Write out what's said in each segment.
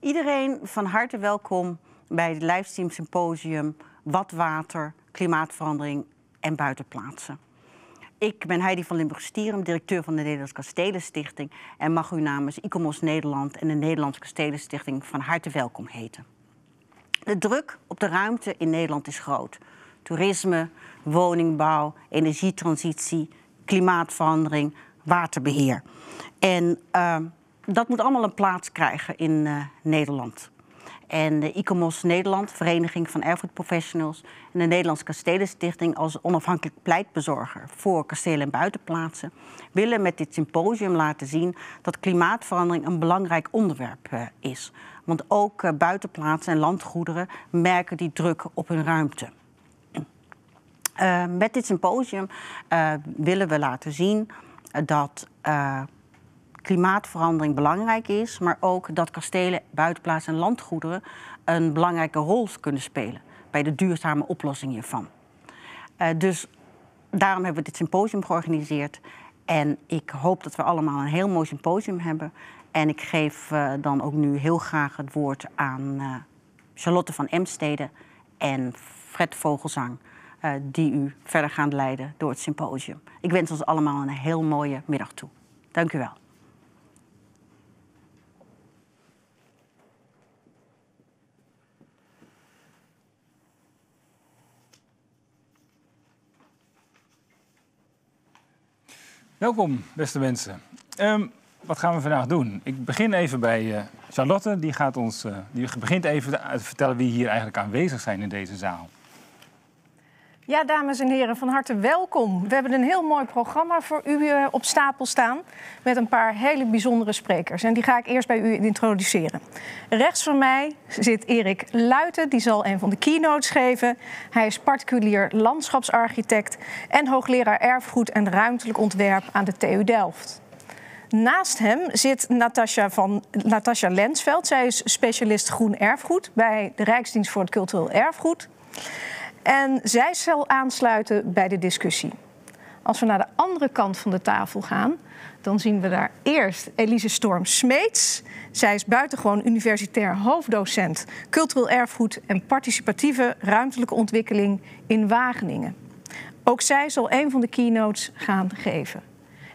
Iedereen van harte welkom bij het livestream symposium Wat water, klimaatverandering en buitenplaatsen. Ik ben Heidi van Limburg-Stierum, directeur van de Nederlandse Kastelenstichting en mag u namens ICOMOS Nederland en de Nederlandse Kastelenstichting van harte welkom heten. De druk op de ruimte in Nederland is groot. Toerisme, woningbouw, energietransitie, klimaatverandering, waterbeheer. En uh, dat moet allemaal een plaats krijgen in uh, Nederland. En de ICOMOS Nederland, Vereniging van Erfgoedprofessionals... en de Nederlandse Kastelenstichting als onafhankelijk pleitbezorger... voor kastelen en buitenplaatsen... willen met dit symposium laten zien dat klimaatverandering een belangrijk onderwerp uh, is. Want ook uh, buitenplaatsen en landgoederen merken die druk op hun ruimte. Met dit symposium willen we laten zien dat klimaatverandering belangrijk is, maar ook dat kastelen, buitenplaatsen en landgoederen een belangrijke rol kunnen spelen bij de duurzame oplossing hiervan. Uh, dus daarom hebben we dit symposium georganiseerd. En ik hoop dat we allemaal een heel mooi symposium hebben. En ik geef uh, dan ook nu heel graag het woord aan uh, Charlotte van Emstede en Fred Vogelzang, die u verder gaan leiden door het symposium. Ik wens ons allemaal een heel mooie middag toe. Dank u wel. Welkom, beste mensen. Um, wat gaan we vandaag doen? Ik begin even bij uh, Charlotte. Die, gaat ons, uh, die begint even te vertellen wie hier eigenlijk aanwezig zijn in deze zaal. Ja, dames en heren, van harte welkom. We hebben een heel mooi programma voor u uh, op stapel staan. Met een paar hele bijzondere sprekers. En die ga ik eerst bij u introduceren. Rechts van mij zit Erik Luiten. Die zal een van de keynotes geven. Hij is particulier landschapsarchitect. En hoogleraar erfgoed en ruimtelijk ontwerp aan de TU Delft. Naast hem zit Natasja, van, Natasja Lensveld. Zij is specialist groen erfgoed bij de Rijksdienst voor het Cultureel Erfgoed. En zij zal aansluiten bij de discussie. Als we naar de andere kant van de tafel gaan, dan zien we daar eerst Elise Storm Smeets. Zij is buitengewoon universitair hoofddocent cultureel erfgoed en participatieve ruimtelijke ontwikkeling in Wageningen. Ook zij zal een van de keynotes gaan geven.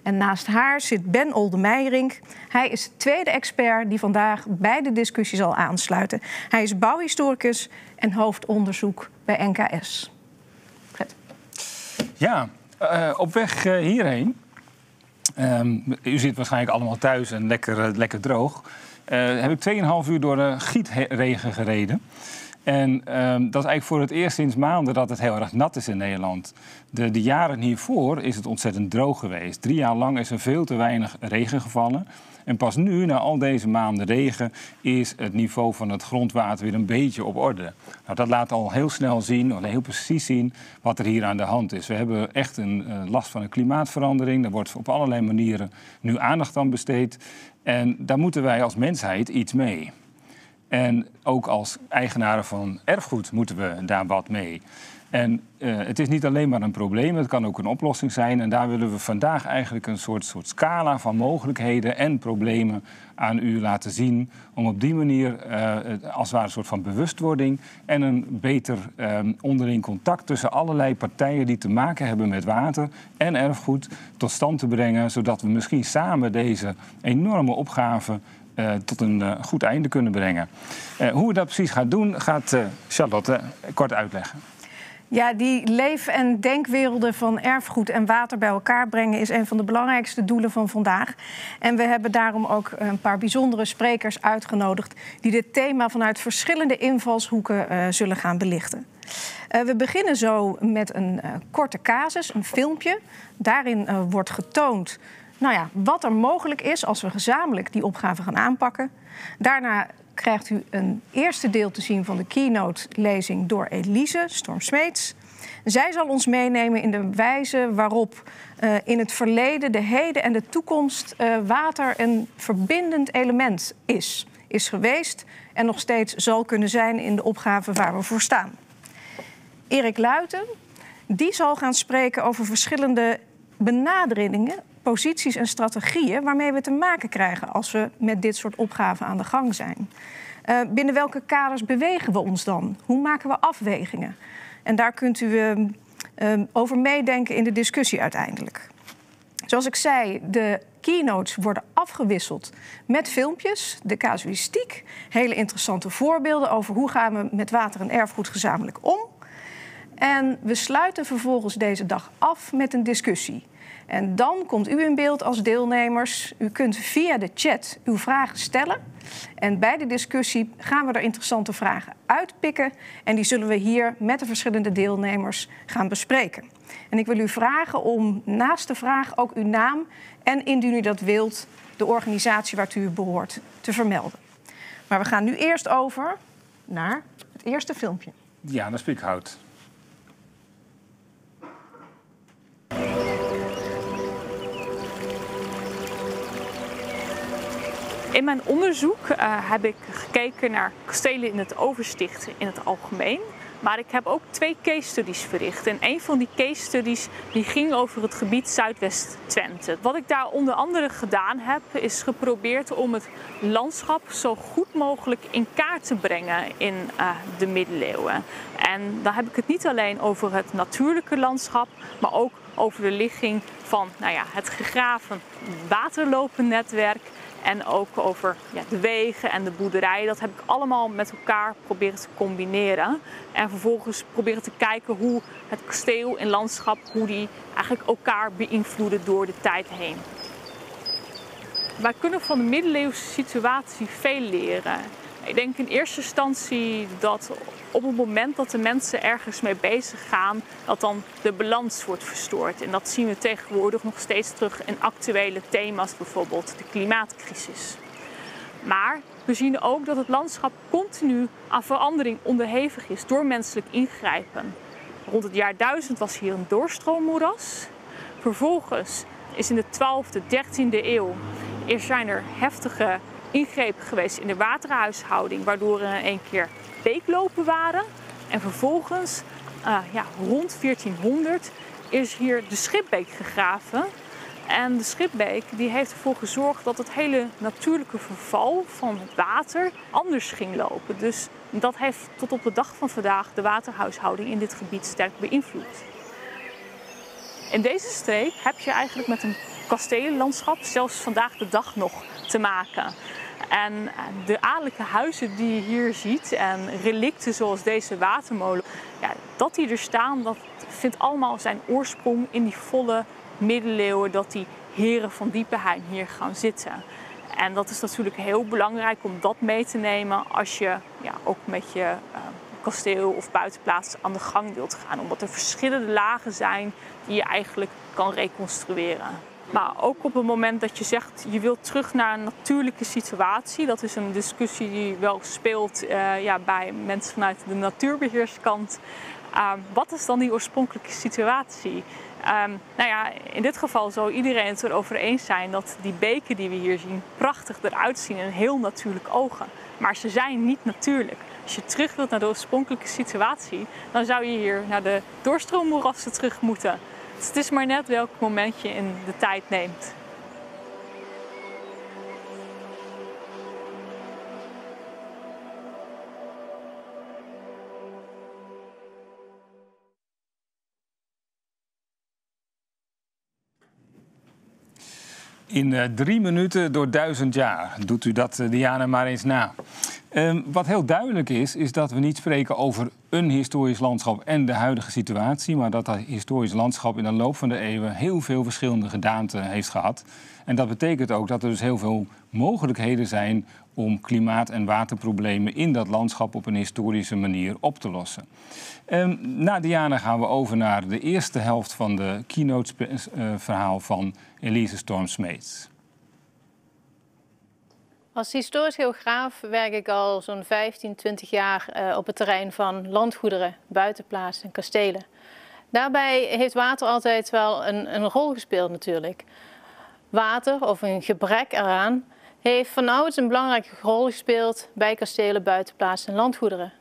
En naast haar zit Ben Oldemeierink. Hij is de tweede expert die vandaag bij de discussie zal aansluiten. Hij is bouwhistoricus en hoofdonderzoek bij NKS. Fred. Ja, uh, op weg uh, hierheen. Um, u zit waarschijnlijk allemaal thuis en lekker, uh, lekker droog. heb ik 2,5 uur door de gietregen gereden. En um, dat is eigenlijk voor het eerst sinds maanden dat het heel erg nat is in Nederland. De, de, jaren hiervoor is het ontzettend droog geweest. Drie jaar lang is er veel te weinig regen gevallen. En pas nu, na al deze maanden regen, is het niveau van het grondwater weer een beetje op orde. Nou, dat laat al heel snel zien, of heel precies zien, wat er hier aan de hand is. We hebben echt een uh, last van een klimaatverandering. Daar wordt op allerlei manieren nu aandacht aan besteed. En daar moeten wij als mensheid iets mee. En ook als eigenaren van erfgoed moeten we daar wat mee. En uh, het is niet alleen maar een probleem, het kan ook een oplossing zijn. En daar willen we vandaag eigenlijk een soort, soort scala van mogelijkheden en problemen aan u laten zien. Om op die manier, uh, als het ware een soort van bewustwording en een beter uh, onderling contact tussen allerlei partijen die te maken hebben met water en erfgoed tot stand te brengen. Zodat we misschien samen deze enorme opgave uh, tot een uh, goed einde kunnen brengen. Uh, hoe we dat precies gaan doen, gaat Charlotte kort uitleggen. Ja, die leef- en denkwerelden van erfgoed en water bij elkaar brengen is een van de belangrijkste doelen van vandaag. En we hebben daarom ook een paar bijzondere sprekers uitgenodigd die dit thema vanuit verschillende invalshoeken zullen gaan belichten. We beginnen zo met een korte casus, een filmpje. Daarin wordt getoond nou ja, wat er mogelijk is als we gezamenlijk die opgave gaan aanpakken. Daarna krijgt u een eerste deel te zien van de keynote-lezing door Elise Storm-Smeets. Zij zal ons meenemen in de wijze waarop uh, in het verleden, de heden en de toekomst uh, water een verbindend element is, is geweest en nog steeds zal kunnen zijn in de opgave waar we voor staan. Erik Luiten, die zal gaan spreken over verschillende benaderingen posities en strategieën waarmee we te maken krijgen als we met dit soort opgaven aan de gang zijn. Uh, binnen welke kaders bewegen we ons dan? Hoe maken we afwegingen? En daar kunt u uh, uh, over meedenken in de discussie uiteindelijk. Zoals ik zei, de keynotes worden afgewisseld met filmpjes, de casuïstiek, hele interessante voorbeelden over hoe gaan we met water en erfgoed gezamenlijk om. En we sluiten vervolgens deze dag af met een discussie. En dan komt u in beeld als deelnemers. U kunt via de chat uw vragen stellen. En bij de discussie gaan we er interessante vragen uitpikken. En die zullen we hier met de verschillende deelnemers gaan bespreken. En ik wil u vragen om naast de vraag ook uw naam en indien u dat wilt, de organisatie waartoe u behoort te vermelden. Maar we gaan nu eerst over naar het eerste filmpje. Diana Spiekhout. In mijn onderzoek uh, heb ik gekeken naar kastelen in het Oversticht in het algemeen. Maar ik heb ook twee case studies verricht. En een van die case studies die ging over het gebied Zuidwest-Twente. Wat ik daar onder andere gedaan heb, is geprobeerd om het landschap zo goed mogelijk in kaart te brengen in uh, de middeleeuwen. En dan heb ik het niet alleen over het natuurlijke landschap, maar ook over de ligging van nou ja, het gegraven waterlopennetwerk en ook over ja, de wegen en de boerderijen. Dat heb ik allemaal met elkaar proberen te combineren. En vervolgens proberen te kijken hoe het kasteel en landschap, hoe die eigenlijk elkaar beïnvloeden door de tijd heen. Wij kunnen van de middeleeuwse situatie veel leren. Ik denk in eerste instantie dat op het moment dat de mensen ergens mee bezig gaan, dat dan de balans wordt verstoord. En dat zien we tegenwoordig nog steeds terug in actuele thema's, bijvoorbeeld de klimaatcrisis. Maar we zien ook dat het landschap continu aan verandering onderhevig is door menselijk ingrijpen. Rond het jaar 1000 was hier een doorstroommoeras. Vervolgens is in de 12e, 13e eeuw eerst zijn er heftige ingrepen geweest in de waterhuishouding, waardoor er in één keer beeklopen waren. En vervolgens, uh, ja, rond 1400, is hier de Schipbeek gegraven. En de Schipbeek die heeft ervoor gezorgd dat het hele natuurlijke verval van het water anders ging lopen. Dus dat heeft tot op de dag van vandaag de waterhuishouding in dit gebied sterk beïnvloed. In deze streek heb je eigenlijk met een kastelenlandschap, zelfs vandaag de dag nog, te maken. En de adellijke huizen die je hier ziet en relicten zoals deze watermolen, ja, dat die er staan, dat vindt allemaal zijn oorsprong in die volle middeleeuwen dat die heren van Diepenheim hier gaan zitten. En dat is natuurlijk heel belangrijk om dat mee te nemen als je ja, ook met je uh, kasteel of buitenplaats aan de gang wilt gaan. Omdat er verschillende lagen zijn die je eigenlijk kan reconstrueren. Maar ook op het moment dat je zegt je wilt terug naar een natuurlijke situatie, dat is een discussie die wel speelt uh, ja, bij mensen vanuit de natuurbeheerskant. Uh, wat is dan die oorspronkelijke situatie? Um, nou ja, in dit geval zou iedereen het erover eens zijn dat die beken die we hier zien prachtig eruit zien in heel natuurlijk ogen. Maar ze zijn niet natuurlijk. Als je terug wilt naar de oorspronkelijke situatie, dan zou je hier naar de doorstroommoerassen terug moeten. Het is maar net welk moment je in de tijd neemt. In uh, drie minuten door duizend jaar. Doet u dat, uh, Diana, maar eens na. Um, wat heel duidelijk is, is dat we niet spreken over een historisch landschap en de huidige situatie, maar dat dat historisch landschap in de loop van de eeuwen heel veel verschillende gedaanten heeft gehad. En dat betekent ook dat er dus heel veel mogelijkheden zijn om klimaat- en waterproblemen in dat landschap op een historische manier op te lossen. Um, na Diana gaan we over naar de eerste helft van de keynote-verhaal van Elise Storm-Smeets. Als historisch geograaf werk ik al zo'n 15, 20 jaar uh, op het terrein van landgoederen, buitenplaatsen en kastelen. Daarbij heeft water altijd wel een, een rol gespeeld natuurlijk. Water of een gebrek eraan heeft van ouds een belangrijke rol gespeeld bij kastelen, buitenplaatsen en landgoederen.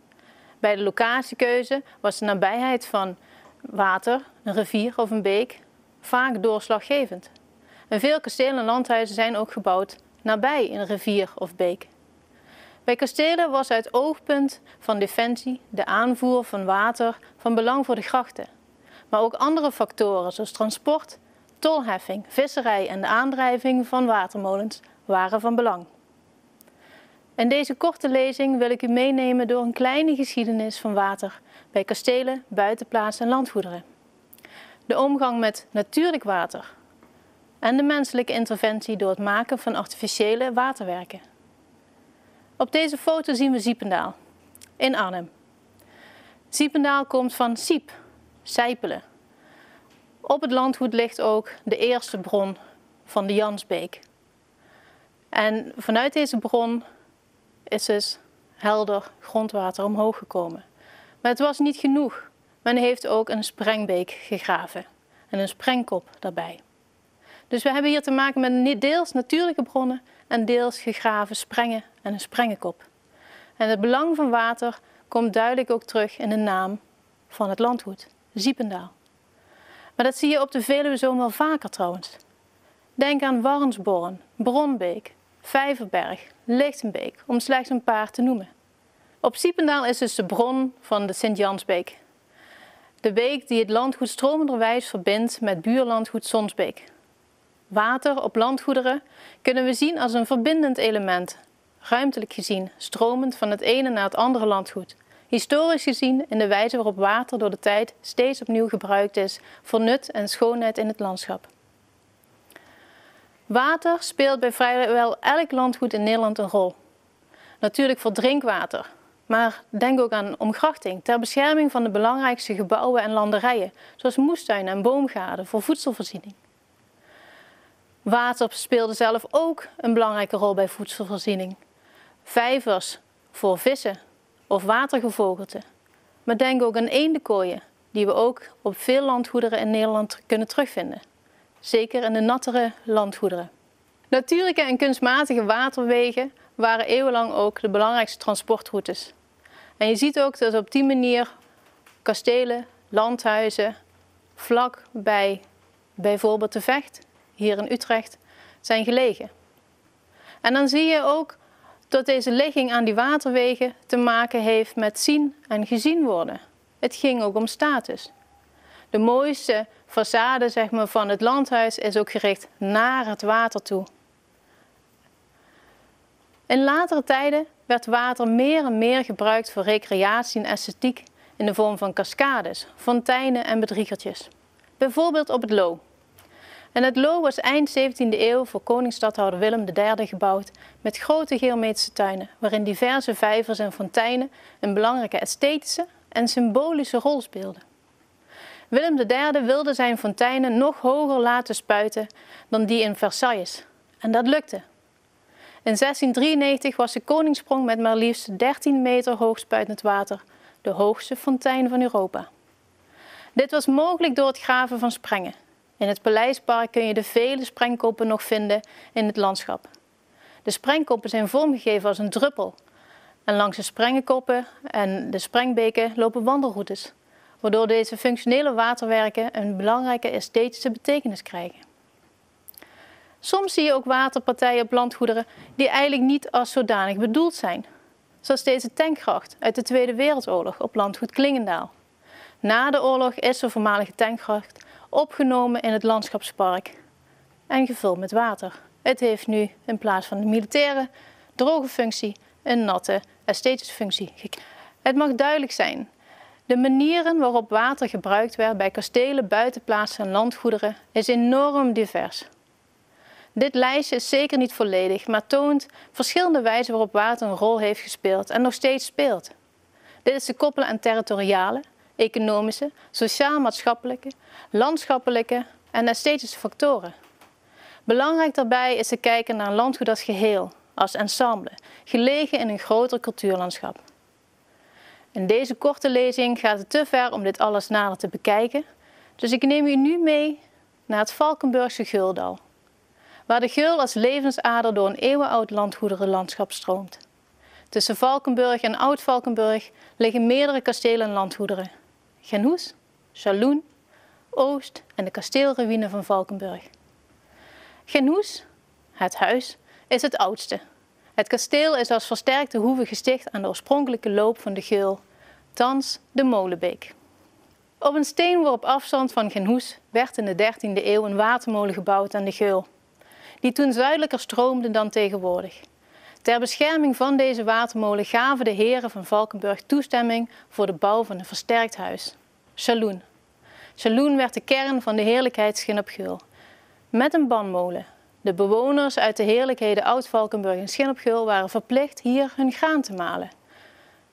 Bij de locatiekeuze was de nabijheid van water, een rivier of een beek vaak doorslaggevend. En veel kastelen en landhuizen zijn ook gebouwd nabij een rivier of beek. Bij kastelen was uit oogpunt van defensie de aanvoer van water van belang voor de grachten. Maar ook andere factoren zoals transport, tolheffing, visserij en de aandrijving van watermolens waren van belang. In deze korte lezing wil ik u meenemen door een kleine geschiedenis van water bij kastelen, buitenplaatsen en landgoederen. De omgang met natuurlijk water en de menselijke interventie door het maken van artificiële waterwerken. Op deze foto zien we Ziependaal in Arnhem. Ziependaal komt van Siep, sijpelen. Op het landgoed ligt ook de eerste bron van de Jansbeek. En vanuit deze bron is dus helder grondwater omhoog gekomen. Maar het was niet genoeg. Men heeft ook een sprengbeek gegraven en een sprengkop daarbij. Dus we hebben hier te maken met deels natuurlijke bronnen en deels gegraven sprengen en een sprengenkop. En het belang van water komt duidelijk ook terug in de naam van het landgoed, Ziependaal. Maar dat zie je op de Veluwe zomer wel vaker trouwens. Denk aan Warnsborn, Bronbeek, Vijverberg, Lichtenbeek, om slechts een paar te noemen. Op Siependaal is dus de bron van de Sint-Jansbeek. De beek die het landgoed stromenderwijs verbindt met buurlandgoed Sonsbeek. Water op landgoederen kunnen we zien als een verbindend element, ruimtelijk gezien, stromend van het ene naar het andere landgoed. Historisch gezien in de wijze waarop water door de tijd steeds opnieuw gebruikt is voor nut en schoonheid in het landschap. Water speelt bij vrijwel elk landgoed in Nederland een rol. Natuurlijk voor drinkwater, maar denk ook aan omgrachting ter bescherming van de belangrijkste gebouwen en landerijen, zoals moestuinen en boomgaarden voor voedselvoorziening. Water speelde zelf ook een belangrijke rol bij voedselvoorziening. Vijvers voor vissen of watergevogelte. Maar denk ook aan eendenkooien, die we ook op veel landgoederen in Nederland kunnen terugvinden zeker in de nattere landgoederen. Natuurlijke en kunstmatige waterwegen waren eeuwenlang ook de belangrijkste transportroutes. En je ziet ook dat op die manier kastelen, landhuizen, vlak bij bijvoorbeeld de Vecht, hier in Utrecht, zijn gelegen. En dan zie je ook dat deze ligging aan die waterwegen te maken heeft met zien en gezien worden. Het ging ook om status. De mooiste façade zeg maar, van het landhuis is ook gericht naar het water toe. In latere tijden werd water meer en meer gebruikt voor recreatie en esthetiek in de vorm van cascades, fonteinen en bedriegertjes. Bijvoorbeeld op het Loo. En het Loo was eind 17e eeuw voor koningsstadhouder Willem III gebouwd met grote geometrische tuinen, waarin diverse vijvers en fonteinen een belangrijke esthetische en symbolische rol speelden. Willem III wilde zijn fonteinen nog hoger laten spuiten dan die in Versailles. En dat lukte. In 1693 was de koningssprong met maar liefst 13 meter hoog spuitend water de hoogste fontein van Europa. Dit was mogelijk door het graven van sprengen. In het Paleispark kun je de vele sprengkoppen nog vinden in het landschap. De sprengkoppen zijn vormgegeven als een druppel. En langs de sprengenkoppen en de sprengbeken lopen wandelroutes waardoor deze functionele waterwerken een belangrijke esthetische betekenis krijgen. Soms zie je ook waterpartijen op landgoederen die eigenlijk niet als zodanig bedoeld zijn, zoals deze tankgracht uit de Tweede Wereldoorlog op landgoed Klingendaal. Na de oorlog is de voormalige tankgracht opgenomen in het landschapspark en gevuld met water. Het heeft nu in plaats van de militaire droge functie een natte esthetische functie. Het mag duidelijk zijn de manieren waarop water gebruikt werd bij kastelen, buitenplaatsen en landgoederen is enorm divers. Dit lijstje is zeker niet volledig, maar toont verschillende wijzen waarop water een rol heeft gespeeld en nog steeds speelt. Dit is te koppelen aan territoriale, economische, sociaal-maatschappelijke, landschappelijke en esthetische factoren. Belangrijk daarbij is te kijken naar landgoed als geheel, als ensemble, gelegen in een groter cultuurlandschap. In deze korte lezing gaat het te ver om dit alles nader te bekijken, dus ik neem u nu mee naar het Valkenburgse Geuldal, waar de geul als levensader door een eeuwenoud landgoederenlandschap stroomt. Tussen Valkenburg en Oud-Valkenburg liggen meerdere kastelen en landgoederen. Genhoes, Chaloen, Oost en de kasteelruïne van Valkenburg. Genhoes, het huis, is het oudste Het kasteel is als versterkte hoeve gesticht aan de oorspronkelijke loop van de Geul, thans de Molenbeek. Op een steenworp afstand van Genhoes werd in de 13e eeuw een watermolen gebouwd aan de Geul, die toen zuidelijker stroomde dan tegenwoordig. Ter bescherming van deze watermolen gaven de heren van Valkenburg toestemming voor de bouw van een versterkt huis, Saloon. Saloon werd de kern van de heerlijkheid Schin met een banmolen. De bewoners uit de heerlijkheden Oud-Valkenburg en Schin waren verplicht hier hun graan te malen.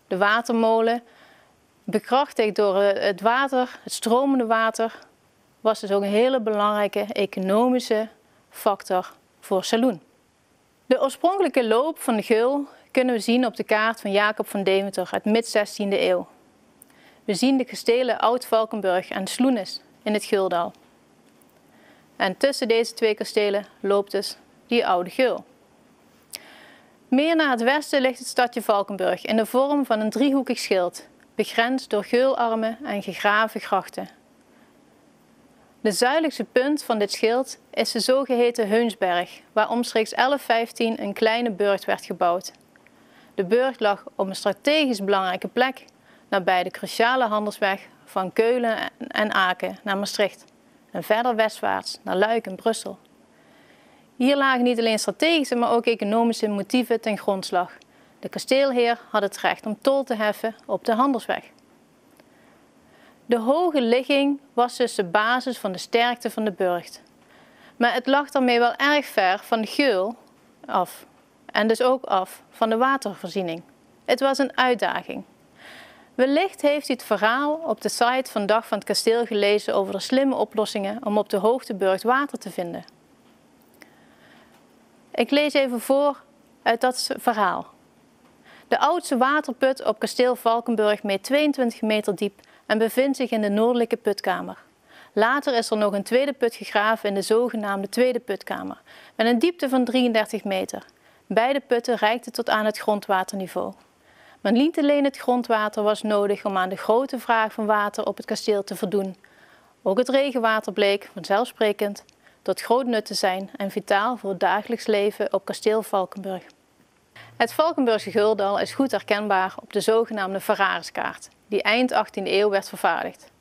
De watermolen bekrachtigd door het water, het stromende water, was dus ook een hele belangrijke economische factor voor Saloon. De oorspronkelijke loop van de Geul kunnen we zien op de kaart van Jacob van Deventer uit mid-16e eeuw. We zien de kastelen Oud-Valkenburg en Sloenis in het Geuldal. En tussen deze twee kastelen loopt dus die oude Geul. Meer naar het westen ligt het stadje Valkenburg in de vorm van een driehoekig schild begrensd door geularmen en gegraven grachten. De zuidelijkste punt van dit schild is de zogeheten Heunsberg, waar omstreeks 1115 een kleine burcht werd gebouwd. De burcht lag op een strategisch belangrijke plek, nabij de cruciale handelsweg van Keulen en Aken naar Maastricht en verder westwaarts naar Luik en Brussel. Hier lagen niet alleen strategische, maar ook economische motieven ten grondslag – de kasteelheer had het recht om tol te heffen op de handelsweg. De hoge ligging was dus de basis van de sterkte van de burcht. Maar het lag daarmee wel erg ver van de geul af en dus ook af van de watervoorziening. Het was een uitdaging. Wellicht heeft u het verhaal op de site van Dag van het Kasteel gelezen over de slimme oplossingen om op de hoogteburg water te vinden. Ik lees even voor uit dat verhaal. De oudste waterput op kasteel Valkenburg meet 22 meter diep en bevindt zich in de noordelijke putkamer. Later is er nog een tweede put gegraven in de zogenaamde tweede putkamer, met een diepte van 33 meter. Beide putten reikten tot aan het grondwaterniveau. Maar niet alleen het grondwater was nodig om aan de grote vraag van water op het kasteel te voldoen. Ook het regenwater bleek, vanzelfsprekend, tot groot nut te zijn en vitaal voor het dagelijks leven op kasteel Valkenburg. Het Valkenburgse Guldal is goed herkenbaar op de zogenaamde Ferrariskaart, die eind 18e eeuw werd vervaardigd.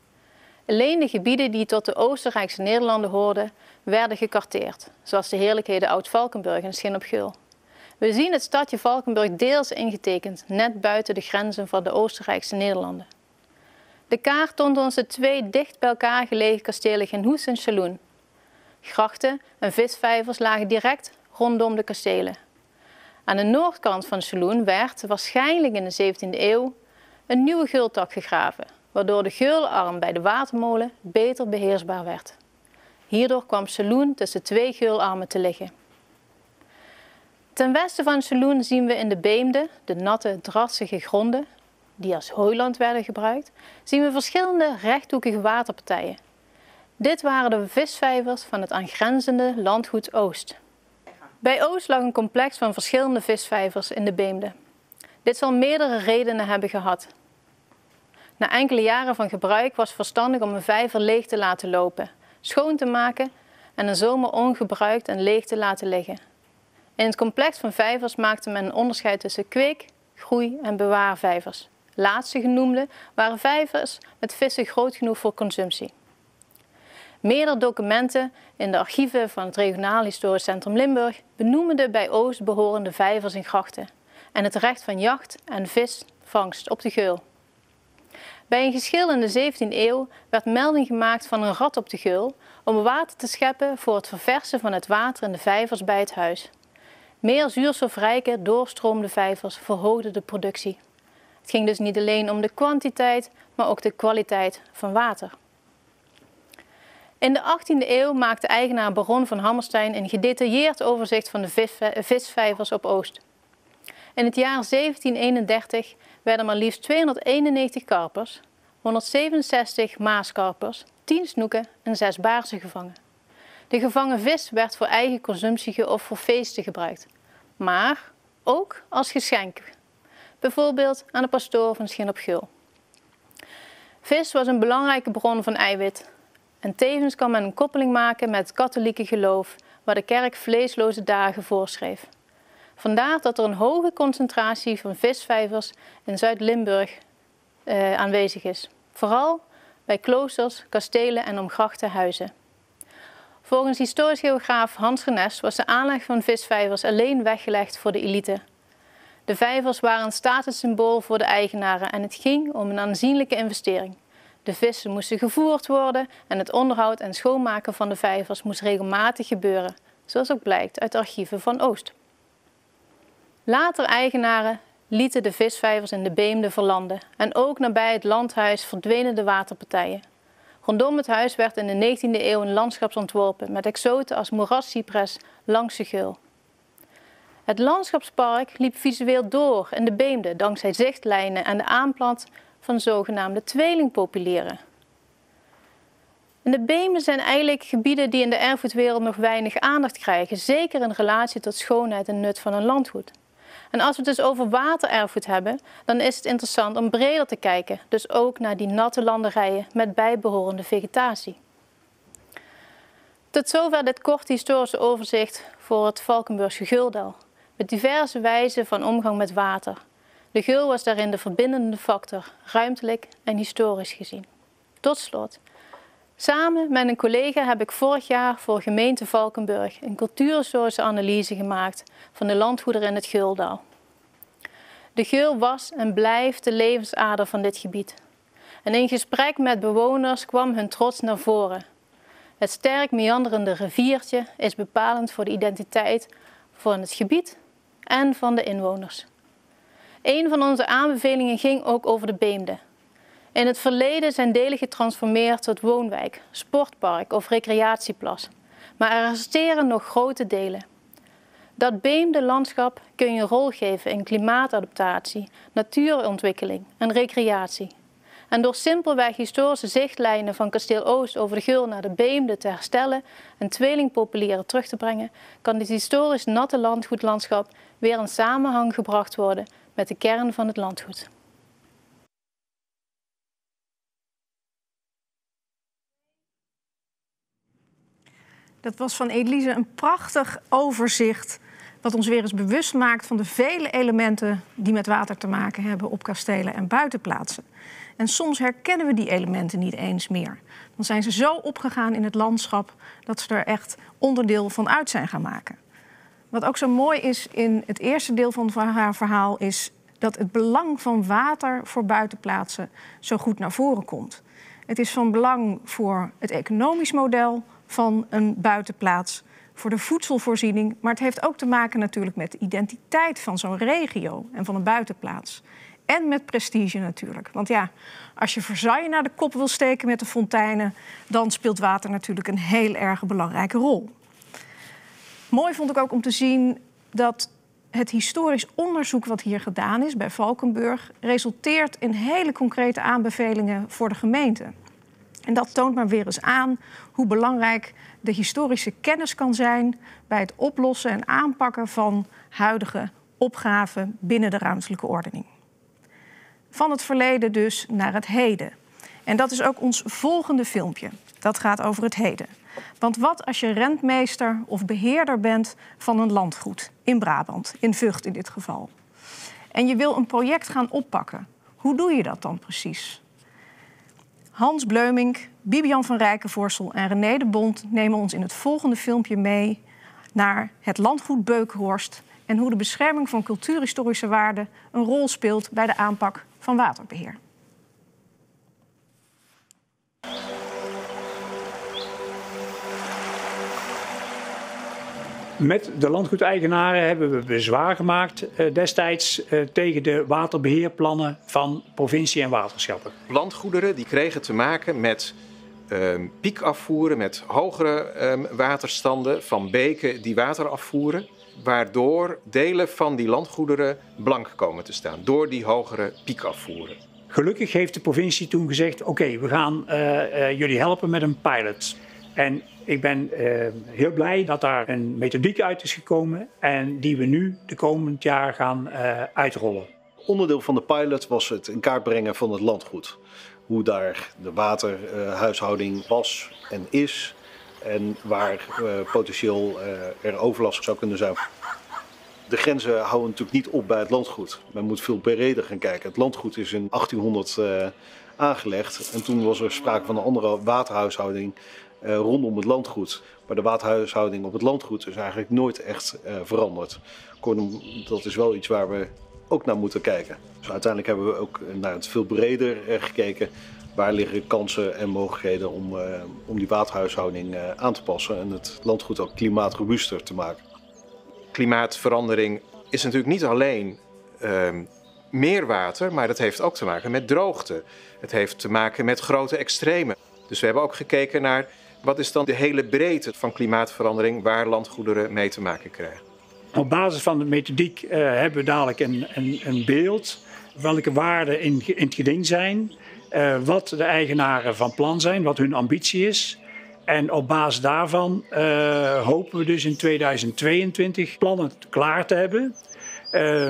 Alleen de gebieden die tot de Oostenrijkse Nederlanden hoorden, werden gekarteerd, zoals de heerlijkheden Oud-Valkenburg en Schin op. We zien het stadje Valkenburg deels ingetekend, net buiten de grenzen van de Oostenrijkse Nederlanden. De kaart toont ons de twee dicht bij elkaar gelegen kastelen Genhoes en Saloon. Grachten en visvijvers lagen direct rondom de kastelen. Aan de noordkant van Saloon werd, waarschijnlijk in de 17e eeuw, een nieuwe geultak gegraven, waardoor de geularm bij de watermolen beter beheersbaar werd. Hierdoor kwam Saloon tussen twee geularmen te liggen. Ten westen van Saloon zien we in de beemde, de natte, drassige gronden, die als hooiland werden gebruikt, zien we verschillende rechthoekige waterpartijen. Dit waren de visvijvers van het aangrenzende landgoed Oost. Bij Oost lag een complex van verschillende visvijvers in de Beemde. Dit zal meerdere redenen hebben gehad. Na enkele jaren van gebruik was het verstandig om een vijver leeg te laten lopen, schoon te maken en een zomer ongebruikt en leeg te laten liggen. In het complex van vijvers maakte men een onderscheid tussen kweek, groei en bewaarvijvers. Laatste genoemde waren vijvers met vissen groot genoeg voor consumptie. Meerdere documenten in de archieven van het Regionaal Historisch Centrum Limburg benoemen de bij Oost behorende vijvers en grachten en het recht van jacht en visvangst op de geul. Bij een geschil in de 17e eeuw werd melding gemaakt van een rat op de geul om water te scheppen voor het verversen van het water in de vijvers bij het huis. Meer zuurstofrijke, doorstroomde vijvers verhoogden de productie. Het ging dus niet alleen om de kwantiteit, maar ook de kwaliteit van water. In de 18e eeuw maakte eigenaar Baron van Hammerstein een gedetailleerd overzicht van de visvijvers op Oost. In het jaar 1731 werden maar liefst 291 karpers, 167 maaskarpers, 10 snoeken en 6 baarsen gevangen. De gevangen vis werd voor eigen consumptie of voor feesten gebruikt, maar ook als geschenk, bijvoorbeeld aan de pastoor van Schin op. Vis was een belangrijke bron van eiwit, en tevens kan men een koppeling maken met het katholieke geloof, waar de kerk vleesloze dagen voorschreef. Vandaar dat er een hoge concentratie van visvijvers in Zuid-Limburg uh, aanwezig is. Vooral bij kloosters, kastelen en omgrachte huizen. Volgens historisch geograaf Hans Renest was de aanleg van visvijvers alleen weggelegd voor de elite. De vijvers waren een statussymbool voor de eigenaren en het ging om een aanzienlijke investering. De vissen moesten gevoerd worden en het onderhoud en schoonmaken van de vijvers moest regelmatig gebeuren, zoals ook blijkt uit de archieven van Oost. Later eigenaren lieten de visvijvers in de Beemde verlanden en ook nabij het landhuis verdwenen de waterpartijen. Rondom het huis werd in de 19e eeuw een landschap ontworpen met exoten als moerascypres langs de geul. Het landschapspark liep visueel door in de Beemde dankzij zichtlijnen en de aanplant van zogenaamde tweelingpopulieren. In de Beemde zijn eigenlijk gebieden die in de erfgoedwereld nog weinig aandacht krijgen, zeker in relatie tot schoonheid en nut van een landgoed. En als we het dus over watererfgoed hebben, dan is het interessant om breder te kijken. Dus ook naar die natte landerijen met bijbehorende vegetatie. Tot zover dit korte historische overzicht voor het Valkenburgse Guldal. Met diverse wijzen van omgang met water. De geul was daarin de verbindende factor, ruimtelijk en historisch gezien. Tot slot. Samen met een collega heb ik vorig jaar voor gemeente Valkenburg een cultuurhistorische analyse gemaakt van de landgoederen in het Geuldaal. De geul was en blijft de levensader van dit gebied. En in gesprek met bewoners kwam hun trots naar voren. Het sterk meanderende riviertje is bepalend voor de identiteit van het gebied en van de inwoners. Een van onze aanbevelingen ging ook over de Beemde. In het verleden zijn delen getransformeerd tot woonwijk, sportpark of recreatieplas. Maar er resteren nog grote delen. Dat beemde landschap kun je een rol geven in klimaatadaptatie, natuurontwikkeling en recreatie. En door simpelweg historische zichtlijnen van Kasteel Oost over de Geul naar de Beemde te herstellen en tweelingpopulieren terug te brengen, kan dit historisch natte landgoedlandschap weer in samenhang gebracht worden met de kern van het landgoed. Dat was van Elise een prachtig overzicht. Wat ons weer eens bewust maakt van de vele elementen die met water te maken hebben op kastelen en buitenplaatsen. En soms herkennen we die elementen niet eens meer. Dan zijn ze zo opgegaan in het landschap dat ze er echt onderdeel van uit zijn gaan maken. Wat ook zo mooi is in het eerste deel van haar verhaal, is dat het belang van water voor buitenplaatsen zo goed naar voren komt. Het is van belang voor het economisch model van een buitenplaats, voor de voedselvoorziening. Maar het heeft ook te maken natuurlijk met de identiteit van zo'n regio en van een buitenplaats. En met prestige natuurlijk. Want ja, als je Versailles naar de kop wil steken met de fonteinen, dan speelt water natuurlijk een heel erg belangrijke rol. Mooi vond ik ook om te zien dat het historisch onderzoek wat hier gedaan is bij Valkenburg resulteert in hele concrete aanbevelingen voor de gemeente. En dat toont maar weer eens aan hoe belangrijk de historische kennis kan zijn bij het oplossen en aanpakken van huidige opgaven binnen de ruimtelijke ordening. Van het verleden dus naar het heden. En dat is ook ons volgende filmpje. Dat gaat over het heden. Want wat als je rentmeester of beheerder bent van een landgoed in Brabant, in Vught in dit geval, en je wil een project gaan oppakken? Hoe doe je dat dan precies? Hans Bleumink, Bibian van Rijkenvorsel en René de Bond nemen ons in het volgende filmpje mee naar het landgoed Beukenhorst en hoe de bescherming van cultuurhistorische waarden een rol speelt bij de aanpak van waterbeheer. Met de landgoedeigenaren hebben we bezwaar gemaakt eh, destijds eh, tegen de waterbeheerplannen van provincie en waterschappen. Landgoederen die kregen te maken met ehm, piekafvoeren, met hogere ehm, waterstanden van beken die water afvoeren. Waardoor delen van die landgoederen blank komen te staan door die hogere piekafvoeren. Gelukkig heeft de provincie toen gezegd: oké, we gaan uh, jullie helpen met een pilot. En ik ben uh, heel blij dat daar een methodiek uit is gekomen en die we nu de komend jaar gaan uh, uitrollen. Onderdeel van de pilot was het in kaart brengen van het landgoed. Hoe daar de waterhuishouding was en is en waar uh, potentieel er overlast zou kunnen zijn. De grenzen houden natuurlijk niet op bij het landgoed. Men moet veel breder gaan kijken. Het landgoed is in 1800 uh, aangelegd en toen was er sprake van een andere waterhuishouding uh, rondom het landgoed. Maar de waterhuishouding op het landgoed is eigenlijk nooit echt uh, veranderd. Dat is wel iets waar we ook naar moeten kijken. Dus uiteindelijk hebben we ook naar het veel breder uh, gekeken. Waar liggen kansen en mogelijkheden om, om die waterhuishouding aan te passen en het landgoed ook klimaatrobuuster te maken. Klimaatverandering is natuurlijk niet alleen ehm, meer water, maar dat heeft ook te maken met droogte. Het heeft te maken met grote extremen. Dus we hebben ook gekeken naar wat is dan de hele breedte van klimaatverandering waar landgoederen mee te maken krijgen. Op basis van de methodiek uh, hebben we dadelijk een, een, een beeld welke waarden in, het geding zijn, uh, wat de eigenaren van plan zijn, wat hun ambitie is. En op basis daarvan uh, hopen we dus in 2022 plannen klaar te hebben.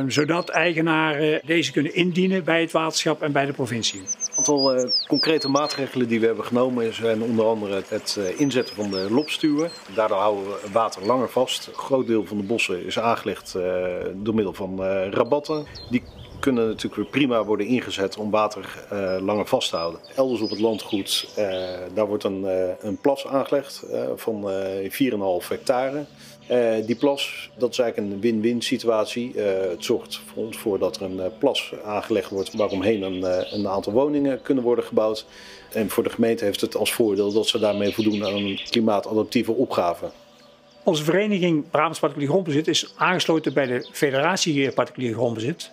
Zodat eigenaren deze kunnen indienen bij het waterschap en bij de provincie. Aantal uh, concrete maatregelen die we hebben genomen zijn onder andere het uh, inzetten van de lopstuwen. Daardoor houden we water langer vast. Een groot deel van de bossen is aangelegd door middel van rabatten. Die kunnen natuurlijk weer prima worden ingezet om water langer vast te houden. Elders op het landgoed, daar wordt een, een plas aangelegd van 4,5 hectare. Die plas, dat is eigenlijk een win-win situatie. het zorgt voor ons voor dat er een plas aangelegd wordt waaromheen een, een aantal woningen kunnen worden gebouwd. En voor de gemeente heeft het als voordeel dat ze daarmee voldoen aan een klimaatadaptieve opgave. Onze vereniging Brabants Particulier Grondbezit is aangesloten bij de Federatie Particulier Grondbezit.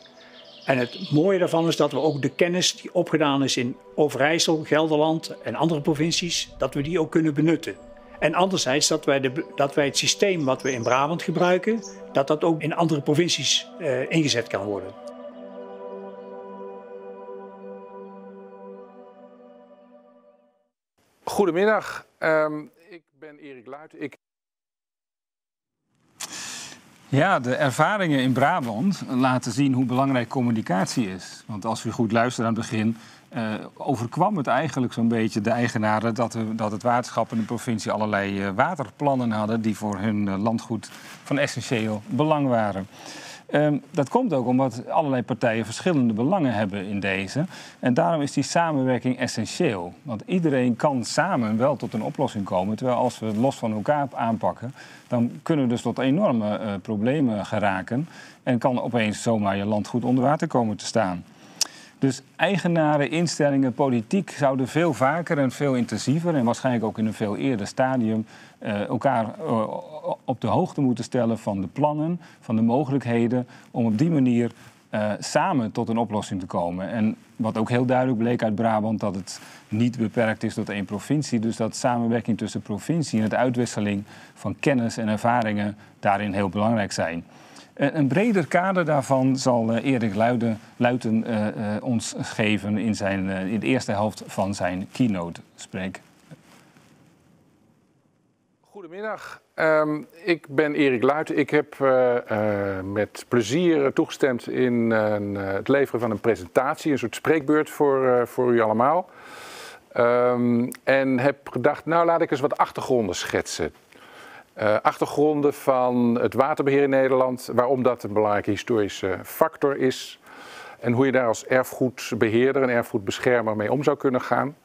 En het mooie daarvan is dat we ook de kennis die opgedaan is in Overijssel, Gelderland en andere provincies, dat we die ook kunnen benutten. En anderzijds dat wij, de, dat wij het systeem wat we in Brabant gebruiken, dat dat ook in andere provincies uh, ingezet kan worden. Goedemiddag, um, ik ben Erik Luit. Ik ja, de ervaringen in Brabant laten zien hoe belangrijk communicatie is. Want als u goed luistert aan het begin, uh, overkwam het eigenlijk zo'n beetje de eigenaren dat, dat het waterschap en de provincie allerlei uh, waterplannen hadden die voor hun uh, landgoed van essentieel belang waren. Um, dat komt ook omdat allerlei partijen verschillende belangen hebben in deze. En daarom is die samenwerking essentieel. Want iedereen kan samen wel tot een oplossing komen. Terwijl als we los van elkaar aanpakken, dan kunnen we dus tot enorme uh, problemen geraken. En kan opeens zomaar je land goed onder water komen te staan. Dus eigenaren, instellingen, politiek zouden veel vaker en veel intensiever en waarschijnlijk ook in een veel eerder stadium uh, elkaar uh, op de hoogte moeten stellen van de plannen, van de mogelijkheden, om op die manier uh, samen tot een oplossing te komen. En wat ook heel duidelijk bleek uit Brabant, dat het niet beperkt is tot één provincie. Dus dat samenwerking tussen provincie en het uitwisseling van kennis en ervaringen daarin heel belangrijk zijn. Een breder kader daarvan zal Erik Luiden, Luiten ons geven in, zijn, in de eerste helft van zijn keynote spreek. Goedemiddag, um, ik ben Erik Luiten. Ik heb met plezier toegestemd in het leveren van een presentatie, een soort spreekbeurt voor, voor u allemaal. Um, en heb gedacht, nou laat ik eens wat achtergronden schetsen. Achtergronden van het waterbeheer in Nederland, waarom dat een belangrijke historische factor is en hoe je daar als erfgoedbeheerder en erfgoedbeschermer mee om zou kunnen gaan.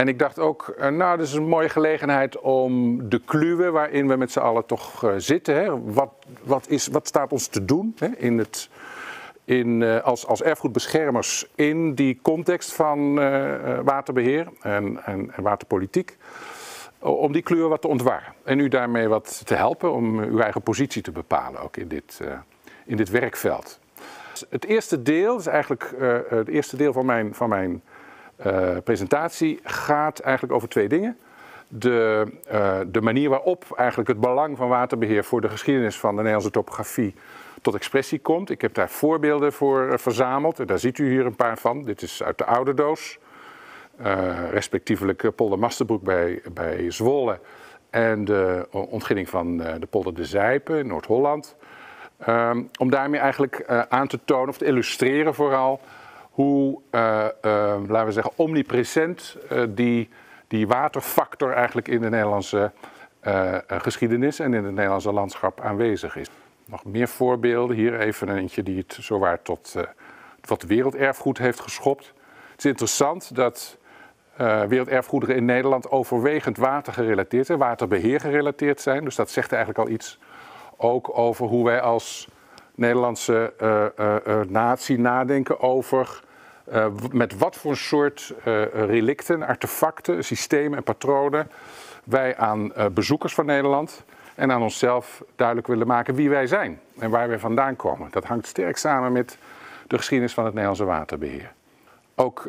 En ik dacht ook, uh, nou, dat is een mooie gelegenheid om de kluwen waarin we met z'n allen toch uh, zitten. Hè? Wat, wat, is, wat staat ons te doen hè? In het, in, als, als erfgoedbeschermers in die context van waterbeheer en, en, waterpolitiek om die kleur wat te ontwarren. En u daarmee wat te helpen om uw eigen positie te bepalen, ook in dit, in dit werkveld. Het eerste deel, is eigenlijk het eerste deel van mijn, van mijn uh, presentatie, gaat eigenlijk over twee dingen. De, de manier waarop eigenlijk het belang van waterbeheer voor de geschiedenis van de Nederlandse topografie tot expressie komt. Ik heb daar voorbeelden voor verzameld. En daar ziet u hier een paar van. Dit is uit de oude doos. Respectievelijk polder Masterbroek bij, bij Zwolle en de ontginning van de polder De Zijpe in Noord-Holland. Um, om daarmee eigenlijk aan te tonen of te illustreren vooral hoe, laten we zeggen, omnipresent die, die waterfactor eigenlijk in de Nederlandse geschiedenis en in het Nederlandse landschap aanwezig is. nog meer voorbeelden. Hier even eentje die het zowaar tot wat werelderfgoed heeft geschopt. Het is interessant dat uh, werelderfgoederen in Nederland overwegend watergerelateerd zijn, waterbeheer gerelateerd zijn. Dus dat zegt eigenlijk al iets ook over hoe wij als Nederlandse uh, natie nadenken over met wat voor soort relicten, artefacten, systemen en patronen wij aan bezoekers van Nederland en aan onszelf duidelijk willen maken wie wij zijn en waar wij vandaan komen. Dat hangt sterk samen met de geschiedenis van het Nederlandse waterbeheer. Ook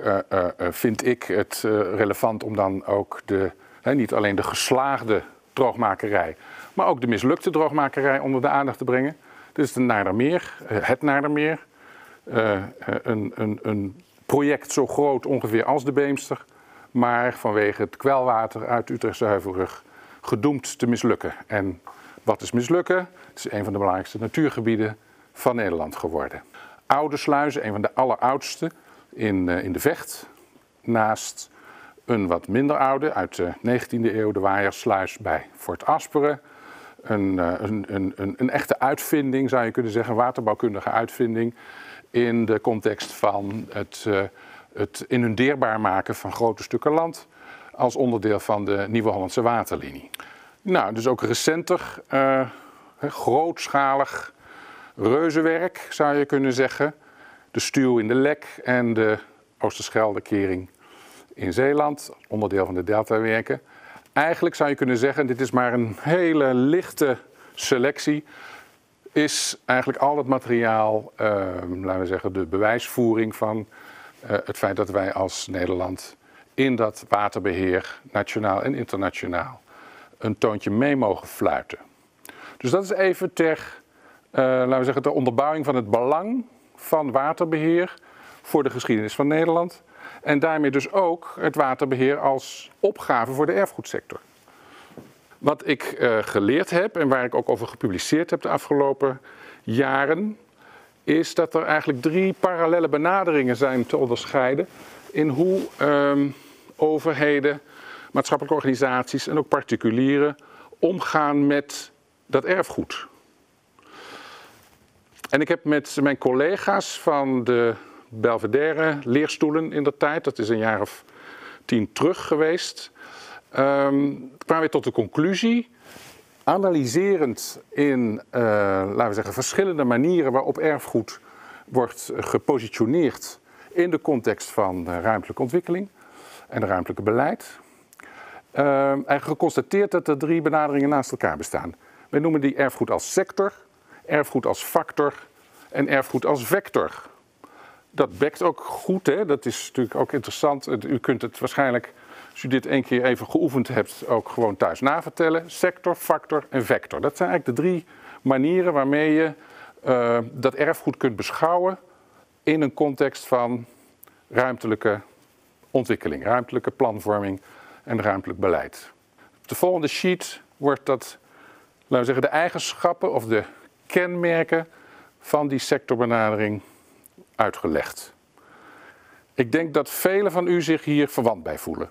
vind ik het relevant om dan ook de, niet alleen de geslaagde droogmakerij, maar ook de mislukte droogmakerij onder de aandacht te brengen. Dit is de Naardermeer, het Naardermeer. Een, een, een project zo groot ongeveer als de Beemster, maar vanwege het kwelwater uit Utrechtse Heuvelrug gedoemd te mislukken. En wat is mislukken? Het is een van de belangrijkste natuurgebieden van Nederland geworden. Oude sluizen, een van de alleroudste in, in de Vecht. Naast een wat minder oude, uit de 19e eeuw, de Waaiersluis bij Fort Asperen. Een, uh, een, een, een, een echte uitvinding, zou je kunnen zeggen, een waterbouwkundige uitvinding. In de context van het, uh, het inundeerbaar maken van grote stukken land als onderdeel van de Nieuwe Hollandse Waterlinie. Nou, dus ook recenter, uh, grootschalig reuzenwerk zou je kunnen zeggen. De stuw in de Lek en de Oosterscheldekering in Zeeland, onderdeel van de Deltawerken. Eigenlijk zou je kunnen zeggen, dit is maar een hele lichte selectie, is eigenlijk al het materiaal, uh, laten we zeggen, de bewijsvoering van uh, het feit dat wij als Nederland in dat waterbeheer, nationaal en internationaal, een toontje mee mogen fluiten. Dus dat is even ter, uh, laten we zeggen, ter onderbouwing van het belang van waterbeheer voor de geschiedenis van Nederland. En daarmee dus ook het waterbeheer als opgave voor de erfgoedsector. Wat ik uh, geleerd heb en waar ik ook over gepubliceerd heb de afgelopen jaren, is dat er eigenlijk drie parallele benaderingen zijn te onderscheiden in hoe um, overheden, maatschappelijke organisaties en ook particulieren omgaan met dat erfgoed. En ik heb met mijn collega's van de Belvedere leerstoelen in de tijd, dat is een jaar of tien terug geweest, um, kwamen we tot de conclusie, analyserend in, uh, laten we zeggen, verschillende manieren waarop erfgoed wordt gepositioneerd in de context van ruimtelijke ontwikkeling en ruimtelijke beleid. Uh, en geconstateerd dat er drie benaderingen naast elkaar bestaan. We noemen die erfgoed als sector, erfgoed als factor en erfgoed als vector. Dat bekt ook goed, hè? dat is natuurlijk ook interessant. U kunt het waarschijnlijk, als u dit één keer even geoefend hebt, ook gewoon thuis navertellen. Sector, factor en vector. Dat zijn eigenlijk de drie manieren waarmee je uh, dat erfgoed kunt beschouwen in een context van ruimtelijke ontwikkeling, ruimtelijke planvorming en ruimtelijk beleid. Op de volgende sheet wordt dat, laten we zeggen, de eigenschappen of de kenmerken van die sectorbenadering uitgelegd. Ik denk dat velen van u zich hier verwant bij voelen.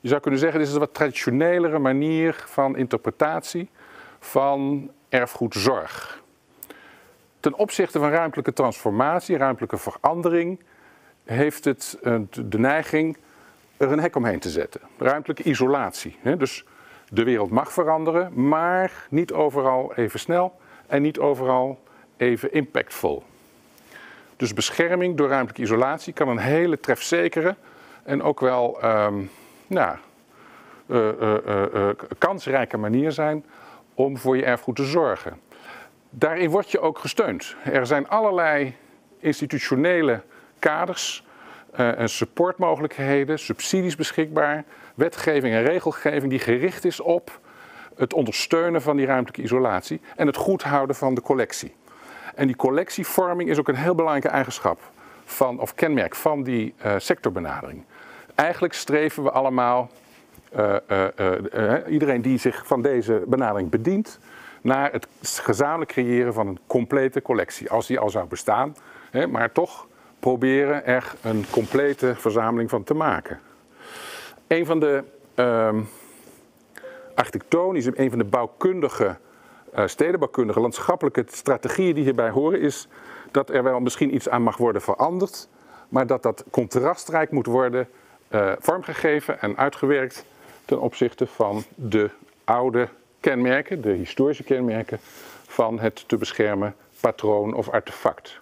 Je zou kunnen zeggen, dit is een wat traditionelere manier van interpretatie van erfgoedzorg. Ten opzichte van ruimtelijke transformatie, ruimtelijke verandering, heeft het eh, de neiging er een hek omheen te zetten. Ruimtelijke isolatie. Dus de wereld mag veranderen, maar niet overal even snel en niet overal even impactvol. Dus bescherming door ruimtelijke isolatie kan een hele trefzekere en ook wel um, nou, uh, uh, uh, kansrijke manier zijn om voor je erfgoed te zorgen. Daarin word je ook gesteund. Er zijn allerlei institutionele kaders en supportmogelijkheden, subsidies beschikbaar, wetgeving en regelgeving die gericht is op het ondersteunen van die ruimtelijke isolatie en het goed houden van de collectie. En die collectievorming is ook een heel belangrijke eigenschap van, of kenmerk van die uh, sectorbenadering. Eigenlijk streven we allemaal, uh, iedereen die zich van deze benadering bedient, naar het gezamenlijk creëren van een complete collectie. Als die al zou bestaan, hè, maar toch proberen er een complete verzameling van te maken. Een van de um, architectonische, een van de bouwkundige stedenbouwkundige, landschappelijke strategieën die hierbij horen, is dat er wel misschien iets aan mag worden veranderd, maar dat dat contrastrijk moet worden uh, vormgegeven en uitgewerkt ten opzichte van de oude kenmerken, de historische kenmerken van het te beschermen patroon of artefact.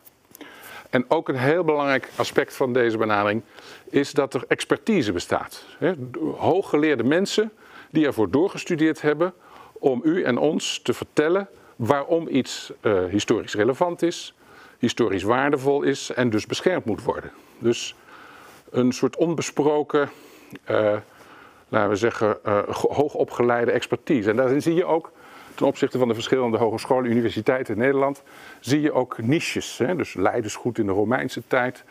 En ook een heel belangrijk aspect van deze benadering is dat er expertise bestaat. Hooggeleerde mensen die ervoor doorgestudeerd hebben om u en ons te vertellen waarom iets uh, historisch relevant is, historisch waardevol is en dus beschermd moet worden. Dus een soort onbesproken, uh, laten we zeggen, uh, hoogopgeleide expertise. En daarin zie je ook, ten opzichte van de verschillende hogescholen en universiteiten in Nederland, zie je ook niches. Hè? Dus Leiden is goed in de Romeinse tijd,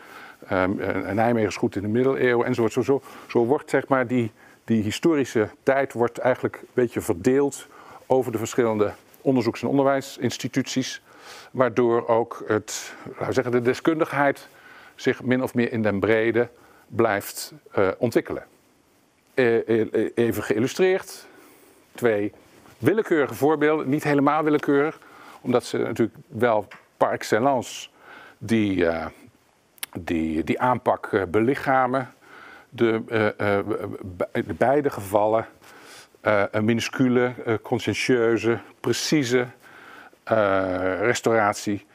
um, Nijmegen is goed in de middeleeuwen enzovoort. Zo, zo, zo wordt zeg maar die, die historische tijd wordt eigenlijk een beetje verdeeld over de verschillende onderzoeks- en onderwijsinstituties. Waardoor ook het, laten we zeggen, de deskundigheid zich min of meer in den brede blijft uh, ontwikkelen. E even geïllustreerd, twee willekeurige voorbeelden, niet helemaal willekeurig, omdat ze natuurlijk wel par excellence die, die, die aanpak belichamen. De, de beide gevallen een minuscule, conscientieuze, precieze restauratie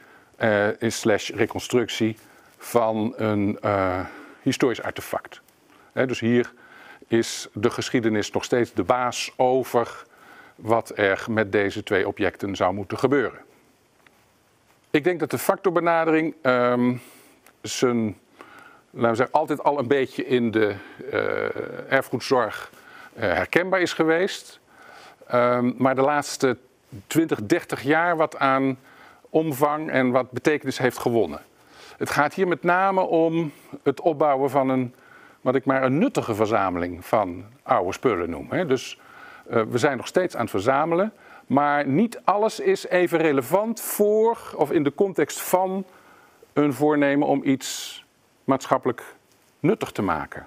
in slash reconstructie van een uh, historisch artefact. dus hier is de geschiedenis nog steeds de baas over wat er met deze twee objecten zou moeten gebeuren. Ik denk dat de factorbenadering um, zijn, laten we zeggen, altijd al een beetje in de uh, erfgoedzorg uh, herkenbaar is geweest. Um, maar de laatste 20, 30 jaar wat aan omvang en wat betekenis heeft gewonnen. Het gaat hier met name om het opbouwen van een, wat ik maar een nuttige verzameling van oude spullen noem. Hè. Dus uh, we zijn nog steeds aan het verzamelen, maar niet alles is even relevant voor of in de context van een voornemen om iets maatschappelijk nuttig te maken.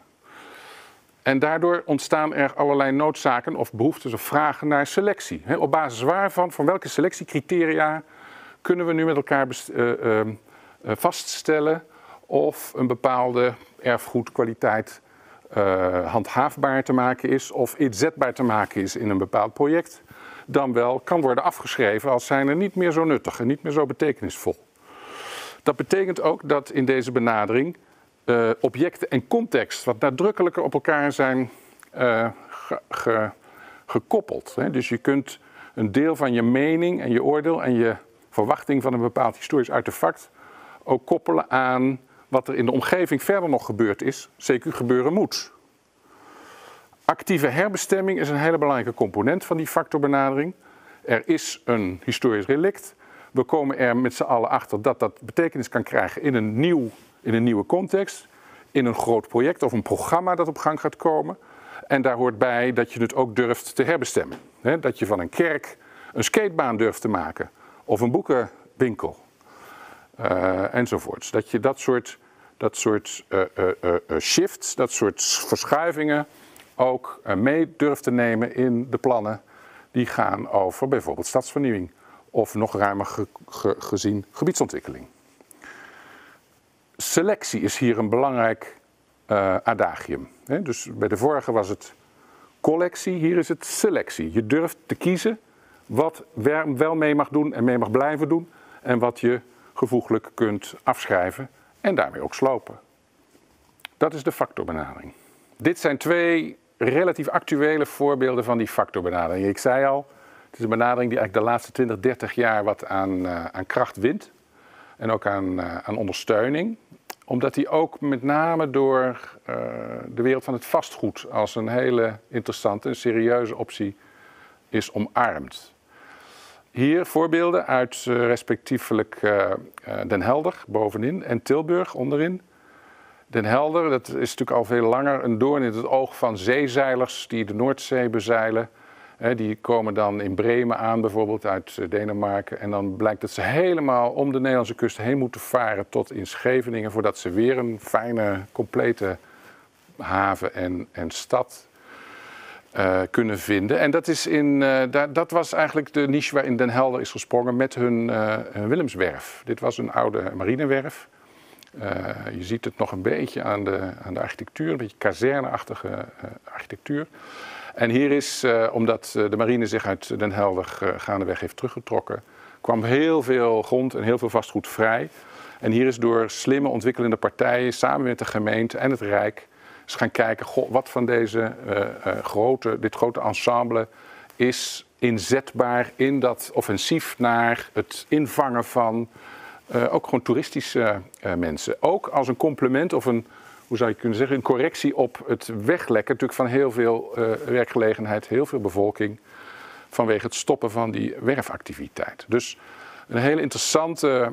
En daardoor ontstaan er allerlei noodzaken of behoeftes of vragen naar selectie. Op basis waarvan, van welke selectiecriteria kunnen we nu met elkaar uh, uh, uh, vaststellen of een bepaalde erfgoedkwaliteit uh, handhaafbaar te maken is of inzetbaar te maken is in een bepaald project, dan wel kan worden afgeschreven als zijnde niet meer zo nuttig en niet meer zo betekenisvol. Dat betekent ook dat in deze benadering uh, objecten en context wat nadrukkelijker op elkaar zijn ge gekoppeld. Hè? Dus je kunt een deel van je mening en je oordeel en je verwachting van een bepaald historisch artefact ook koppelen aan wat er in de omgeving verder nog gebeurd is, zeker gebeuren moet. Actieve herbestemming is een hele belangrijke component van die factorbenadering. Er is een historisch relict. We komen er met z'n allen achter dat dat betekenis kan krijgen in een, nieuw, in een nieuwe context, in een groot project of een programma dat op gang gaat komen. En daar hoort bij dat je het ook durft te herbestemmen. dat je van een kerk een skatebaan durft te maken of een boekenwinkel uh, enzovoorts. Dat je dat soort, dat soort uh, uh, shifts, dat soort verschuivingen ook mee durft te nemen in de plannen die gaan over bijvoorbeeld stadsvernieuwing of nog ruimer ge ge gezien gebiedsontwikkeling. Selectie is hier een belangrijk adagium. Hè? Dus bij de vorige was het collectie, hier is het selectie. Je durft te kiezen wat wel mee mag doen en mee mag blijven doen en wat je gevoeglijk kunt afschrijven en daarmee ook slopen. Dat is de factorbenadering. Dit zijn twee relatief actuele voorbeelden van die factorbenadering. Ik zei al, het is een benadering die eigenlijk de laatste 20, 30 jaar wat aan, uh, aan kracht wint. En ook aan, uh, aan ondersteuning. Omdat die ook met name door uh, de wereld van het vastgoed als een hele interessante en serieuze optie is omarmd. Hier voorbeelden uit uh, respectievelijk uh, Den Helder bovenin en Tilburg onderin. Den Helder, dat is natuurlijk al veel langer een doorn in het oog van zeezeilers die de Noordzee bezeilen. Die komen dan in Bremen aan, bijvoorbeeld uit Denemarken. En dan blijkt dat ze helemaal om de Nederlandse kust heen moeten varen tot in Scheveningen. Voordat ze weer een fijne, complete haven en, en stad eh, kunnen vinden. En dat, is in, da dat was eigenlijk de niche waarin Den Helder is gesprongen met hun Willemswerf. Dit was een oude marinewerf. je ziet het nog een beetje aan de, aan de architectuur, een beetje kazerneachtige architectuur. En hier is, omdat de marine zich uit Den Helder gaandeweg heeft teruggetrokken, kwam heel veel grond en heel veel vastgoed vrij. En hier is door slimme ontwikkelende partijen samen met de gemeente en het Rijk eens gaan kijken, goh, wat van deze, grote, dit grote ensemble is inzetbaar in dat offensief naar het invangen van ook gewoon toeristische mensen. Ook als een complement of een, hoe zou je kunnen zeggen, een correctie op het weglekken natuurlijk van heel veel werkgelegenheid, heel veel bevolking vanwege het stoppen van die werfactiviteit. Dus een hele interessante,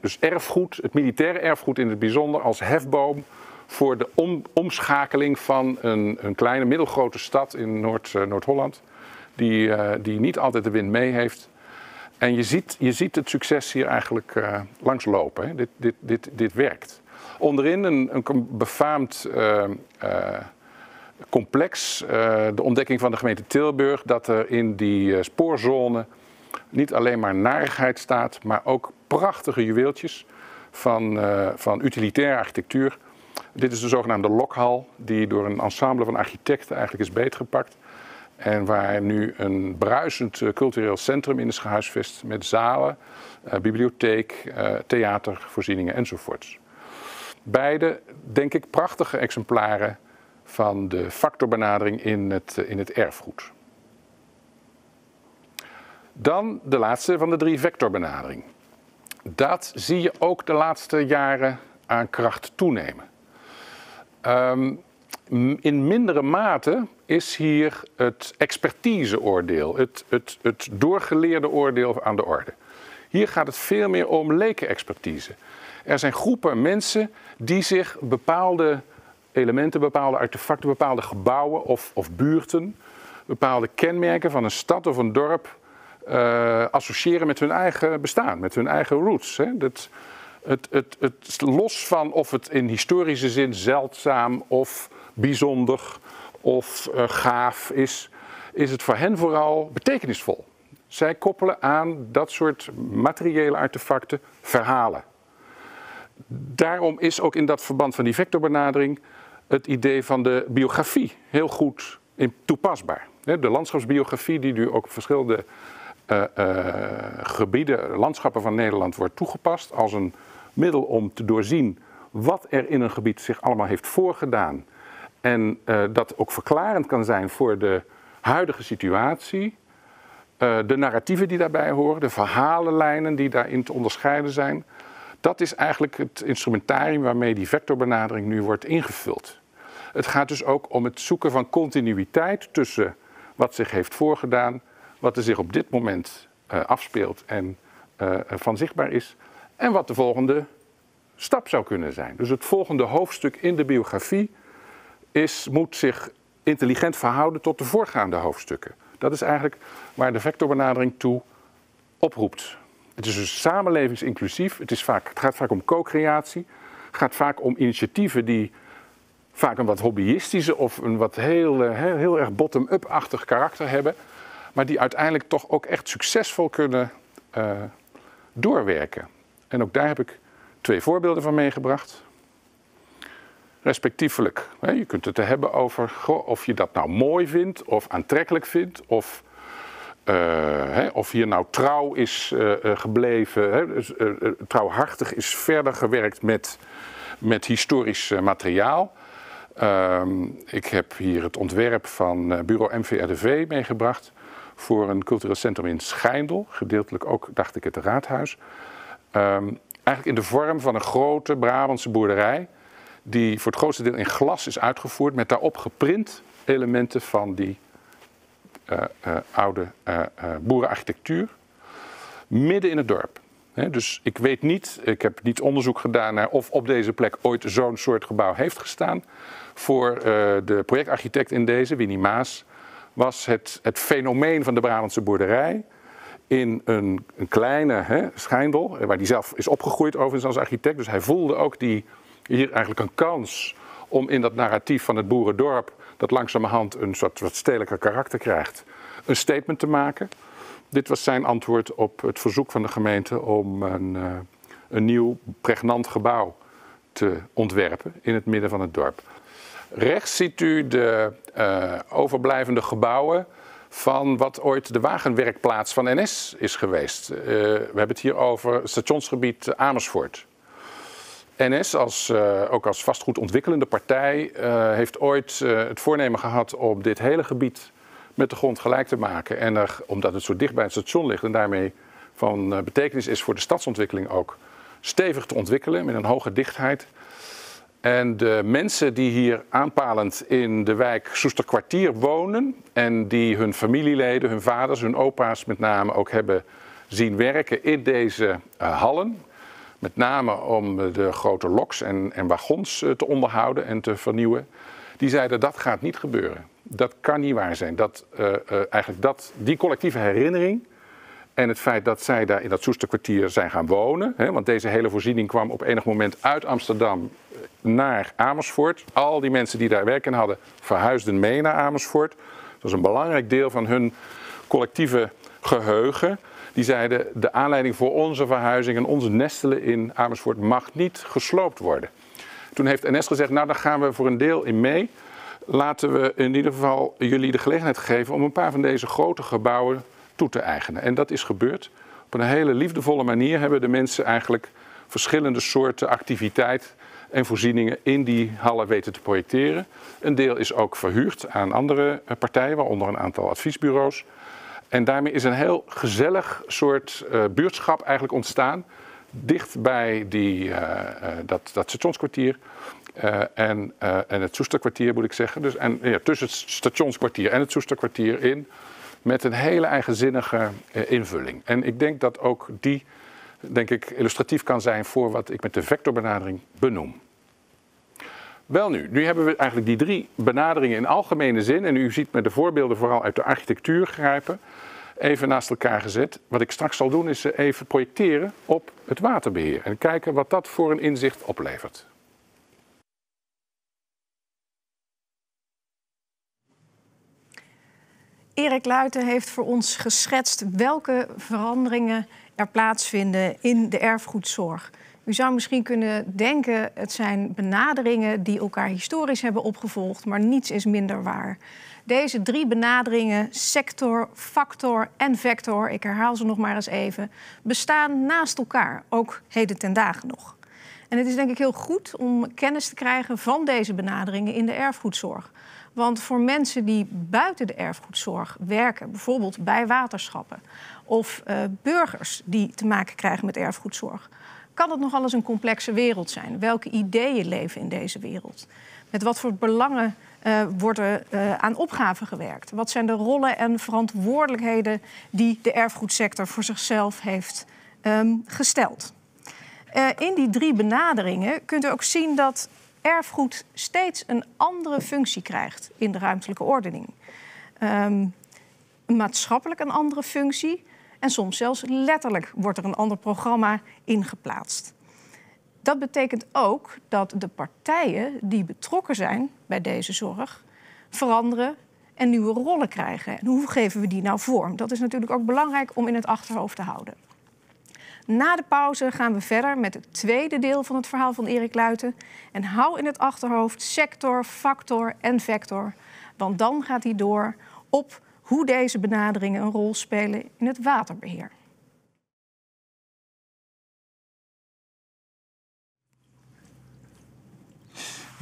dus erfgoed, het militaire erfgoed in het bijzonder als hefboom voor de om, omschakeling van een, een, kleine, middelgrote stad in Noord, Noord-Holland, die, die niet altijd de wind mee heeft. En je ziet, je ziet het succes hier eigenlijk langslopen. Hè. Dit, dit, dit, dit werkt. Onderin een, een befaamd complex, de ontdekking van de gemeente Tilburg, dat er in die spoorzone niet alleen maar narigheid staat, maar ook prachtige juweeltjes van, van utilitaire architectuur dit is de zogenaamde lokhal, die door een ensemble van architecten eigenlijk is beetgepakt. En waar nu een bruisend eh, cultureel centrum in is gehuisvest met zalen, bibliotheek, theatervoorzieningen enzovoorts. Beide, denk ik, prachtige exemplaren van de factorbenadering in het, in het erfgoed. Dan de laatste van de drie vectorbenadering. Dat zie je ook de laatste jaren aan kracht toenemen. Um, in mindere mate is hier het expertiseoordeel, het, het, het doorgeleerde oordeel aan de orde. Hier gaat het veel meer om lekenexpertise. Er zijn groepen mensen die zich bepaalde elementen, bepaalde artefacten, bepaalde gebouwen of, of buurten, bepaalde kenmerken van een stad of een dorp uh, associëren met hun eigen bestaan, met hun eigen roots. Hè. Dat, het, het, het, los van of het in historische zin zeldzaam of bijzonder of uh, gaaf is, is het voor hen vooral betekenisvol. Zij koppelen aan dat soort materiële artefacten verhalen. Daarom is ook in dat verband van die vectorbenadering het idee van de biografie heel goed toepasbaar. De landschapsbiografie, die nu ook op verschillende uh, uh, gebieden, landschappen van Nederland wordt toegepast als een middel om te doorzien wat er in een gebied zich allemaal heeft voorgedaan. En uh, dat ook verklarend kan zijn voor de huidige situatie. De narratieven die daarbij horen, de verhalenlijnen die daarin te onderscheiden zijn. Dat is eigenlijk het instrumentarium waarmee die vectorbenadering nu wordt ingevuld. Het gaat dus ook om het zoeken van continuïteit tussen wat zich heeft voorgedaan, wat er zich op dit moment uh, afspeelt en van zichtbaar is, en wat de volgende stap zou kunnen zijn. Dus het volgende hoofdstuk in de biografie is, moet zich intelligent verhouden tot de voorgaande hoofdstukken. Dat is eigenlijk waar de vectorbenadering toe oproept. Het is dus samenlevingsinclusief. Het, is vaak, het gaat vaak om co-creatie. Het gaat vaak om initiatieven die vaak een wat hobbyistische of een wat heel, eh, heel, heel erg bottom-up-achtig karakter hebben. Maar die uiteindelijk toch ook echt succesvol kunnen uh, doorwerken. En ook daar heb ik twee voorbeelden van meegebracht. Respectievelijk, je kunt het hebben over of je dat nou mooi vindt of aantrekkelijk vindt. Of, uh, of hier nou trouw is uh, gebleven, dus, uh, trouwhartig is verder gewerkt met, met historisch materiaal. Ehm, ik heb hier het ontwerp van bureau MVRDV meegebracht voor een cultureel centrum in Schijndel. Gedeeltelijk ook, dacht ik, het raadhuis. Um, eigenlijk in de vorm van een grote Brabantse boerderij, die voor het grootste deel in glas is uitgevoerd, met daarop geprint elementen van die oude uh, boerenarchitectuur, midden in het dorp. Dus ik weet niet, ik heb niet onderzoek gedaan naar of op deze plek ooit zo'n soort gebouw heeft gestaan. Voor de projectarchitect in deze, Winnie Maas, was het, het fenomeen van de Brabantse boerderij in een, een kleine schijndel, waar hij zelf is opgegroeid overigens als architect. Dus hij voelde ook die, hier eigenlijk een kans om in dat narratief van het boerendorp dat langzamerhand een soort wat stedelijker karakter krijgt, een statement te maken. Dit was zijn antwoord op het verzoek van de gemeente om een, uh, een nieuw pregnant gebouw te ontwerpen in het midden van het dorp. Rechts ziet u de uh, overblijvende gebouwen van wat ooit de wagenwerkplaats van NS is geweest. Uh, we hebben het hier over stationsgebied Amersfoort. NS, als, uh, ook als vastgoedontwikkelende partij, heeft ooit het voornemen gehad om dit hele gebied met de grond gelijk te maken. En er, omdat het zo dicht bij het station ligt en daarmee van betekenis is voor de stadsontwikkeling ook, stevig te ontwikkelen met een hoge dichtheid. En de mensen die hier aanpalend in de wijk Soesterkwartier wonen en die hun familieleden, hun vaders, hun opa's met name ook hebben zien werken in deze hallen. Met name om de grote loks en, en wagons uh, te onderhouden en te vernieuwen. Die zeiden dat gaat niet gebeuren. Dat kan niet waar zijn. Dat, uh, eigenlijk dat, die collectieve herinnering en het feit dat zij daar in dat Soesterkwartier zijn gaan wonen. Hè, want deze hele voorziening kwam op enig moment uit Amsterdam naar Amersfoort. Al die mensen die daar werk in hadden, verhuisden mee naar Amersfoort. Dat was een belangrijk deel van hun collectieve geheugen. Die zeiden, de aanleiding voor onze verhuizing en onze nestelen in Amersfoort mag niet gesloopt worden. Toen heeft NS gezegd, nou daar gaan we voor een deel in mee. Laten we in ieder geval jullie de gelegenheid geven om een paar van deze grote gebouwen toe te eigenen. En dat is gebeurd. Op een hele liefdevolle manier hebben de mensen eigenlijk verschillende soorten activiteit en voorzieningen in die hallen weten te projecteren. Een deel is ook verhuurd aan andere eh, partijen, waaronder een aantal adviesbureaus. En daarmee is een heel gezellig soort uh, buurtschap eigenlijk ontstaan. Dicht bij die, uh, uh, dat, dat stationskwartier en, en het Soesterkwartier moet ik zeggen. Dus, en, ja, tussen het stationskwartier en het Soesterkwartier in. Met een hele eigenzinnige invulling. En ik denk dat ook die denk ik, illustratief kan zijn voor wat ik met de vectorbenadering benoem. Wel nu, hebben we eigenlijk die drie benaderingen in algemene zin. En u ziet me de voorbeelden vooral uit de architectuur grijpen. Even naast elkaar gezet. Wat ik straks zal doen is ze even projecteren op het waterbeheer. En kijken wat dat voor een inzicht oplevert. Erik Luiten heeft voor ons geschetst welke veranderingen er plaatsvinden in de erfgoedzorg. U zou misschien kunnen denken, het zijn benaderingen die elkaar historisch hebben opgevolgd, maar niets is minder waar. Deze drie benaderingen, sector, factor en vector, ik herhaal ze nog maar eens even, bestaan naast elkaar, ook heden ten dagen nog. En het is denk ik heel goed om kennis te krijgen van deze benaderingen in de erfgoedzorg. Want voor mensen die buiten de erfgoedzorg werken, bijvoorbeeld bij waterschappen of uh, burgers die te maken krijgen met erfgoedzorg, kan het nogal eens een complexe wereld zijn. Welke ideeën leven in deze wereld? Met wat voor belangen uh, wordt er uh, aan opgaven gewerkt? Wat zijn de rollen en verantwoordelijkheden die de erfgoedsector voor zichzelf heeft um, gesteld? Uh, in die drie benaderingen kunt u ook zien dat erfgoed steeds een andere functie krijgt in de ruimtelijke ordening. Um, maatschappelijk een andere functie en soms zelfs letterlijk wordt er een ander programma ingeplaatst. Dat betekent ook dat de partijen die betrokken zijn bij deze zorg veranderen en nieuwe rollen krijgen. En hoe geven we die nou vorm? Dat is natuurlijk ook belangrijk om in het achterhoofd te houden. Na de pauze gaan we verder met het tweede deel van het verhaal van Erik Luiten. En hou in het achterhoofd sector, factor en vector. Want dan gaat hij door op hoe deze benaderingen een rol spelen in het waterbeheer.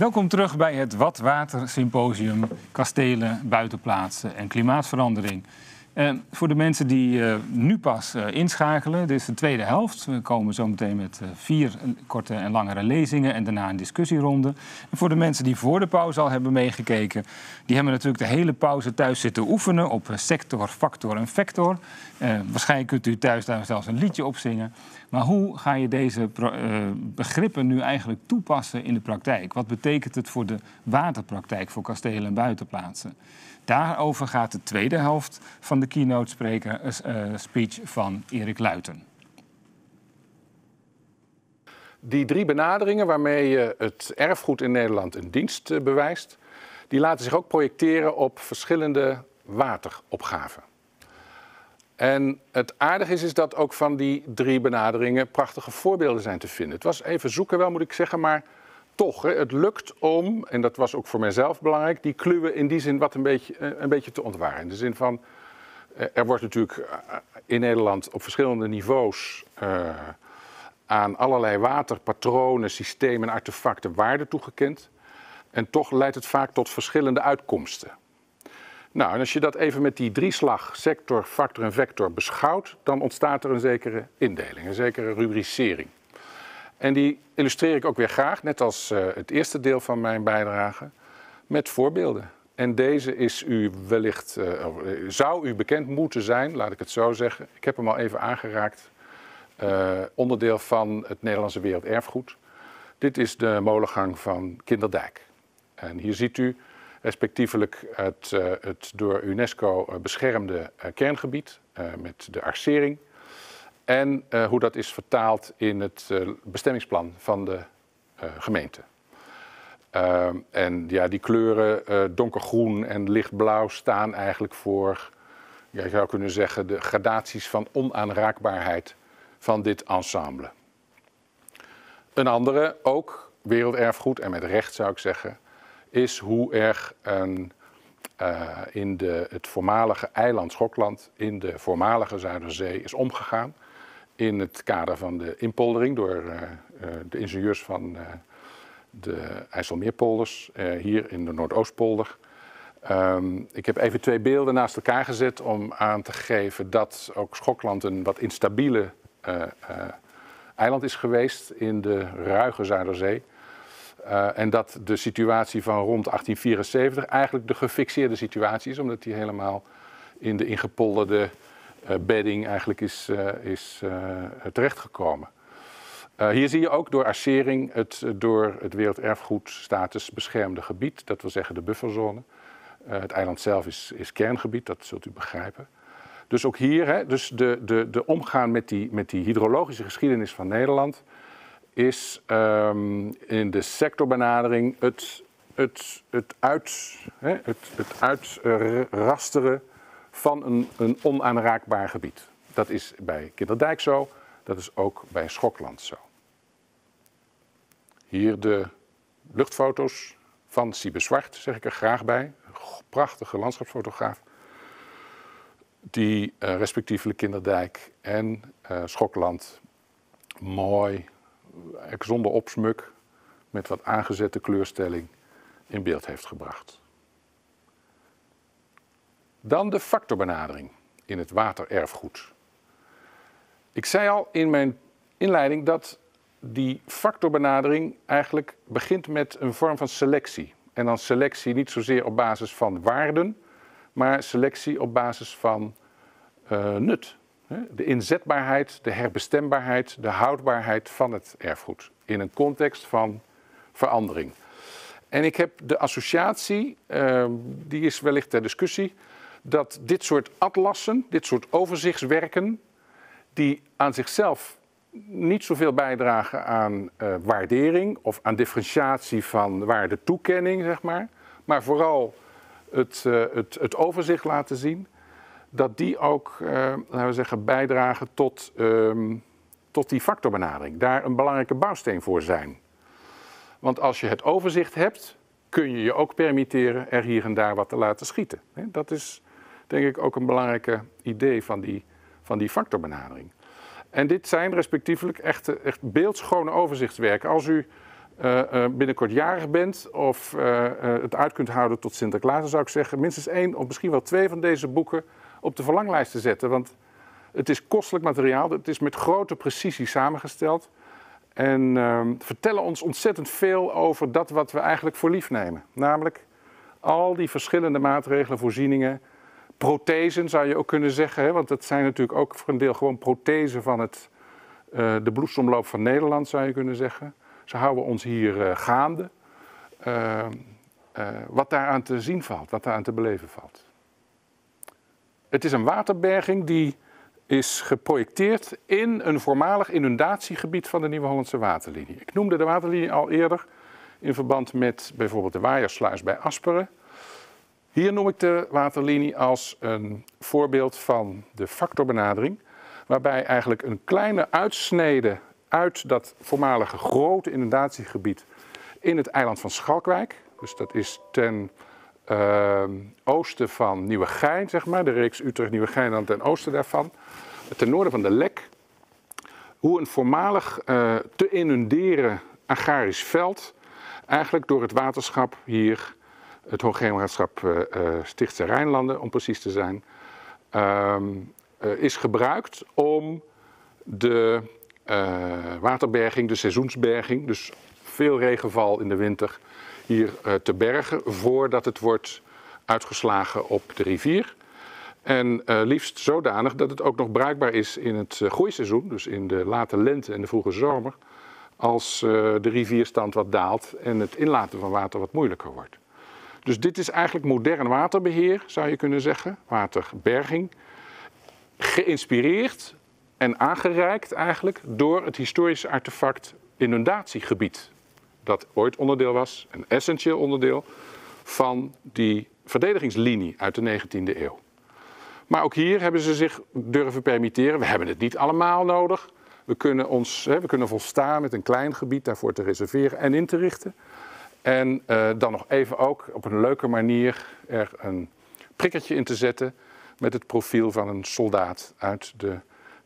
Welkom terug bij het Wat Water Symposium Kastelen, Buitenplaatsen en Klimaatverandering. Uh, voor de mensen die uh, nu pas uh, inschakelen, dit is de tweede helft. We komen zo meteen met vier korte en langere lezingen en daarna een discussieronde. En voor de mensen die voor de pauze al hebben meegekeken, die hebben natuurlijk de hele pauze thuis zitten oefenen op sector, factor en vector. waarschijnlijk kunt u thuis daar zelfs een liedje op zingen. Maar hoe ga je deze begrippen nu eigenlijk toepassen in de praktijk? Wat betekent het voor de waterpraktijk voor kastelen en buitenplaatsen? Daarover gaat de tweede helft van de keynote spreker, uh, speech van Erik Luiten. Die drie benaderingen waarmee je het erfgoed in Nederland een dienst bewijst, die laten zich ook projecteren op verschillende wateropgaven. En het aardige is, is dat ook van die drie benaderingen prachtige voorbeelden zijn te vinden. Het was even zoeken wel, moet ik zeggen, maar toch, hè, het lukt om, en dat was ook voor mijzelf belangrijk, die kluwen in die zin wat een beetje, eh, een beetje te ontwaren. In de zin van, eh, er wordt natuurlijk eh, in Nederland op verschillende niveaus aan allerlei waterpatronen, systemen en artefacten waarde toegekend. En toch leidt het vaak tot verschillende uitkomsten. Nou, en als je dat even met die drieslag sector, factor en vector beschouwt, dan ontstaat er een zekere indeling, een zekere rubricering. En die illustreer ik ook weer graag, net als uh, het eerste deel van mijn bijdrage, met voorbeelden. En deze is u wellicht, uh, zou u bekend moeten zijn, laat ik het zo zeggen. Ik heb hem al even aangeraakt. Onderdeel van het Nederlandse Werelderfgoed. Dit is de molengang van Kinderdijk. En hier ziet u respectievelijk het, het door UNESCO beschermde kerngebied met de arcering. En hoe dat is vertaald in het bestemmingsplan van de gemeente. Uh, en ja, die kleuren donkergroen en lichtblauw staan eigenlijk voor, ja, je zou kunnen zeggen, de gradaties van onaanraakbaarheid van dit ensemble. Een andere, ook werelderfgoed, en met recht zou ik zeggen, is hoe erg een, in de, het voormalige eiland Schokland, in de voormalige Zuiderzee, is omgegaan. In het kader van de inpoldering door de ingenieurs van de IJsselmeerpolders, hier in de Noordoostpolder. Um, ik heb even twee beelden naast elkaar gezet om aan te geven dat ook Schokland een wat instabiele eiland is geweest in de ruige Zuiderzee. en dat de situatie van rond 1874 eigenlijk de gefixeerde situatie is, omdat die helemaal in de ingepolderde bedding eigenlijk is, is terechtgekomen. Uh, hier zie je ook door arcering het door het werelderfgoedstatus beschermde gebied, dat wil zeggen de bufferzone. Het eiland zelf is, is, kerngebied, dat zult u begrijpen. Dus ook hier, hè, dus de, de, de omgaan met die, met die hydrologische geschiedenis van Nederland is um, in de sectorbenadering het, het, het, uit, het, het uitrasteren van een, een onaanraakbaar gebied. Dat is bij Kinderdijk zo, dat is ook bij Schokland zo. Hier de luchtfoto's van Siebe Zwart, zeg ik er graag bij. Prachtige landschapsfotograaf. Die uh, respectievelijk Kinderdijk en uh, Schokland mooi, zonder opsmuk, met wat aangezette kleurstelling in beeld heeft gebracht. Dan de factorbenadering in het watererfgoed. Ik zei al in mijn inleiding dat die factorbenadering eigenlijk begint met een vorm van selectie. En dan selectie niet zozeer op basis van waarden, maar selectie op basis van uh, nut. De inzetbaarheid, de herbestembaarheid, de houdbaarheid van het erfgoed in een context van verandering. En ik heb de associatie, uh, die is wellicht ter discussie, dat dit soort atlassen, dit soort overzichtswerken, die aan zichzelf niet zoveel bijdragen aan uh, waardering of aan differentiatie van waardetoekenning, zeg maar. Maar vooral het, uh, het, het, overzicht laten zien. Dat die ook, uh, laten we zeggen, bijdragen tot, um, tot die factorbenadering. Daar een belangrijke bouwsteen voor zijn. Want als je het overzicht hebt, kun je je ook permitteren er hier en daar wat te laten schieten. Dat is denk ik ook een belangrijke idee van die, van die factorbenadering. En dit zijn respectievelijk echt, echt beeldschone overzichtswerken. Als u uh, uh, binnenkort jarig bent of uh, het uit kunt houden tot Sinterklaas, zou ik zeggen minstens één of misschien wel twee van deze boeken op de verlanglijst te zetten. Want het is kostelijk materiaal, het is met grote precisie samengesteld. En ehm, vertellen ons ontzettend veel over dat wat we eigenlijk voor lief nemen. Namelijk al die verschillende maatregelen, voorzieningen, prothesen zou je ook kunnen zeggen, hè? want dat zijn natuurlijk ook voor een deel gewoon prothesen van het, uh, de bloedsomloop van Nederland, zou je kunnen zeggen. Ze houden ons hier uh, gaande. Uh, wat daaraan te zien valt, wat daaraan te beleven valt. Het is een waterberging die is geprojecteerd in een voormalig inundatiegebied van de Nieuwe Hollandse Waterlinie. Ik noemde de waterlinie al eerder in verband met bijvoorbeeld de Waaiersluis bij Asperen. Hier noem ik de waterlinie als een voorbeeld van de factorbenadering, waarbij eigenlijk een kleine uitsnede uit dat voormalige grote inundatiegebied in het eiland van Schalkwijk, dus dat is ten uh, oosten van Nieuwegein, zeg maar, de reeks Utrecht-Nieuwegein dan ten oosten daarvan, ten noorden van de Lek, hoe een voormalig uh, te inunderen agrarisch veld eigenlijk door het waterschap hier, het Hoogheemraadschap uh, uh, Stichtse Rijnlanden om precies te zijn, uh, is gebruikt om de waterberging, de seizoensberging, dus veel regenval in de winter, hier te bergen voordat het wordt uitgeslagen op de rivier. En liefst zodanig dat het ook nog bruikbaar is in het groeiseizoen, dus in de late lente en de vroege zomer, als de rivierstand wat daalt en het inlaten van water wat moeilijker wordt. Dus dit is eigenlijk modern waterbeheer, zou je kunnen zeggen, waterberging, geïnspireerd en aangereikt eigenlijk door het historische artefact inundatiegebied, dat ooit onderdeel was, een essentieel onderdeel van die verdedigingslinie uit de 19e eeuw. Maar ook hier hebben ze zich durven permitteren. We hebben het niet allemaal nodig. We kunnen, ons, we kunnen volstaan met een klein gebied daarvoor te reserveren en in te richten. En uh, dan nog even ook op een leuke manier er een prikkertje in te zetten met het profiel van een soldaat uit de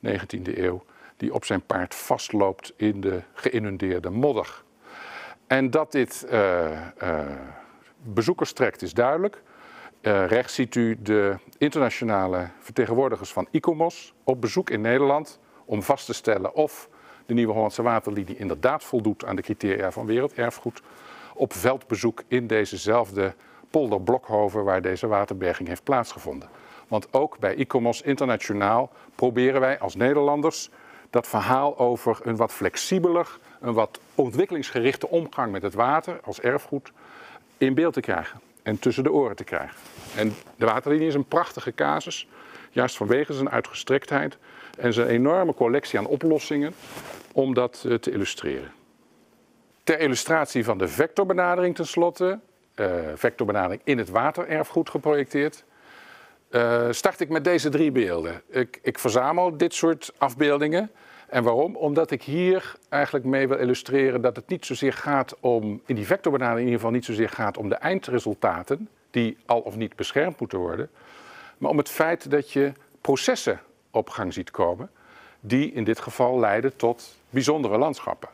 19e eeuw die op zijn paard vastloopt in de geïnundeerde modder. En dat dit uh, uh, bezoekers trekt is duidelijk. Rechts ziet u de internationale vertegenwoordigers van ICOMOS op bezoek in Nederland om vast te stellen of de Nieuwe Hollandse Waterlinie inderdaad voldoet aan de criteria van werelderfgoed. Op veldbezoek in dezezelfde polder Blokhoven waar deze waterberging heeft plaatsgevonden. Want ook bij ICOMOS internationaal proberen wij als Nederlanders dat verhaal over een wat flexibeler, een wat ontwikkelingsgerichte omgang met het water als erfgoed in beeld te krijgen en tussen de oren te krijgen. En de waterlinie is een prachtige casus, juist vanwege zijn uitgestrektheid en zijn enorme collectie aan oplossingen om dat uh, te illustreren. Ter illustratie van de vectorbenadering tenslotte, uh, vectorbenadering in het watererfgoed geprojecteerd, uh, start ik met deze drie beelden. Ik, ik verzamel dit soort afbeeldingen. En waarom? Omdat ik hier eigenlijk mee wil illustreren dat het niet zozeer gaat om, in die vectorbenadering in ieder geval niet zozeer gaat om de eindresultaten, die al of niet beschermd moeten worden, maar om het feit dat je processen op gang ziet komen, die in dit geval leiden tot bijzondere landschappen.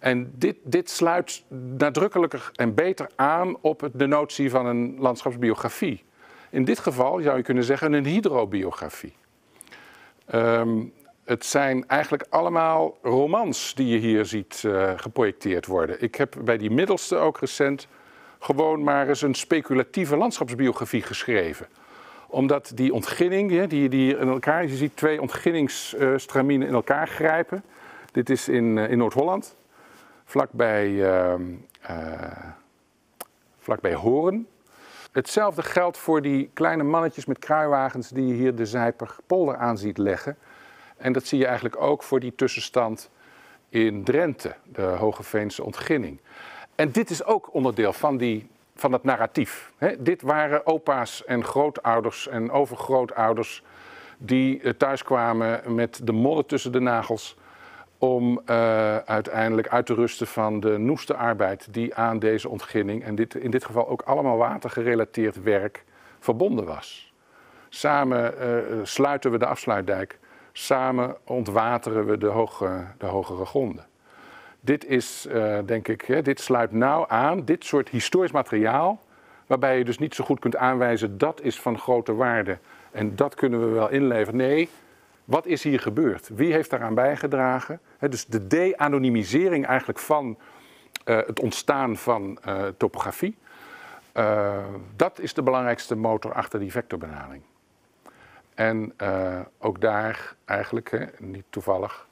En dit, dit sluit nadrukkelijker en beter aan op de notie van een landschapsbiografie. In dit geval zou je kunnen zeggen een hydrobiografie. Um, het zijn eigenlijk allemaal romans die je hier ziet uh, geprojecteerd worden. Ik heb bij die middelste ook recent gewoon maar eens een speculatieve landschapsbiografie geschreven. Omdat die ontginning, die, die in elkaar, je ziet twee ontginningsstraminen in elkaar grijpen. Dit is in, uh, in Noord-Holland, vlakbij, uh, vlakbij Horen. Hetzelfde geldt voor die kleine mannetjes met kruiwagens die je hier de Zijperpolder aan ziet leggen. En dat zie je eigenlijk ook voor die tussenstand in Drenthe, de Hogeveense ontginning. En dit is ook onderdeel van, die, van het narratief. Dit waren opa's en grootouders en overgrootouders die uh, thuiskwamen met de modder tussen de nagels om uh, uiteindelijk uit te rusten van de noeste arbeid die aan deze ontginning, en dit, in dit geval ook allemaal watergerelateerd werk, verbonden was. Samen uh, sluiten we de afsluitdijk Samen ontwateren we de, hoge, de hogere gronden. Dit is, denk ik, hè, dit sluit nauw aan, dit soort historisch materiaal, waarbij je dus niet zo goed kunt aanwijzen dat is van grote waarde en dat kunnen we wel inleveren. Nee, wat is hier gebeurd? Wie heeft daaraan bijgedragen? Dus de de-anonymisering eigenlijk van uh, het ontstaan van uh, topografie. Uh, dat is de belangrijkste motor achter die vectorbenadering. En ook daar eigenlijk, hè, niet toevallig,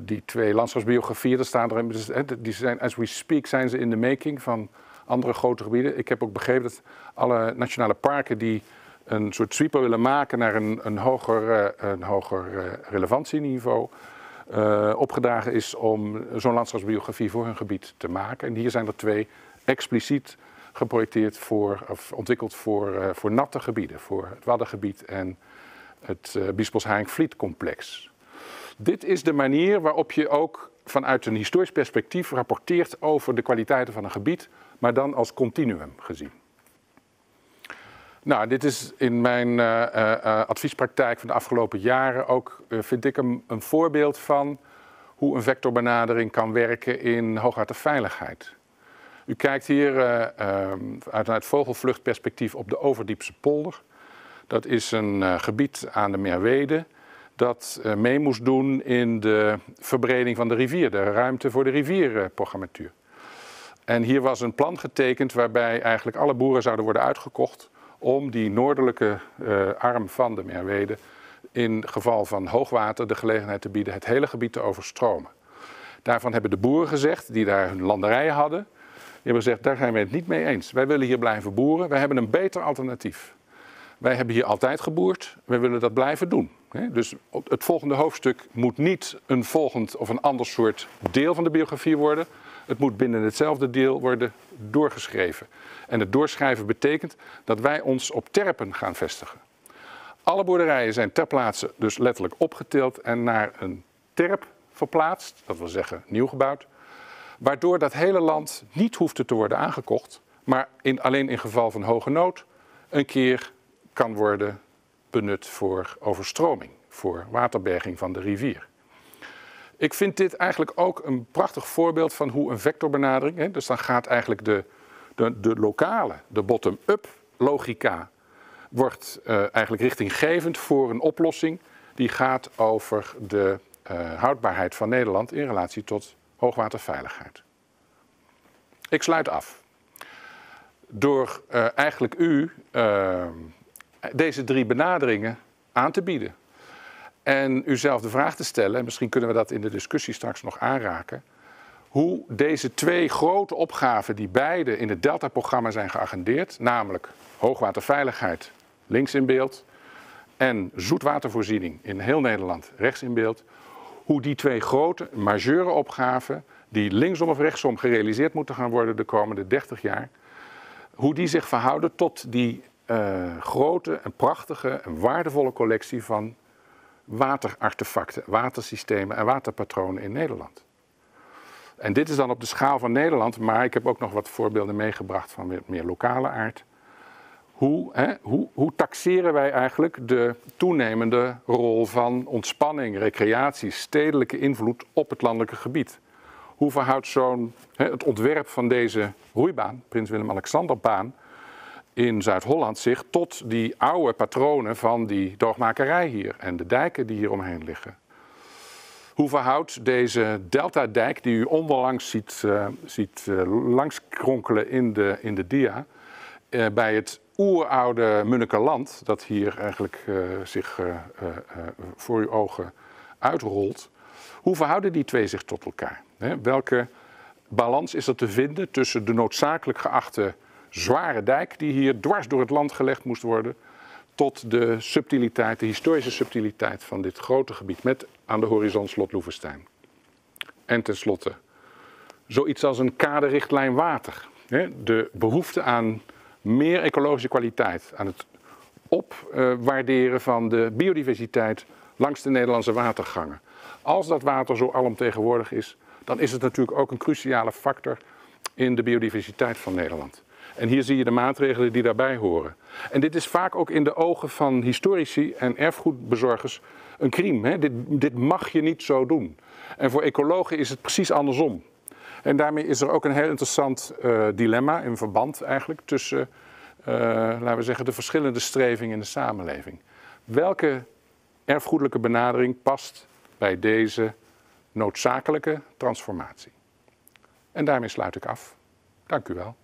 die twee landschapsbiografieën, dat staan erin, dus, die zijn, as we speak, zijn ze in de making van andere grote gebieden. Ik heb ook begrepen dat alle nationale parken die een soort sweeper willen maken naar een, een hoger, een hoger relevantieniveau, opgedragen is om zo'n landschapsbiografie voor hun gebied te maken. En hier zijn er twee expliciet geprojecteerd voor, of ontwikkeld voor, uh, voor natte gebieden, voor het Waddengebied en het uh, Biesbos-Haink-Vliet complex. Dit is de manier waarop je ook vanuit een historisch perspectief rapporteert over de kwaliteiten van een gebied, maar dan als continuum gezien. Nou, dit is in mijn uh, uh, adviespraktijk van de afgelopen jaren ook, vind ik, een, voorbeeld van hoe een vectorbenadering kan werken in hoogwaterveiligheid. U kijkt hier uit het vogelvluchtperspectief op de Overdiepse polder. Dat is een gebied aan de Merwede dat mee moest doen in de verbreding van de rivier, de ruimte voor de rivierprogrammatuur. En hier was een plan getekend waarbij eigenlijk alle boeren zouden worden uitgekocht om die noordelijke uh, arm van de Merwede in geval van hoogwater de gelegenheid te bieden het hele gebied te overstromen. Daarvan hebben de boeren gezegd, die daar hun landerijen hadden, die hebben gezegd, daar zijn wij het niet mee eens. Wij willen hier blijven boeren, wij hebben een beter alternatief. Wij hebben hier altijd geboerd, wij willen dat blijven doen. Dus het volgende hoofdstuk moet niet een volgend of een ander soort deel van de biografie worden. Het moet binnen hetzelfde deel worden doorgeschreven. En het doorschrijven betekent dat wij ons op terpen gaan vestigen. Alle boerderijen zijn ter plaatse dus letterlijk opgetild en naar een terp verplaatst, dat wil zeggen nieuw gebouwd, waardoor dat hele land niet hoefde te worden aangekocht, maar in, alleen in geval van hoge nood een keer kan worden benut voor overstroming, voor waterberging van de rivier. Ik vind dit eigenlijk ook een prachtig voorbeeld van hoe een vectorbenadering, hè, dus dan gaat eigenlijk de, de, de lokale, de bottom-up logica, wordt uh, eigenlijk richtinggevend voor een oplossing die gaat over de uh, houdbaarheid van Nederland in relatie tot hoogwaterveiligheid. Ik sluit af. Door uh, eigenlijk u deze drie benaderingen aan te bieden. En u zelf de vraag te stellen, en misschien kunnen we dat in de discussie straks nog aanraken, hoe deze twee grote opgaven die beide in het Delta-programma zijn geagendeerd, namelijk hoogwaterveiligheid links in beeld en zoetwatervoorziening in heel Nederland rechts in beeld, hoe die twee grote, majeure opgaven, die linksom of rechtsom gerealiseerd moeten gaan worden de komende 30 jaar, hoe die zich verhouden tot die uh, grote en prachtige en waardevolle collectie van waterartefacten, watersystemen en waterpatronen in Nederland. En dit is dan op de schaal van Nederland, maar ik heb ook nog wat voorbeelden meegebracht van meer, lokale aard. Hoe, hè, hoe, hoe taxeren wij eigenlijk de toenemende rol van ontspanning, recreatie, stedelijke invloed op het landelijke gebied? Hoe verhoudt zo'n, het ontwerp van deze roeibaan, Prins Willem-Alexanderbaan, in Zuid-Holland zich tot die oude patronen van die doogmakerij hier en de dijken die hier omheen liggen. Hoe verhoudt deze deltadijk, die u onlangs ziet, uh, ziet uh, langskronkelen in de, in de dia, uh, bij het oeroude Munnikerland, dat hier eigenlijk zich voor uw ogen uitrolt. Hoe verhouden die twee zich tot elkaar? Welke balans is er te vinden tussen de noodzakelijk geachte zware dijk die hier dwars door het land gelegd moest worden. Tot de subtiliteit, de historische subtiliteit van dit grote gebied met aan de horizon slot Loevestein. En tenslotte, zoiets als een kaderrichtlijn water. De behoefte aan meer ecologische kwaliteit, aan het opwaarderen van de biodiversiteit langs de Nederlandse watergangen. Als dat water zo alomtegenwoordig is, dan is het natuurlijk ook een cruciale factor in de biodiversiteit van Nederland. En hier zie je de maatregelen die daarbij horen. En dit is vaak ook in de ogen van historici en erfgoedbezorgers een crime. Hè? Dit, dit mag je niet zo doen. En voor ecologen is het precies andersom. En daarmee is er ook een heel interessant uh, dilemma, in verband eigenlijk, tussen, uh, laten we zeggen, de verschillende strevingen in de samenleving. Welke erfgoedelijke benadering past bij deze noodzakelijke transformatie? En daarmee sluit ik af. Dank u wel.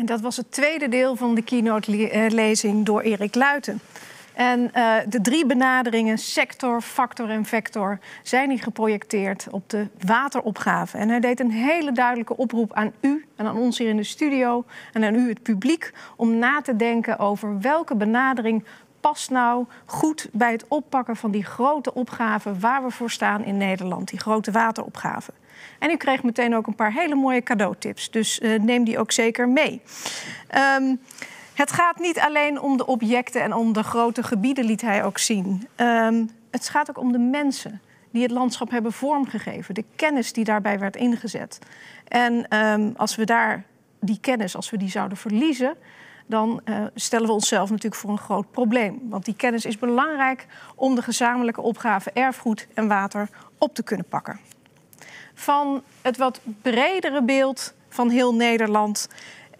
En dat was het tweede deel van de keynote-lezing door Erik Luiten. En uh, de drie benaderingen, sector, factor en vector, zijn hier geprojecteerd op de wateropgave. En hij deed een hele duidelijke oproep aan u en aan ons hier in de studio en aan u, het publiek, om na te denken over welke benadering past nou goed bij het oppakken van die grote opgaven waar we voor staan in Nederland, die grote wateropgaven. En u kreeg meteen ook een paar hele mooie cadeautips, dus uh, neem die ook zeker mee. Um, het gaat niet alleen om de objecten en om de grote gebieden, liet hij ook zien. Um, het gaat ook om de mensen die het landschap hebben vormgegeven, de kennis die daarbij werd ingezet. En um, als we daar die kennis, als we die zouden verliezen, dan uh, stellen we onszelf natuurlijk voor een groot probleem. Want die kennis is belangrijk om de gezamenlijke opgave erfgoed en water op te kunnen pakken. Van het wat bredere beeld van heel Nederland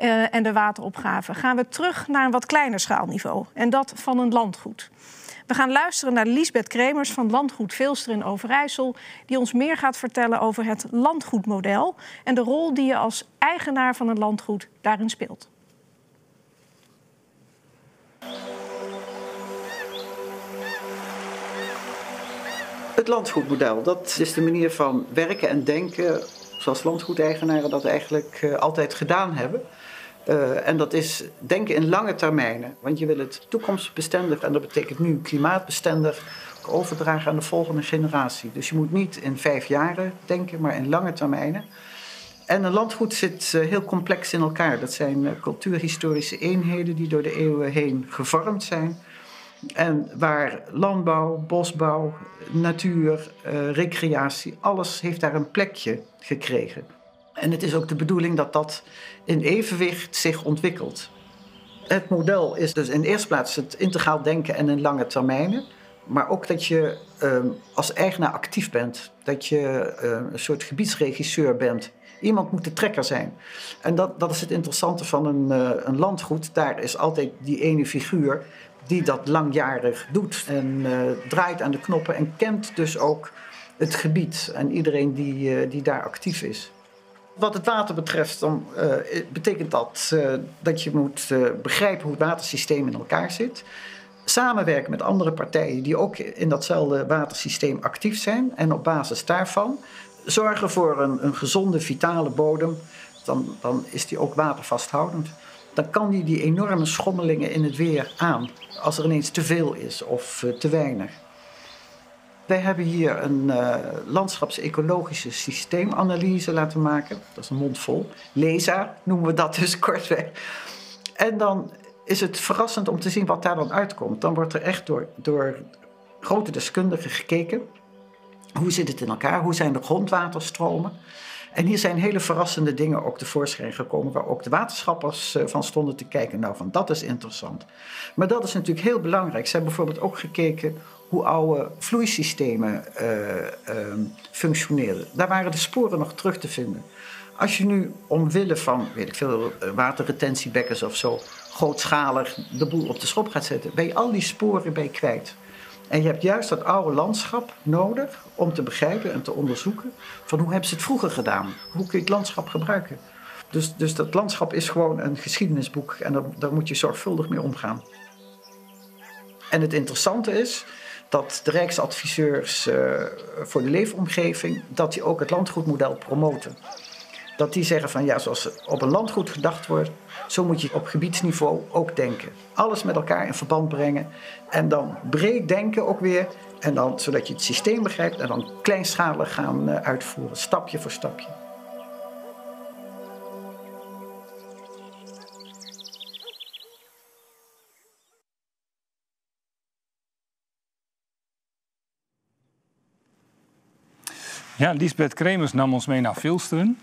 uh, en de wateropgave gaan we terug naar een wat kleiner schaalniveau. En dat van een landgoed. We gaan luisteren naar Liesbeth Kremers van Landgoed Veelster in Overijssel, die ons meer gaat vertellen over het landgoedmodel en de rol die je als eigenaar van een landgoed daarin speelt. Het landgoedmodel, dat is de manier van werken en denken zoals landgoedeigenaren dat eigenlijk uh, altijd gedaan hebben. Uh, en dat is denken in lange termijnen. Want je wil het toekomstbestendig, en dat betekent nu klimaatbestendig, overdragen aan de volgende generatie. Dus je moet niet in vijf jaren denken, maar in lange termijnen. En een landgoed zit uh, heel complex in elkaar. Dat zijn uh, cultuurhistorische eenheden die door de eeuwen heen gevormd zijn. En waar landbouw, bosbouw, natuur, recreatie, alles heeft daar een plekje gekregen. En het is ook de bedoeling dat dat in evenwicht zich ontwikkelt. Het model is dus in de eerste plaats het integraal denken en in lange termijnen. Maar ook dat je uh, als eigenaar actief bent. Dat je een soort gebiedsregisseur bent. Iemand moet de trekker zijn. En dat, dat is het interessante van een, uh, een landgoed. Daar is altijd die ene figuur die dat langjarig doet. En draait aan de knoppen en kent dus ook het gebied en iedereen die, die daar actief is. Wat het water betreft, dan betekent dat dat je moet begrijpen hoe het watersysteem in elkaar zit. Samenwerken met andere partijen die ook in datzelfde watersysteem actief zijn. En op basis daarvan zorgen voor een, een gezonde, vitale bodem. Dan, dan is die ook watervasthoudend. Dan kan die die enorme schommelingen in het weer aan. Als er ineens te veel is of te weinig. Wij hebben hier een uh, landschapsecologische systeemanalyse laten maken. Dat is een mond vol. LESA noemen we dat dus kortweg. En dan is het verrassend om te zien wat daar dan uitkomt. Dan wordt er echt door, door grote deskundigen gekeken. Hoe zit het in elkaar? Hoe zijn de grondwaterstromen? En hier zijn hele verrassende dingen ook tevoorschijn gekomen, waar ook de waterschappers eh, van stonden te kijken. Nou, van dat is interessant. Maar dat is natuurlijk heel belangrijk. Ze hebben bijvoorbeeld ook gekeken hoe oude vloeisystemen uh, uh, functioneerden. Daar waren de sporen nog terug te vinden. Als je nu omwille van, weet ik veel, waterretentiebekkens of zo, grootschalig de boel op de schop gaat zetten, ben je al die sporen bij kwijt. En je hebt juist dat oude landschap nodig om te begrijpen en te onderzoeken van hoe hebben ze het vroeger gedaan? Hoe kun je het landschap gebruiken? Dus, dus dat landschap is gewoon een geschiedenisboek en daar, daar moet je zorgvuldig mee omgaan. En het interessante is, dat de Rijksadviseurs uh, voor de leefomgeving, dat die ook het landgoedmodel promoten. Dat die zeggen van ja, zoals op een landgoed gedacht wordt, zo moet je op gebiedsniveau ook denken. Alles met elkaar in verband brengen en dan breed denken ook weer. En dan, zodat je het systeem begrijpt en dan kleinschalig gaan uh, uitvoeren, stapje voor stapje. Ja, Lisbeth Kremers nam ons mee naar Vilsteren.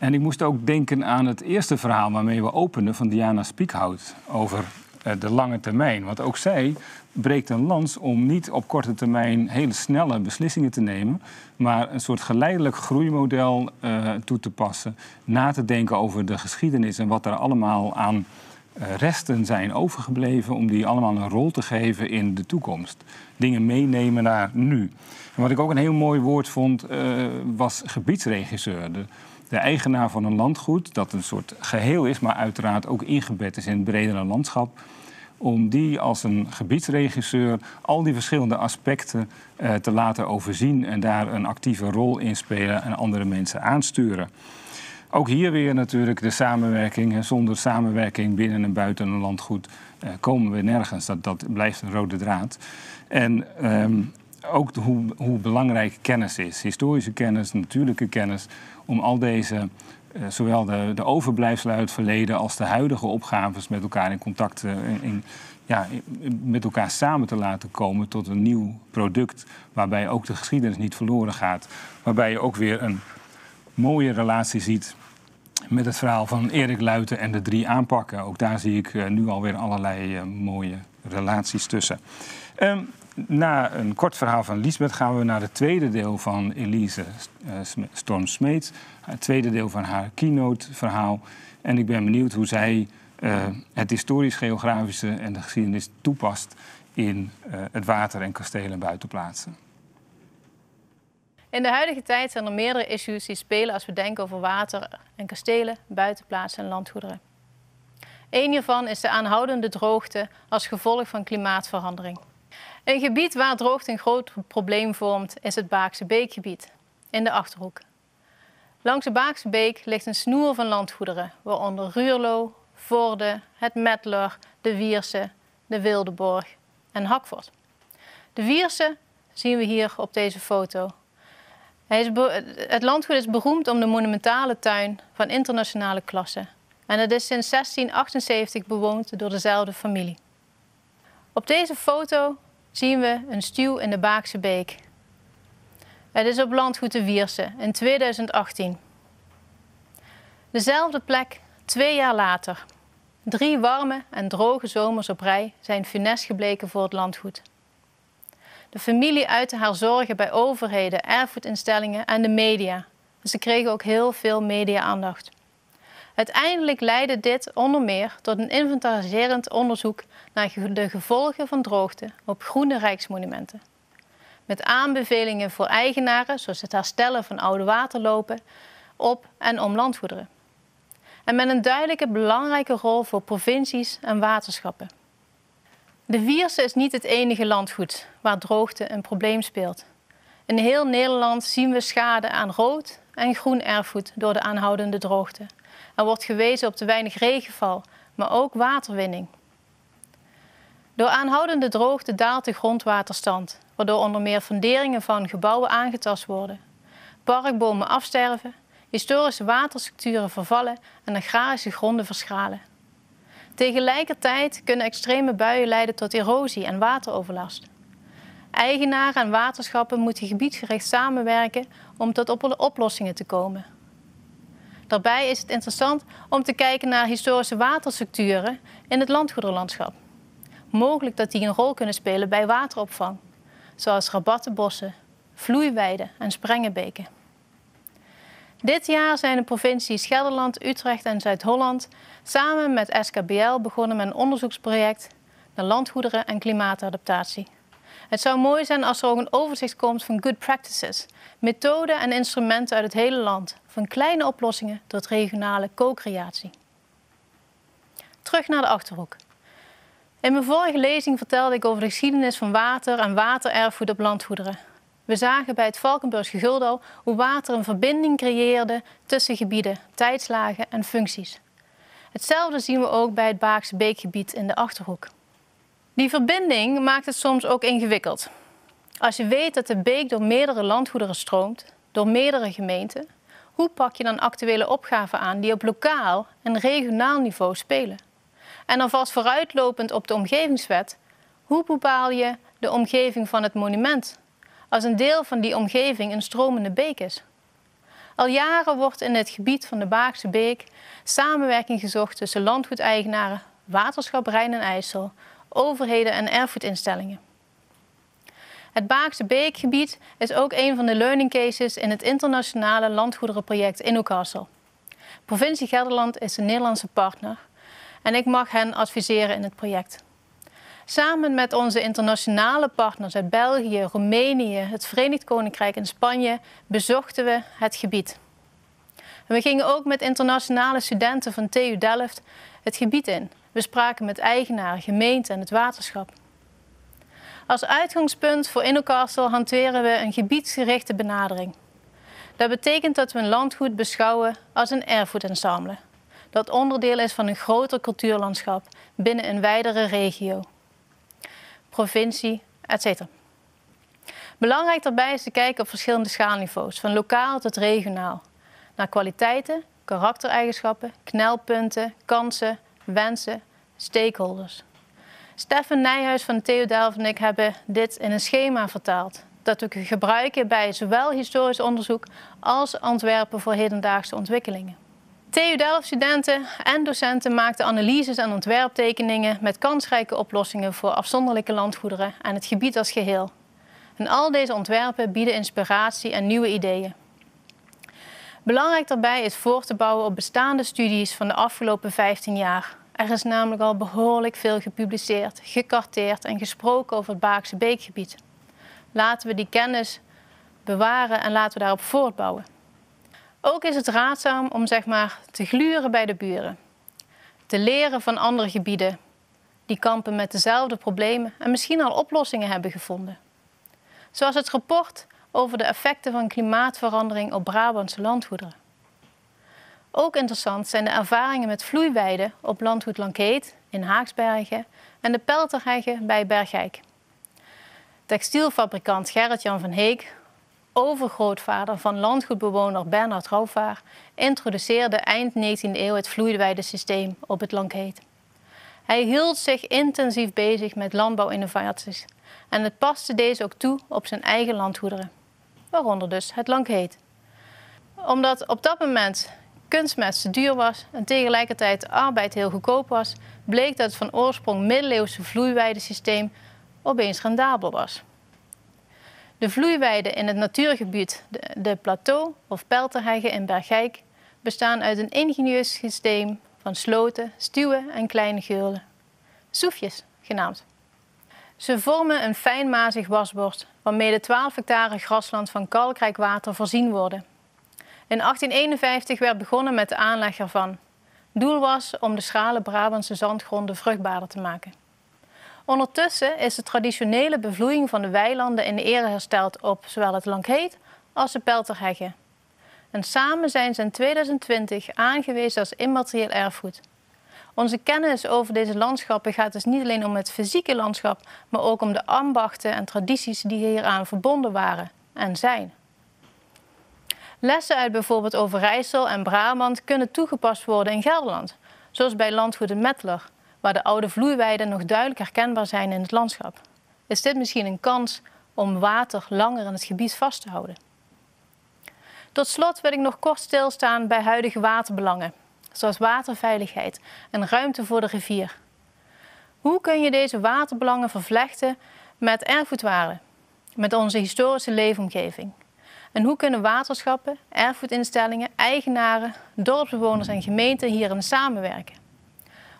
En ik moest ook denken aan het eerste verhaal waarmee we openden van Diana Spiekhout over uh, de lange termijn. Want ook zij breekt een lans om niet op korte termijn hele snelle beslissingen te nemen, maar een soort geleidelijk groeimodel uh, toe te passen, na te denken over de geschiedenis en wat er allemaal aan uh, resten zijn overgebleven, om die allemaal een rol te geven in de toekomst. Dingen meenemen naar nu. En wat ik ook een heel mooi woord vond, was gebiedsregisseur. De, de, eigenaar van een landgoed, dat een soort geheel is, maar uiteraard ook ingebed is in het bredere landschap. Om die als een gebiedsregisseur al die verschillende aspecten uh, te laten overzien en daar een actieve rol in spelen en andere mensen aansturen. ook hier weer natuurlijk de samenwerking. Zonder samenwerking binnen en buiten een landgoed uh, komen we nergens. Dat, dat blijft een rode draad. En um, ook hoe, hoe belangrijk kennis is. Historische kennis, natuurlijke kennis. Om al deze uh, zowel de, de overblijfselen uit het verleden als de huidige opgaves met elkaar in contact uh, in, ja, met elkaar samen te laten komen tot een nieuw product. Waarbij ook de geschiedenis niet verloren gaat. Waarbij je ook weer een mooie relatie ziet met het verhaal van Erik Luiten en de drie aanpakken. Ook daar zie ik uh, nu alweer allerlei mooie relaties tussen. Um, na een kort verhaal van Liesbeth gaan we naar het tweede deel van Elise uh, Storm Smeets. Het tweede deel van haar keynote-verhaal. En ik ben benieuwd hoe zij uh, het historisch-geografische en de geschiedenis toepast in uh, het water en kastelen en buitenplaatsen. In de huidige tijd zijn er meerdere issues die spelen als we denken over water en kastelen, buitenplaatsen en landgoederen. Eén hiervan is de aanhoudende droogte als gevolg van klimaatverandering. Een gebied waar droogte een groot probleem vormt is het Baakse Beekgebied in de Achterhoek. Langs de Baakse Beek ligt een snoer van landgoederen, waaronder Ruurlo, Voorde, het Metler, de Wierse, de Wildeborg en Hakvoort. De Wierse zien we hier op deze foto. Het landgoed is beroemd om de monumentale tuin van internationale klasse. En het is sinds 1678 bewoond door dezelfde familie. Op deze foto zien we een stuw in de Baakse Beek. Het is op landgoed de Wierse in 2018. Dezelfde plek twee jaar later. Drie warme en droge zomers op rij zijn funest gebleken voor het landgoed. De familie uitte haar zorgen bij overheden, erfgoedinstellingen en de media. Ze kregen ook heel veel media-aandacht. Uiteindelijk leidde dit onder meer tot een inventariserend onderzoek naar de gevolgen van droogte op groene rijksmonumenten. Met aanbevelingen voor eigenaren, zoals het herstellen van oude waterlopen, op en om landgoederen. En met een duidelijke belangrijke rol voor provincies en waterschappen. De Wierse is niet het enige landgoed waar droogte een probleem speelt. In heel Nederland zien we schade aan rood en groen erfgoed door de aanhoudende droogte. Er wordt gewezen op te weinig regenval, maar ook waterwinning. Door aanhoudende droogte daalt de grondwaterstand, waardoor onder meer funderingen van gebouwen aangetast worden. Parkbomen afsterven, historische waterstructuren vervallen en agrarische gronden verschralen. Tegelijkertijd kunnen extreme buien leiden tot erosie en wateroverlast. Eigenaren en waterschappen moeten gebiedsgericht samenwerken om tot oplossingen te komen. Daarbij is het interessant om te kijken naar historische waterstructuren in het landgoederlandschap. Mogelijk dat die een rol kunnen spelen bij wateropvang, zoals rabattenbossen, vloeiweiden en sprengenbeken. Dit jaar zijn de provincies Gelderland, Utrecht en Zuid-Holland samen met SKBL begonnen met een onderzoeksproject naar landgoederen en klimaatadaptatie. Het zou mooi zijn als er ook een overzicht komt van good practices, methoden en instrumenten uit het hele land, van kleine oplossingen tot regionale co-creatie. Terug naar de achterhoek. In mijn vorige lezing vertelde ik over de geschiedenis van water en watererfgoed op landgoederen. We zagen bij het Valkenburgse Guldal hoe water een verbinding creëerde tussen gebieden, tijdslagen en functies. Hetzelfde zien we ook bij het Baakse Beekgebied in de Achterhoek. Die verbinding maakt het soms ook ingewikkeld. Als je weet dat de beek door meerdere landgoederen stroomt, door meerdere gemeenten, hoe pak je dan actuele opgaven aan die op lokaal en regionaal niveau spelen? En alvast vooruitlopend op de omgevingswet, hoe bepaal je de omgeving van het monument als een deel van die omgeving een stromende beek is? Al jaren wordt in het gebied van de Baakse Beek samenwerking gezocht tussen landgoedeigenaren, Waterschap Rijn en IJssel, overheden en erfgoedinstellingen. Het Baakse Beekgebied is ook een van de learning cases in het internationale landgoederenproject InnoCastle. Provincie Gelderland is een Nederlandse partner en ik mag hen adviseren in het project. Samen met onze internationale partners uit België, Roemenië, het Verenigd Koninkrijk en Spanje bezochten we het gebied. We gingen ook met internationale studenten van TU Delft het gebied in. We spraken met eigenaar, gemeente en het waterschap. Als uitgangspunt voor InnoCastle hanteren we een gebiedsgerichte benadering. Dat betekent dat we een landgoed beschouwen als een erfgoedensemble. Dat onderdeel is van een groter cultuurlandschap binnen een wijdere regio, provincie, etc. Belangrijk daarbij is te kijken op verschillende schaalniveaus, van lokaal tot regionaal. Naar kwaliteiten, karaktereigenschappen, knelpunten, kansen, wensen, stakeholders. Stefan Nijhuis van TU Delft en ik hebben dit in een schema vertaald. Dat we gebruiken bij zowel historisch onderzoek als Antwerpen voor hedendaagse ontwikkelingen. TU Delft studenten en docenten maakten analyses en ontwerptekeningen met kansrijke oplossingen voor afzonderlijke landgoederen en het gebied als geheel. En al deze ontwerpen bieden inspiratie en nieuwe ideeën. Belangrijk daarbij is voor te bouwen op bestaande studies van de afgelopen 15 jaar. Er is namelijk al behoorlijk veel gepubliceerd, gekarteerd en gesproken over het Baakse beekgebied. Laten we die kennis bewaren en laten we daarop voortbouwen. Ook is het raadzaam om zeg maar, te gluren bij de buren. Te leren van andere gebieden die kampen met dezelfde problemen en misschien al oplossingen hebben gevonden. Zoals het rapport over de effecten van klimaatverandering op Brabantse landgoederen. Ook interessant zijn de ervaringen met vloeiweiden op landgoed Lankeet in Haaksbergen en de pelterheggen bij Bergijk. Textielfabrikant Gerrit-Jan van Heek, overgrootvader van landgoedbewoner Bernard Rouwvaar, introduceerde eind 19e eeuw het vloeiweidesysteem op het Lankeet. Hij hield zich intensief bezig met landbouwinnovaties en het paste deze ook toe op zijn eigen landgoederen, waaronder dus het Lankeet. Omdat op dat moment kunstmest duur was en tegelijkertijd arbeid heel goedkoop was, bleek dat het van oorsprong middeleeuwse vloeiweidesysteem opeens rendabel was. De vloeiweiden in het natuurgebied de, de plateau of pelterheggen in Bergijk bestaan uit een ingenieus systeem van sloten, stuwen en kleine geulen. Soefjes genaamd. Ze vormen een fijnmazig wasbord waarmee de 12 hectare grasland van kalkrijk water voorzien worden. In 1851 werd begonnen met de aanleg ervan. Doel was om de schrale Brabantse zandgronden vruchtbaarder te maken. Ondertussen is de traditionele bevloeiing van de weilanden in de ere hersteld op zowel het Lankheet als de Pelterheggen. En samen zijn ze in 2020 aangewezen als immaterieel erfgoed. Onze kennis over deze landschappen gaat dus niet alleen om het fysieke landschap, maar ook om de ambachten en tradities die hieraan verbonden waren en zijn. Lessen uit bijvoorbeeld Overijssel en Brabant kunnen toegepast worden in Gelderland, zoals bij landgoed Metler, waar de oude vloeiweiden nog duidelijk herkenbaar zijn in het landschap. Is dit misschien een kans om water langer in het gebied vast te houden? Tot slot wil ik nog kort stilstaan bij huidige waterbelangen, zoals waterveiligheid en ruimte voor de rivier. Hoe kun je deze waterbelangen vervlechten met erfgoedwaarde, met onze historische leefomgeving? En hoe kunnen waterschappen, erfgoedinstellingen, eigenaren, dorpsbewoners en gemeenten hierin samenwerken?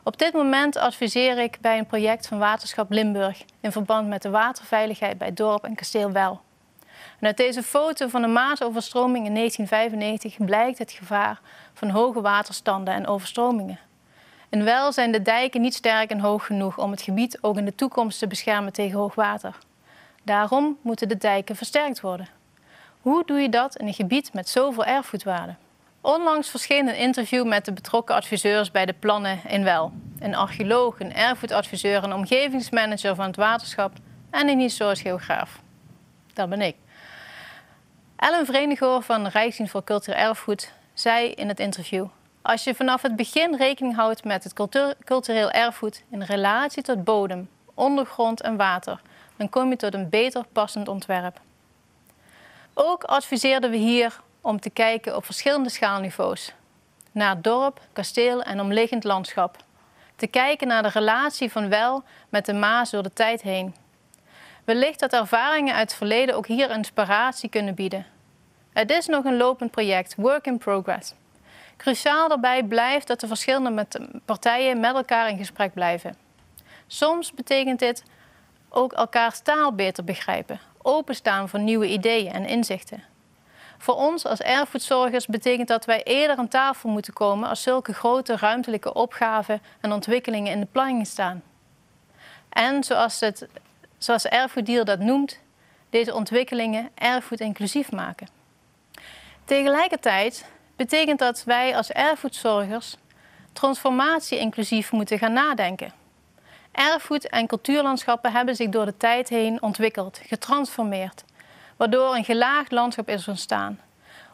Op dit moment adviseer ik bij een project van Waterschap Limburg in verband met de waterveiligheid bij dorp en kasteel Wel. Uit deze foto van de Maasoverstroming in 1995 blijkt het gevaar van hoge waterstanden en overstromingen. In Wel zijn de dijken niet sterk en hoog genoeg om het gebied ook in de toekomst te beschermen tegen hoogwater. Daarom moeten de dijken versterkt worden. Hoe doe je dat in een gebied met zoveel erfgoedwaarde? Onlangs verscheen een interview met de betrokken adviseurs bij de plannen in Wel. Een archeoloog, een erfgoedadviseur, een omgevingsmanager van het waterschap en een historisch geograaf. Dat ben ik. Ellen Verenighoor van Rijksdienst voor Cultureel Erfgoed zei in het interview... Als je vanaf het begin rekening houdt met het cultureel erfgoed in relatie tot bodem, ondergrond en water, dan kom je tot een beter passend ontwerp. Ook adviseerden we hier om te kijken op verschillende schaalniveaus. Naar dorp, kasteel en omliggend landschap. Te kijken naar de relatie van wel met de Maas door de tijd heen. Wellicht dat ervaringen uit het verleden ook hier inspiratie kunnen bieden. Het is nog een lopend project, work in progress. Cruciaal daarbij blijft dat de verschillende partijen met elkaar in gesprek blijven. Soms betekent dit ook elkaars taal beter begrijpen, openstaan voor nieuwe ideeën en inzichten. Voor ons als erfgoedzorgers betekent dat wij eerder aan tafel moeten komen als zulke grote ruimtelijke opgaven en ontwikkelingen in de planning staan. En zoals, het, zoals Erfgoeddeal dat noemt, deze ontwikkelingen erfgoed inclusief maken. Tegelijkertijd betekent dat wij als erfgoedzorgers transformatie inclusief moeten gaan nadenken. Erfgoed en cultuurlandschappen hebben zich door de tijd heen ontwikkeld, getransformeerd, waardoor een gelaagd landschap is ontstaan.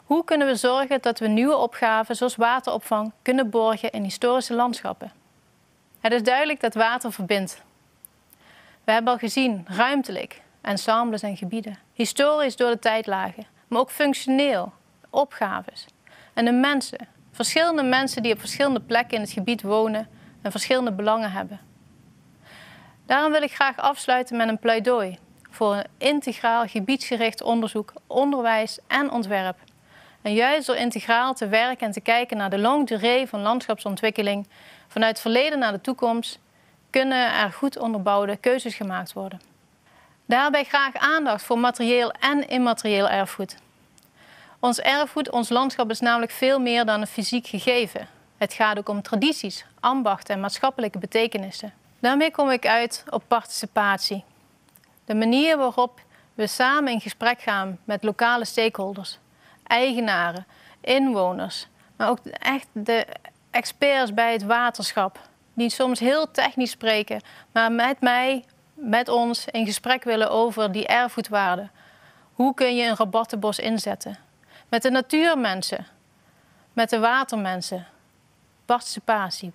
Hoe kunnen we zorgen dat we nieuwe opgaven zoals wateropvang kunnen borgen in historische landschappen? Het is duidelijk dat water verbindt. We hebben al gezien, ruimtelijk, ensembles en gebieden. Historisch door de tijdlagen, maar ook functioneel, opgaves. En de mensen, verschillende mensen die op verschillende plekken in het gebied wonen en verschillende belangen hebben. Daarom wil ik graag afsluiten met een pleidooi voor een integraal gebiedsgericht onderzoek, onderwijs en ontwerp. En juist door integraal te werken en te kijken naar de longue durée van landschapsontwikkeling vanuit het verleden naar de toekomst, kunnen er goed onderbouwde keuzes gemaakt worden. Daarbij graag aandacht voor materieel en immaterieel erfgoed. Ons erfgoed, ons landschap is namelijk veel meer dan een fysiek gegeven. Het gaat ook om tradities, ambachten en maatschappelijke betekenissen. Daarmee kom ik uit op participatie. De manier waarop we samen in gesprek gaan met lokale stakeholders, eigenaren, inwoners, maar ook echt de experts bij het waterschap, die soms heel technisch spreken, maar met mij, met ons in gesprek willen over die erfgoedwaarde. Hoe kun je een rabattenbos inzetten? Met de natuurmensen, met de watermensen, participatie.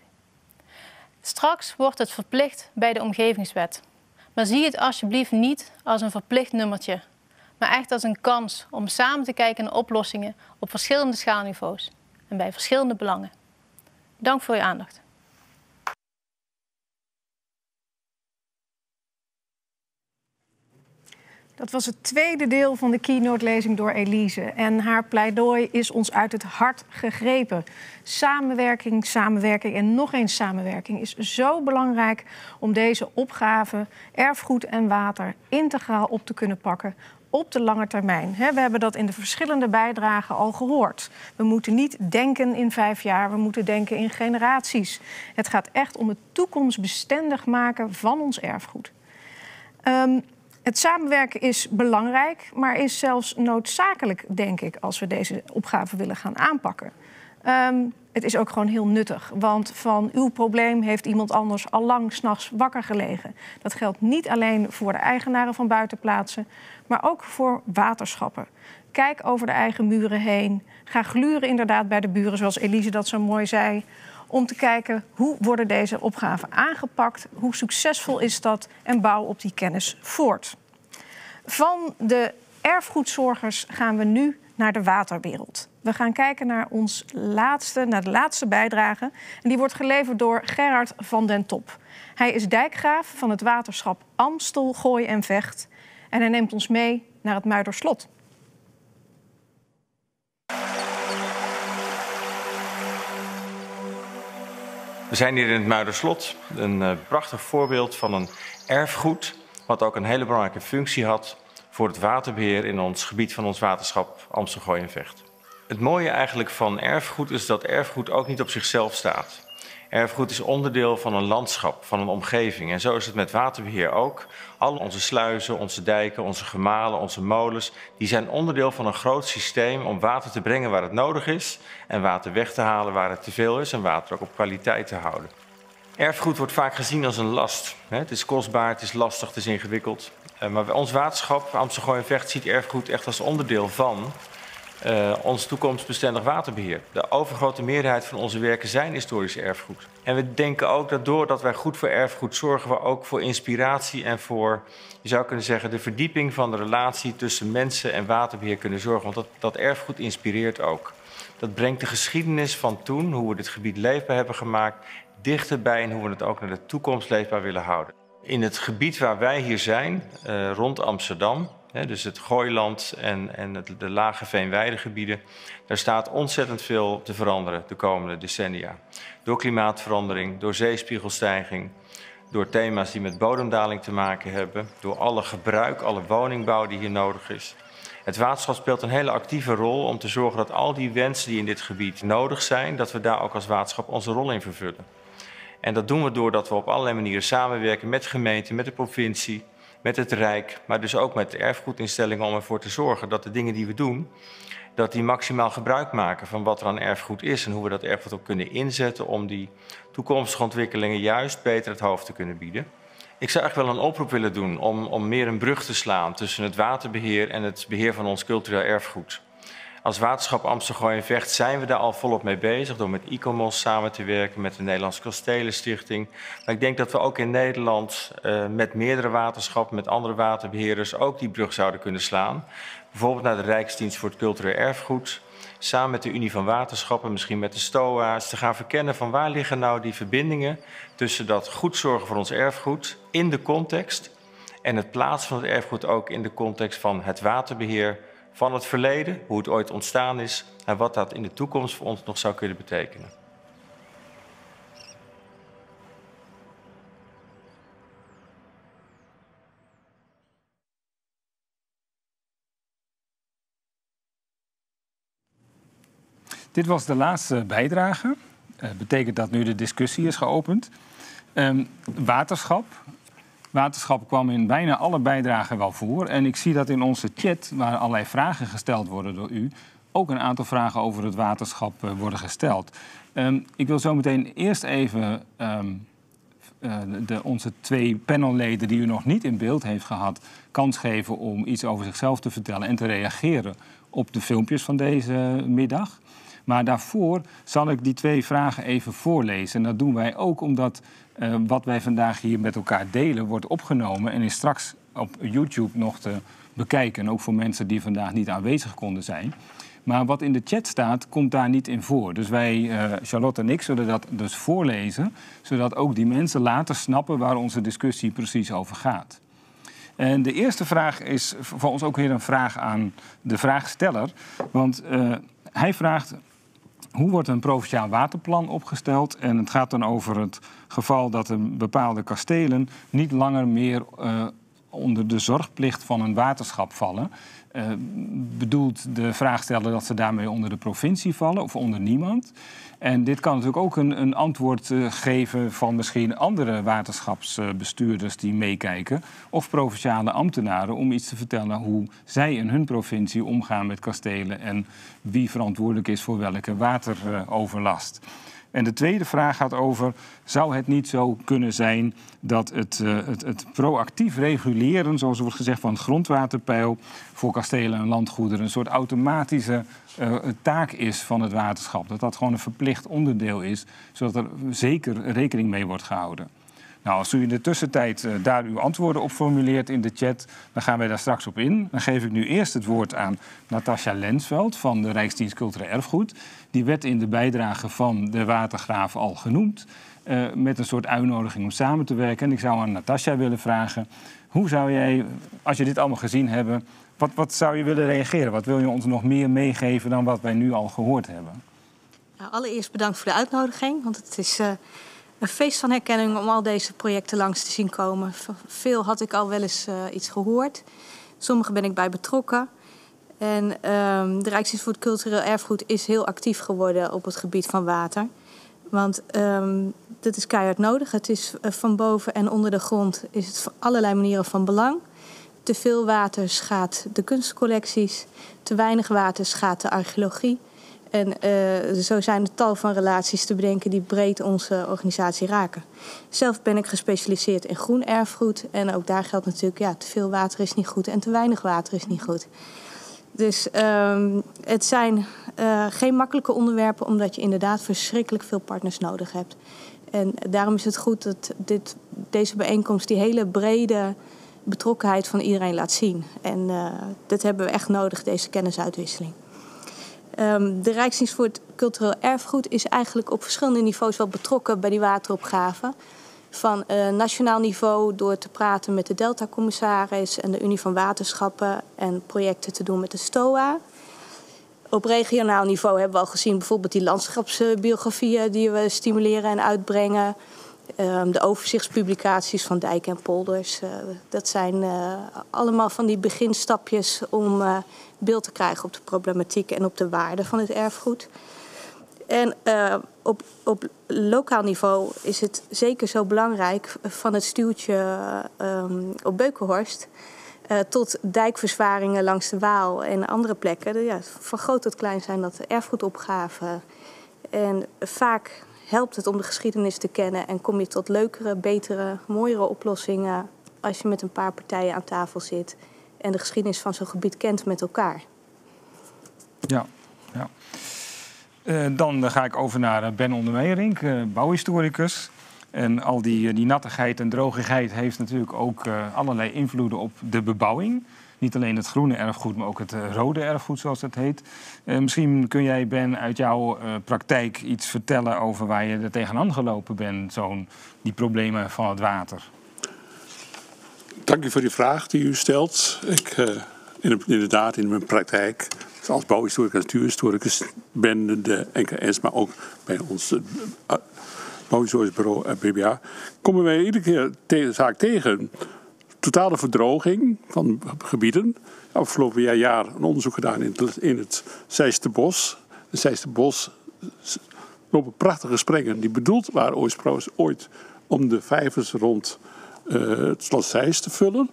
Straks wordt het verplicht bij de omgevingswet. Maar zie het alsjeblieft niet als een verplicht nummertje, maar echt als een kans om samen te kijken naar oplossingen op verschillende schaalniveaus en bij verschillende belangen. Dank voor je aandacht. Dat was het tweede deel van de keynote-lezing door Elise. En haar pleidooi is ons uit het hart gegrepen. Samenwerking, samenwerking en nog eens samenwerking is zo belangrijk om deze opgave, erfgoed en water, integraal op te kunnen pakken op de lange termijn. We hebben dat in de verschillende bijdragen al gehoord. We moeten niet denken in vijf jaar, we moeten denken in generaties. Het gaat echt om het toekomstbestendig maken van ons erfgoed. Um, het samenwerken is belangrijk, maar is zelfs noodzakelijk, denk ik, als we deze opgave willen gaan aanpakken. Um, het is ook gewoon heel nuttig, want van uw probleem heeft iemand anders al lang s'nachts wakker gelegen. Dat geldt niet alleen voor de eigenaren van buitenplaatsen, maar ook voor waterschappen. Kijk over de eigen muren heen. Ga gluren inderdaad bij de buren, zoals Elise dat zo mooi zei om te kijken hoe worden deze opgaven aangepakt, hoe succesvol is dat en bouw op die kennis voort. Van de erfgoedzorgers gaan we nu naar de waterwereld. We gaan kijken naar, ons laatste, naar de laatste bijdrage. En die wordt geleverd door Gerard van den Top. Hij is dijkgraaf van het waterschap Amstel, Gooi en Vecht. En hij neemt ons mee naar het Muiderslot. We zijn hier in het Muiderslot, een uh, prachtig voorbeeld van een erfgoed, wat ook een hele belangrijke functie had voor het waterbeheer in ons gebied van ons waterschap Amsterdam en Vecht. Het mooie eigenlijk van erfgoed is dat erfgoed ook niet op zichzelf staat. Erfgoed is onderdeel van een landschap, van een omgeving. En zo is het met waterbeheer ook. Al onze sluizen, onze dijken, onze gemalen, onze molens, die zijn onderdeel van een groot systeem om water te brengen waar het nodig is en water weg te halen waar het te veel is en water ook op kwaliteit te houden. Erfgoed wordt vaak gezien als een last. Het is kostbaar, het is lastig, het is ingewikkeld. Eh, maar ons waterschap, Amsterdam en Vecht, ziet erfgoed echt als onderdeel van uh, ons toekomstbestendig waterbeheer. De overgrote meerderheid van onze werken zijn historisch erfgoed. En we denken ook dat doordat wij goed voor erfgoed zorgen we ook voor inspiratie en voor, je zou kunnen zeggen, de verdieping van de relatie tussen mensen en waterbeheer kunnen zorgen. Want dat, dat erfgoed inspireert ook. Dat brengt de geschiedenis van toen, hoe we dit gebied leefbaar hebben gemaakt, dichterbij en hoe we het ook naar de toekomst leefbaar willen houden. In het gebied waar wij hier zijn, uh, rond Amsterdam, dus het gooiland en, en het, de lage veenweidegebieden, daar staat ontzettend veel te veranderen de komende decennia. Door klimaatverandering, door zeespiegelstijging, door thema's die met bodemdaling te maken hebben, door alle gebruik, alle woningbouw die hier nodig is. Het waterschap speelt een hele actieve rol om te zorgen dat al die wensen die in dit gebied nodig zijn, dat we daar ook als waterschap onze rol in vervullen. En dat doen we doordat we op allerlei manieren samenwerken met gemeenten, met de provincie, met het Rijk, maar dus ook met de erfgoedinstellingen om ervoor te zorgen dat de dingen die we doen dat die maximaal gebruik maken van wat er aan erfgoed is en hoe we dat erfgoed ook kunnen inzetten om die toekomstige ontwikkelingen juist beter het hoofd te kunnen bieden. Ik zou echt wel een oproep willen doen om, om meer een brug te slaan tussen het waterbeheer en het beheer van ons cultureel erfgoed. Als waterschap Amsterdam en Vecht zijn we daar al volop mee bezig door met ICOMOS samen te werken, met de Nederlandse Kastelenstichting. Maar ik denk dat we ook in Nederland uh, met meerdere waterschappen, met andere waterbeheerders ook die brug zouden kunnen slaan. Bijvoorbeeld naar de Rijksdienst voor het Cultureel Erfgoed, samen met de Unie van Waterschappen, misschien met de STOA's, te gaan verkennen van waar liggen nou die verbindingen tussen dat goed zorgen voor ons erfgoed in de context en het plaatsen van het erfgoed ook in de context van het waterbeheer van het verleden, hoe het ooit ontstaan is en wat dat in de toekomst voor ons nog zou kunnen betekenen. Dit was de laatste bijdrage. Dat uh, betekent dat nu de discussie is geopend. Um, waterschap. Waterschap kwam in bijna alle bijdragen wel voor. En ik zie dat in onze chat, waar allerlei vragen gesteld worden door u, ook een aantal vragen over het waterschap uh, worden gesteld. Um, ik wil zo meteen eerst even um, uh, de, onze twee panelleden die u nog niet in beeld heeft gehad, kans geven om iets over zichzelf te vertellen en te reageren op de filmpjes van deze middag. Maar daarvoor zal ik die twee vragen even voorlezen. En dat doen wij ook omdat uh, wat wij vandaag hier met elkaar delen wordt opgenomen en is straks op YouTube nog te bekijken. Ook voor mensen die vandaag niet aanwezig konden zijn. Maar wat in de chat staat, komt daar niet in voor. Dus wij, uh, Charlotte en ik, zullen dat dus voorlezen, zodat ook die mensen later snappen waar onze discussie precies over gaat. En de eerste vraag is voor ons ook weer een vraag aan de vraagsteller. Want uh, hij vraagt hoe wordt een provinciaal waterplan opgesteld? En het gaat dan over het geval dat een bepaalde kastelen niet langer meer uh, onder de zorgplicht van een waterschap vallen. Uh, bedoelt de vraagsteller dat ze daarmee onder de provincie vallen of onder niemand? En dit kan natuurlijk ook een, een antwoord uh, geven van misschien andere waterschapsbestuurders die meekijken. Of provinciale ambtenaren om iets te vertellen hoe zij in hun provincie omgaan met kastelen en wie verantwoordelijk is voor welke wateroverlast. En de tweede vraag gaat over: zou het niet zo kunnen zijn dat het, uh, het, het, proactief reguleren, zoals wordt gezegd, van het grondwaterpeil voor kastelen en landgoederen een soort automatische uh, taak is van het waterschap? Dat dat gewoon een verplicht onderdeel is, zodat er zeker rekening mee wordt gehouden. Nou, als u in de tussentijd uh, daar uw antwoorden op formuleert in de chat, dan gaan wij daar straks op in. Dan geef ik nu eerst het woord aan Natasja Lensveld van de Rijksdienst Cultureel Erfgoed. Die werd in de bijdrage van de Watergraaf al genoemd. Uh, met een soort uitnodiging om samen te werken. En ik zou aan Natasja willen vragen: hoe zou jij, als je dit allemaal gezien hebt, wat, wat zou je willen reageren? Wat wil je ons nog meer meegeven dan wat wij nu al gehoord hebben? Nou, allereerst bedankt voor de uitnodiging, want het is. Uh een feest van herkenning om al deze projecten langs te zien komen. Veel had ik al wel eens uh, iets gehoord. Sommige ben ik bij betrokken. En um, de Rijksdienst voor het Cultureel Erfgoed is heel actief geworden op het gebied van water. Want um, dat is keihard nodig. Het is uh, van boven en onder de grond is het op allerlei manieren van belang. Te veel water schaadt de kunstcollecties. Te weinig water schaadt de archeologie. En uh, zo zijn er tal van relaties te bedenken die breed onze organisatie raken. Zelf ben ik gespecialiseerd in groen erfgoed. En ook daar geldt natuurlijk, ja, te veel water is niet goed en te weinig water is niet goed. Dus um, het zijn uh, geen makkelijke onderwerpen, omdat je inderdaad verschrikkelijk veel partners nodig hebt. En daarom is het goed dat dit, deze bijeenkomst die hele brede betrokkenheid van iedereen laat zien. En uh, dat hebben we echt nodig, deze kennisuitwisseling. Um, de Rijksdienst voor het Cultureel Erfgoed is eigenlijk op verschillende niveaus wel betrokken bij die wateropgave. Van uh, nationaal niveau door te praten met de Delta-commissaris en de Unie van Waterschappen en projecten te doen met de STOA. Op regionaal niveau hebben we al gezien bijvoorbeeld die landschapsbiografieën die we stimuleren en uitbrengen. Um, de overzichtspublicaties van dijken en polders. Uh, dat zijn uh, allemaal van die beginstapjes om uh, beeld te krijgen op de problematiek en op de waarde van het erfgoed. En op, op lokaal niveau is het zeker zo belangrijk van het stuwtje um, op Beukenhorst. tot dijkverzwaringen langs de Waal en andere plekken. Ja, van groot tot klein zijn dat erfgoedopgaven. En vaak helpt het om de geschiedenis te kennen en kom je tot leukere, betere, mooiere oplossingen als je met een paar partijen aan tafel zit en de geschiedenis van zo'n gebied kent met elkaar. Ja, ja. Uh, dan ga ik over naar Ben Ondermeierink, uh, bouwhistoricus. En al die, die nattigheid en drogigheid heeft natuurlijk ook uh, allerlei invloeden op de bebouwing. Niet alleen het groene erfgoed, maar ook het rode erfgoed, zoals dat heet. misschien kun jij, Ben, uit jouw praktijk iets vertellen over waar je er tegenaan gelopen bent, zo'n die problemen van het water. Dank u voor die vraag die u stelt. Ik, inderdaad, in mijn praktijk als bouwhistoricus en natuurhistoricus ben de NKS, maar ook bij ons uh, bouwhistorisch bureau uh, BBA, komen wij iedere keer de zaak tegen. Totale verdroging van gebieden. Afgelopen jaar, een onderzoek gedaan in het, in het Zeiste Het Zeiste lopen prachtige springen die bedoeld waren ooit, ooit om de vijvers rond uh, het slot Zeist te vullen.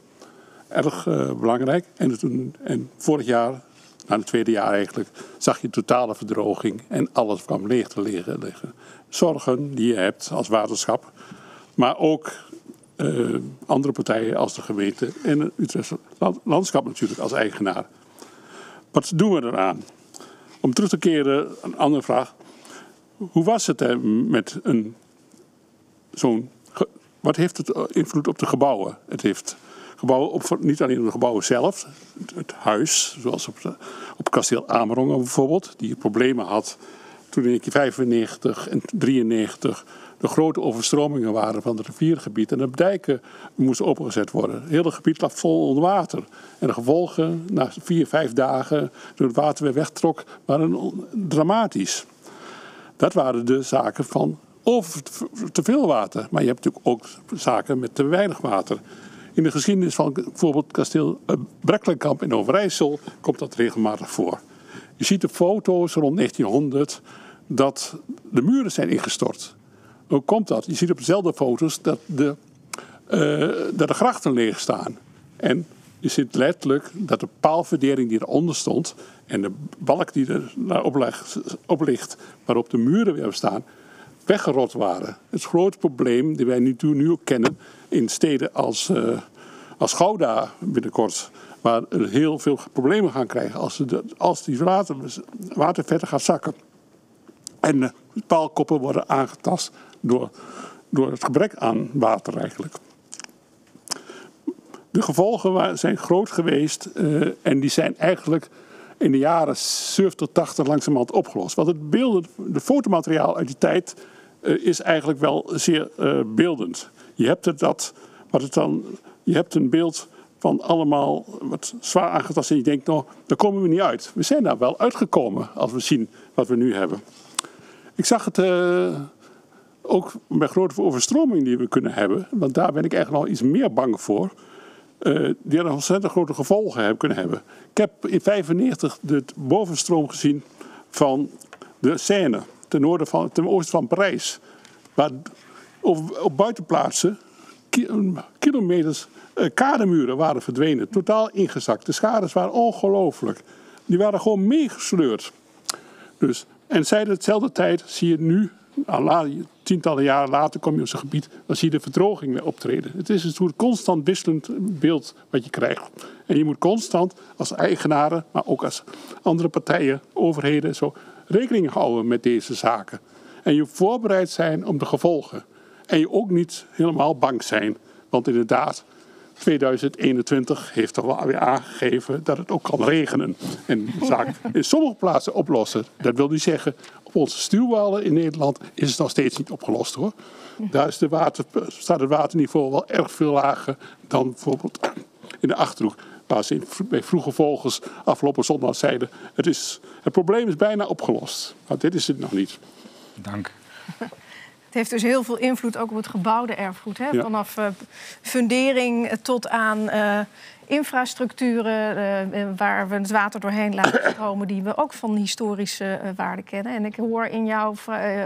Erg uh, belangrijk. En, en vorig jaar, na het tweede jaar eigenlijk, zag je totale verdroging en alles kwam leeg te liggen. Zorgen die je hebt als waterschap, maar ook uh, andere partijen als de gemeente en het Utrechtse landschap natuurlijk als eigenaar. Wat doen we eraan? Om terug te keren, een andere vraag. Hoe was het met een, zo'n wat heeft het eh, invloed op de gebouwen? Het heeft gebouwen op, niet alleen op de gebouwen zelf, het, huis, zoals op, de, op kasteel Amerongen bijvoorbeeld, die problemen had toen in 1995 en 1993 de grote overstromingen waren van het riviergebied en de dijken moesten opengezet worden. Het hele gebied lag vol onder water. En de gevolgen na vier, vijf dagen, toen het water weer wegtrok, waren dramatisch. Dat waren de zaken van of te veel water. Maar je hebt natuurlijk ook zaken met te weinig water. In de geschiedenis van bijvoorbeeld kasteel uh, Brekkelenkamp in Overijssel komt dat regelmatig voor. Je ziet de foto's rond 1900 dat de muren zijn ingestort. Hoe komt dat? Je ziet op dezelfde foto's dat de, uh, dat de grachten leeg staan. En je ziet letterlijk dat de paalverdering die eronder stond en de balk die er op ligt, waarop de muren weer staan, weggerot waren. Het grote probleem die wij nu, nu ook kennen in steden als, uh, als Gouda binnenkort. Waar er heel veel problemen gaan krijgen als, de, als die water, water verder gaat zakken. En de paalkoppen worden aangetast door, door het gebrek aan water eigenlijk. De gevolgen zijn groot geweest uh, en die zijn eigenlijk in de jaren 70, 80 langzamerhand opgelost. Want het beelden, de fotomateriaal uit die tijd uh, is eigenlijk wel zeer uh, beeldend. Je hebt het dat, wat het dan, je hebt een beeld van allemaal wat zwaar aangetast en je denkt, nou, daar komen we niet uit. We zijn daar wel uitgekomen als we zien wat we nu hebben. Ik zag het uh, ook bij grote overstromingen die we kunnen hebben, want daar ben ik eigenlijk nog iets meer bang voor. Uh, die een ontzettend grote gevolgen hebben kunnen hebben. Ik heb in 1995 de bovenstroom gezien van de Seine ten, noorden van, ten oosten van Parijs. Waar op buitenplaatsen kilometers uh, kademuren waren verdwenen. Totaal ingezakt. De schades waren ongelooflijk. Die waren gewoon meegesleurd. Dus, en zij dezelfde tijd zie je nu, tientallen jaren later kom je op zo'n gebied, dan zie je de verdroging optreden. Het is een soort constant wisselend beeld wat je krijgt. En je moet constant als eigenaren, maar ook als andere partijen, overheden, zo rekening houden met deze zaken. En je voorbereid zijn op de gevolgen. En je ook niet helemaal bang zijn. Want inderdaad, 2021 heeft toch wel weer aangegeven dat het ook kan regenen. En de zaak in sommige plaatsen oplossen. Dat wil niet zeggen, op onze stuwwalen in Nederland is het nog steeds niet opgelost hoor. Daar is de water, staat het waterniveau wel erg veel lager dan bijvoorbeeld in de Achterhoek. Waar ze bij Vroege Vogels afgelopen zondag zeiden... Het, is, het probleem is bijna opgelost. Maar dit is het nog niet. Dank. Het heeft dus heel veel invloed ook op het gebouwde erfgoed. Hè? Ja. Vanaf uh, fundering tot aan uh, infrastructuren uh, waar we het water doorheen laten komen, die we ook van historische waarde kennen. En ik hoor in jouw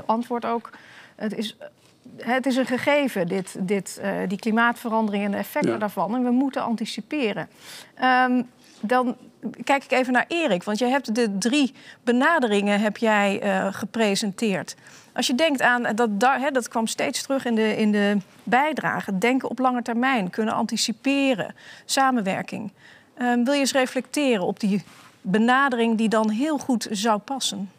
antwoord ook, het is het is een gegeven, dit, dit, die klimaatverandering en de effecten Ja. daarvan. En we moeten anticiperen. Ehm, dan kijk ik even naar Erik, want jij hebt de drie benaderingen heb jij, eh, gepresenteerd. Als je denkt aan, dat, hè, dat kwam steeds terug in de, in de bijdrage, denken op lange termijn, kunnen anticiperen, samenwerking. Ehm, wil je eens reflecteren op die benadering die dan heel goed zou passen?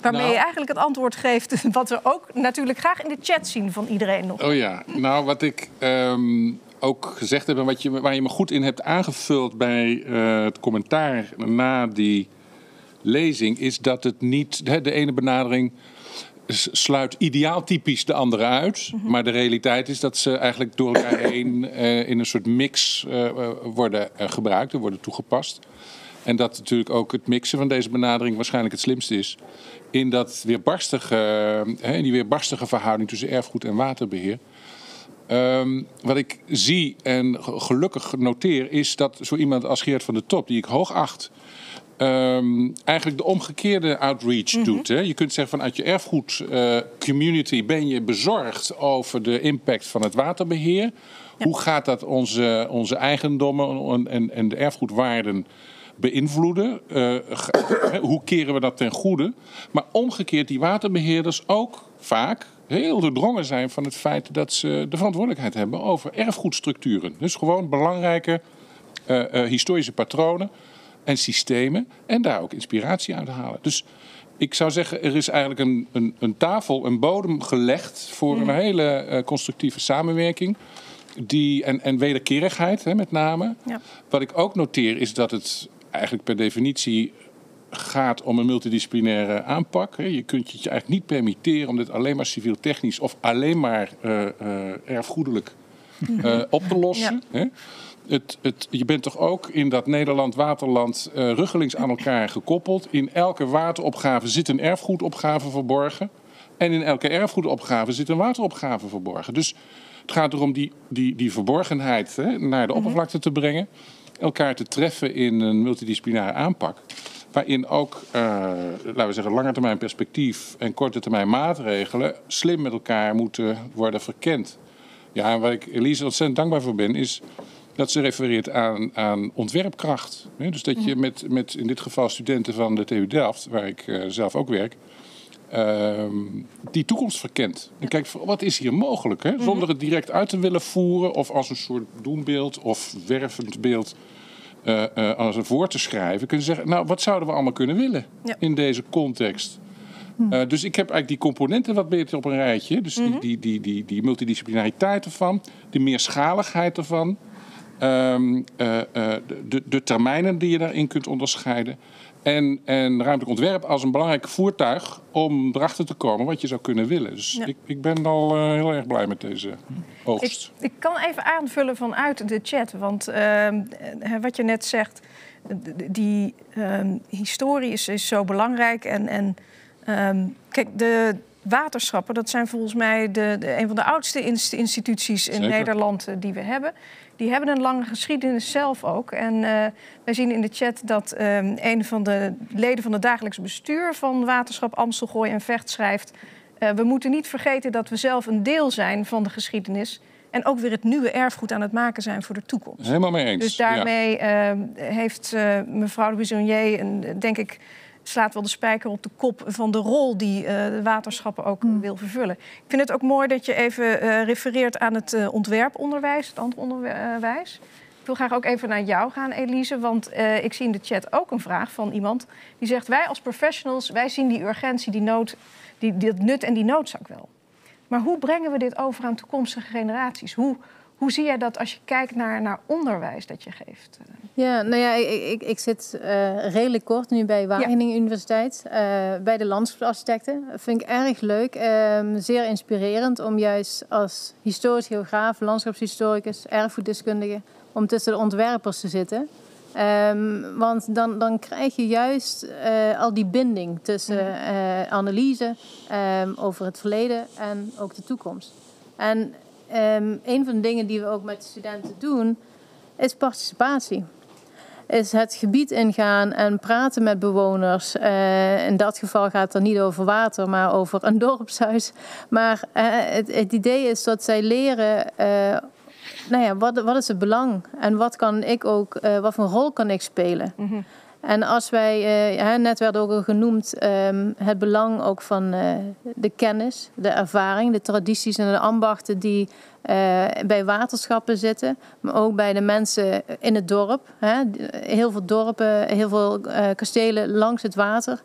Waarmee Nou- je eigenlijk het antwoord geeft wat we ook natuurlijk graag in de chat zien van iedereen nog. Oh ja, nou wat ik ehm, ook gezegd heb en wat je, waar je me goed in hebt aangevuld bij eh, het commentaar na die lezing, is dat het niet, hè, de ene benadering sluit ideaaltypisch de andere uit. Maar de realiteit is dat ze eigenlijk door elkaar heen eh, in een soort mix eh, eh, worden gebruikt en worden toegepast. En dat natuurlijk ook het mixen van deze benadering waarschijnlijk het slimste is. In dat weerbarstige, hè, in die weerbarstige verhouding tussen erfgoed en waterbeheer. Ehm, wat ik zie en ge- gelukkig noteer is dat zo iemand als Geert van der Top, die ik hoog acht, ehm, eigenlijk de omgekeerde outreach doet. Hè? Je kunt zeggen vanuit je erfgoed eh, community ben je bezorgd over de impact van het waterbeheer. Hoe gaat dat onze, onze eigendommen en, en, en de erfgoedwaarden beïnvloeden? Eh, hoe keren we dat ten goede? Maar omgekeerd die waterbeheerders ook vaak heel doordrongen zijn van het feit dat ze de verantwoordelijkheid hebben over erfgoedstructuren. Dus gewoon belangrijke eh, historische patronen en systemen en daar ook inspiratie uit halen. Dus ik zou zeggen, er is eigenlijk een, een, een tafel, een bodem gelegd voor een hele eh, constructieve samenwerking. Die, en, en wederkerigheid hè, met name. Ja. Wat ik ook noteer is dat het eigenlijk per definitie gaat om een multidisciplinaire aanpak. hè. Je kunt je het je eigenlijk niet permitteren om dit alleen maar civiel-technisch of alleen maar eh, eh, erfgoedelijk eh, op te lossen. Hè. Het, het, je bent toch ook in dat Nederland-Waterland eh ruggelings aan elkaar gekoppeld. In elke wateropgave zit een erfgoedopgave verborgen. En in elke erfgoedopgave zit een wateropgave verborgen. Dus het gaat erom die, die, die verborgenheid hè, naar de oppervlakte te brengen. Elkaar te treffen in een multidisciplinaire aanpak. Waarin ook, eh, laten we zeggen, lange termijn perspectief en korte termijn maatregelen slim met elkaar moeten worden verkend. Ja, en waar ik Elise ontzettend dankbaar voor ben, is dat ze refereert aan, aan ontwerpkracht. Hè, Dus dat je met, met in dit geval studenten van de TU Delft, waar ik eh, zelf ook werk, ehm, die toekomst verkent. En kijkt, wat is hier mogelijk? Hè? Zonder het direct uit te willen voeren of als een soort doenbeeld of wervend beeld eh, eh, als een voor te schrijven. Kunnen zeggen, nou, wat zouden we allemaal kunnen willen Ja. in deze context? Eh, dus ik heb eigenlijk die componenten wat beter op een rijtje. Dus die, die, die, die, die multidisciplinariteit ervan, de meerschaligheid ervan. Ehm, eh, eh, de, de termijnen die je daarin kunt onderscheiden. En, en ruimtelijk ontwerp als een belangrijk voertuig om erachter te komen wat je zou kunnen willen. Dus Ja. ik, ik ben al eh, heel erg blij met deze oogst. Ik, ik kan even aanvullen vanuit de chat. Want ehm, eh, wat je net zegt, die ehm, historie is, is zo belangrijk. En, en kijk, de waterschappen, dat zijn volgens mij de, de, een van de oudste inst- instituties in Zeker. Nederland eh, die we hebben. Die hebben een lange geschiedenis zelf ook. En eh, wij zien in de chat dat ehm, een van de leden van het dagelijks bestuur van Waterschap Amstelgooi en Vecht schrijft. eh, we moeten niet vergeten dat we zelf een deel zijn van de geschiedenis. En ook weer het nieuwe erfgoed aan het maken zijn voor de toekomst. Helemaal mee eens. Dus ja. daarmee heeft eh, mevrouw de Bisonnier, een, denk ik, slaat wel de spijker op de kop van de rol die eh, de waterschappen ook wil vervullen. Ik vind het ook mooi dat je even eh, refereert aan het eh, ontwerponderwijs, het onderwijs. Ik wil graag ook even naar jou gaan, Elise, want ik zie in de chat ook een vraag van iemand die zegt: wij als professionals, wij zien die urgentie, die nood, die, die, dat nut en die noodzaak wel. Maar hoe brengen we dit over aan toekomstige generaties? Hoe, hoe zie jij dat als je kijkt naar, naar onderwijs dat je geeft? Ja, nou ja, ik, ik, ik zit eh, redelijk kort nu bij Wageningen Universiteit, eh, bij de landschapsarchitecten. Dat vind ik erg leuk, ehm, zeer inspirerend om juist als historisch geograaf, landschapshistoricus, erfgoeddeskundige, om tussen de ontwerpers te zitten. Ehm, want dan, dan krijg je juist eh, al die binding tussen eh, analyse ehm, over het verleden en ook de toekomst. En ehm, een van de dingen die we ook met de studenten doen, is participatie. is het gebied ingaan en praten met bewoners. Uh, in dat geval gaat het niet over water, maar over een dorpshuis. Maar uh, het, het, idee is dat zij leren. Uh, nou ja, wat, wat is het belang? En wat kan ik ook, wat voor rol kan ik spelen? Mm. En als wij, uh, net werd ook al genoemd, um, het belang ook van uh, de kennis, de ervaring, de tradities en de ambachten die uh, bij waterschappen zitten, maar ook bij de mensen in het dorp. Hè. Heel veel dorpen, heel veel kastelen langs het water.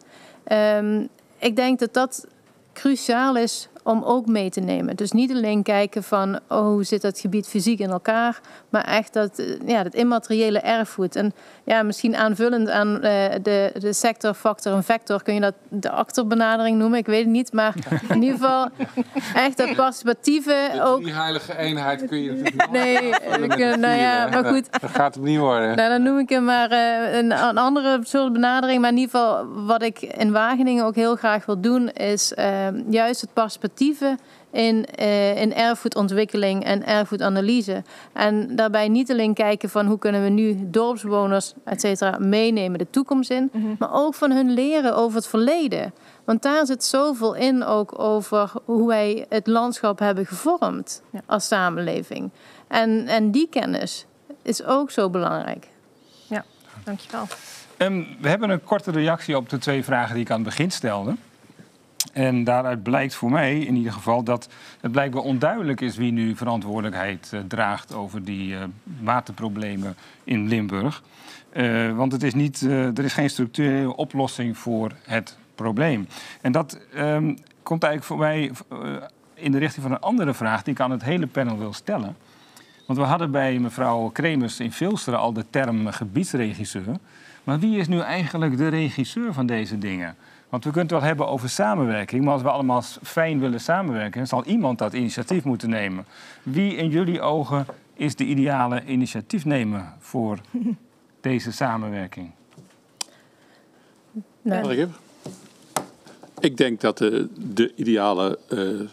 Um, ik denk dat dat cruciaal is om ook mee te nemen. Dus niet alleen kijken van oh, hoe zit dat gebied fysiek in elkaar, maar echt dat, ja, dat immateriële erfgoed. En ja, misschien aanvullend aan uh, de, de sector, factor en vector kun je dat de actorbenadering noemen, ik weet het niet. Maar in ieder geval echt dat participatieve de ook. Die heilige eenheid kun je natuurlijk Nee, kunnen, nou ja, maar goed. Dat gaat het niet worden. Nou, dan noem ik hem maar uh, een, een, andere soort benadering. Maar in ieder geval, wat ik in Wageningen ook heel graag wil doen, is uh, juist het participatieve in, uh, in erfgoedontwikkeling en erfgoedanalyse. En daarbij niet alleen kijken van hoe kunnen we nu dorpsbewoners, et cetera, meenemen de toekomst in, mm -hmm. maar ook van hun leren over het verleden. Want daar zit zoveel in ook over hoe wij het landschap hebben gevormd ja. als samenleving. En, en die kennis is ook zo belangrijk. Ja, dankjewel. Um, we hebben een korte reactie op de twee vragen die ik aan het begin stelde. En daaruit blijkt voor mij in ieder geval dat het blijkbaar onduidelijk is wie nu verantwoordelijkheid uh, draagt over die uh, waterproblemen in Limburg. Uh, want het is niet, er is geen structurele oplossing voor het probleem. En dat um, komt eigenlijk voor mij in de richting van een andere vraag die ik aan het hele panel wil stellen. Want we hadden bij mevrouw Kremers in Vilsteren al de term gebiedsregisseur. Maar wie is nu eigenlijk de regisseur van deze dingen? Want we kunnen het wel hebben over samenwerking, maar als we allemaal fijn willen samenwerken, zal iemand dat initiatief moeten nemen. Wie in jullie ogen is de ideale initiatiefnemer voor deze samenwerking? Nee. Ik denk dat de, de ideale uh,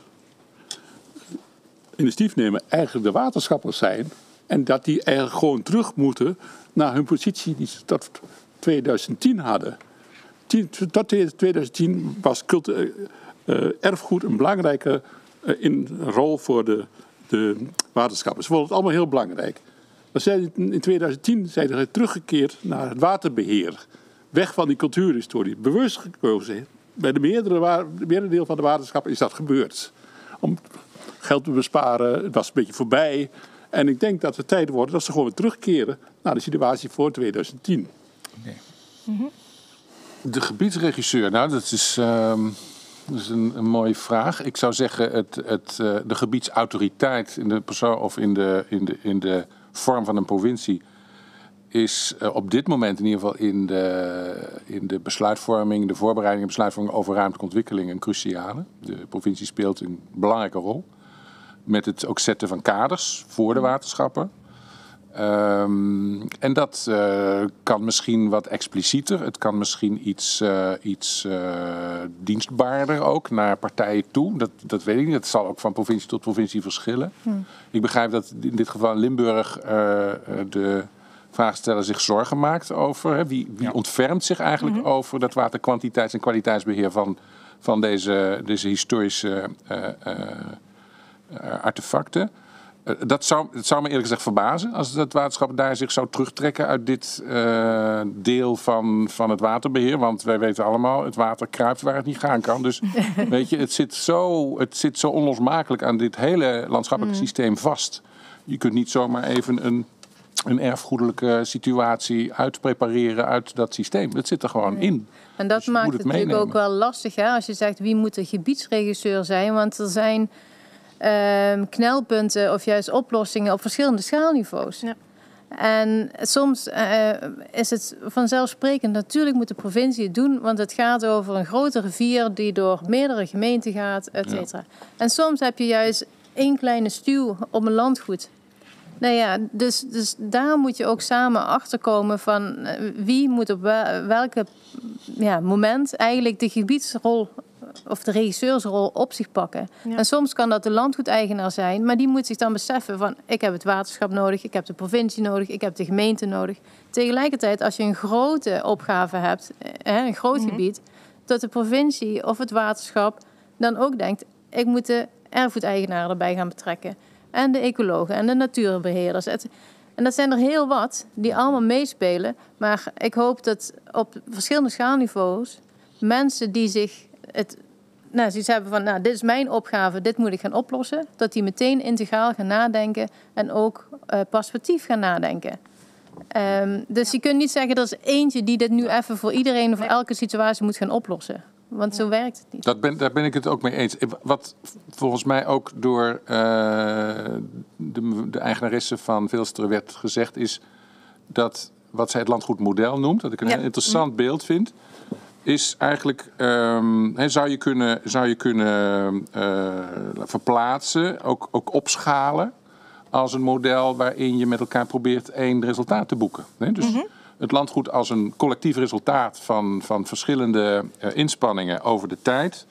initiatiefnemer eigenlijk de waterschappers zijn. En dat die eigenlijk gewoon terug moeten naar hun positie die ze tot 2010 hadden tot 2010 was cultu- uh, erfgoed een belangrijke uh, in, rol voor de, de waterschappen. Ze vonden het allemaal heel belangrijk. Maar in 2010 zijn ze teruggekeerd naar het waterbeheer. Weg van die cultuurhistorie. Bewust gekozen. Bij de meerdere, meerdere deel van de waterschappen is dat gebeurd. Om geld te besparen. Het was een beetje voorbij. En ik denk dat het tijd wordt dat ze gewoon weer terugkeren naar de situatie voor 2010. Okay. Mm-hmm. De gebiedsregisseur, nou dat is, uh, dat is een, een, mooie vraag. Ik zou zeggen het, het, uh, de gebiedsautoriteit in de, of in, de, in, de, in de vorm van een provincie is uh, op dit moment in ieder geval in de, in de besluitvorming, de voorbereiding en besluitvorming over ruimtelijke ontwikkeling een cruciale. De provincie speelt een belangrijke rol. Met het ook zetten van kaders voor de waterschappen. Um, en dat uh, kan misschien wat explicieter. Het kan misschien iets, uh, iets uh, dienstbaarder ook naar partijen toe. Dat, dat weet ik niet. Dat zal ook van provincie tot provincie verschillen. Hmm. Ik begrijp dat in dit geval Limburg de vraagsteller zich zorgen maakt over. Hè, wie wie ja. ontfermt zich eigenlijk -hmm. over dat waterkwantiteits- en kwaliteitsbeheer van, van deze, deze historische artefacten. Uh, dat, zou, dat zou me eerlijk gezegd verbazen als het waterschap daar zich zou terugtrekken uit dit uh, deel van, van het waterbeheer. Want wij weten allemaal, het water kruipt waar het niet gaan kan. Dus weet je, het zit, zo, het zit zo onlosmakelijk aan dit hele landschappelijk mm. systeem vast. Je kunt niet zomaar even een, een erfgoedelijke situatie uitprepareren uit dat systeem. Dat zit er gewoon nee. in. En dat dus maakt het, het natuurlijk ook wel lastig hè? als je zegt wie moet de gebiedsregisseur zijn. Want er zijn um, knelpunten of juist oplossingen op verschillende schaalniveaus. Ja. En soms uh, is het vanzelfsprekend, natuurlijk moet de provincie het doen, want het gaat over een grote rivier die door meerdere gemeenten gaat, et cetera. Ja. En soms heb je juist één kleine stuw op een landgoed. Nou ja, dus, dus daar moet je ook samen achterkomen van wie moet op welke ja, moment eigenlijk de gebiedsrol of de regisseursrol op zich pakken. Ja. En soms kan dat de landgoedeigenaar zijn, maar die moet zich dan beseffen van ik heb het waterschap nodig, ik heb de provincie nodig, ik heb de gemeente nodig. Tegelijkertijd, als je een grote opgave hebt, eh, hè, een groot Mhm. gebied, dat de provincie of het waterschap dan ook denkt, ik moet de erfgoedeigenaar erbij gaan betrekken. En de ecologen en de natuurbeheerders. Het- En dat zijn er heel wat die allemaal meespelen. Maar ik hoop dat op verschillende schaalniveaus mensen die zich het nou, zoiets hebben van, nou, dit is mijn opgave, dit moet ik gaan oplossen, dat die meteen integraal gaan nadenken en ook eh, perspectief gaan nadenken. Ehm, dus je kunt niet zeggen, er is eentje die dit nu even voor iedereen, voor elke situatie moet gaan oplossen. Want zo werkt het niet. Dat ben, daar ben ik het ook mee eens. Wat volgens mij ook door eh, de, de eigenaresse van Vilsteren werd gezegd, is dat wat zij het landgoedmodel noemt, dat ik een Ja. heel interessant beeld vind, is eigenlijk, ehm, zou je kunnen, zou je kunnen eh, verplaatsen, ook, ook opschalen, als een model waarin je met elkaar probeert één resultaat te boeken. Dus het landgoed als een collectief resultaat van, van verschillende eh, inspanningen over de tijd,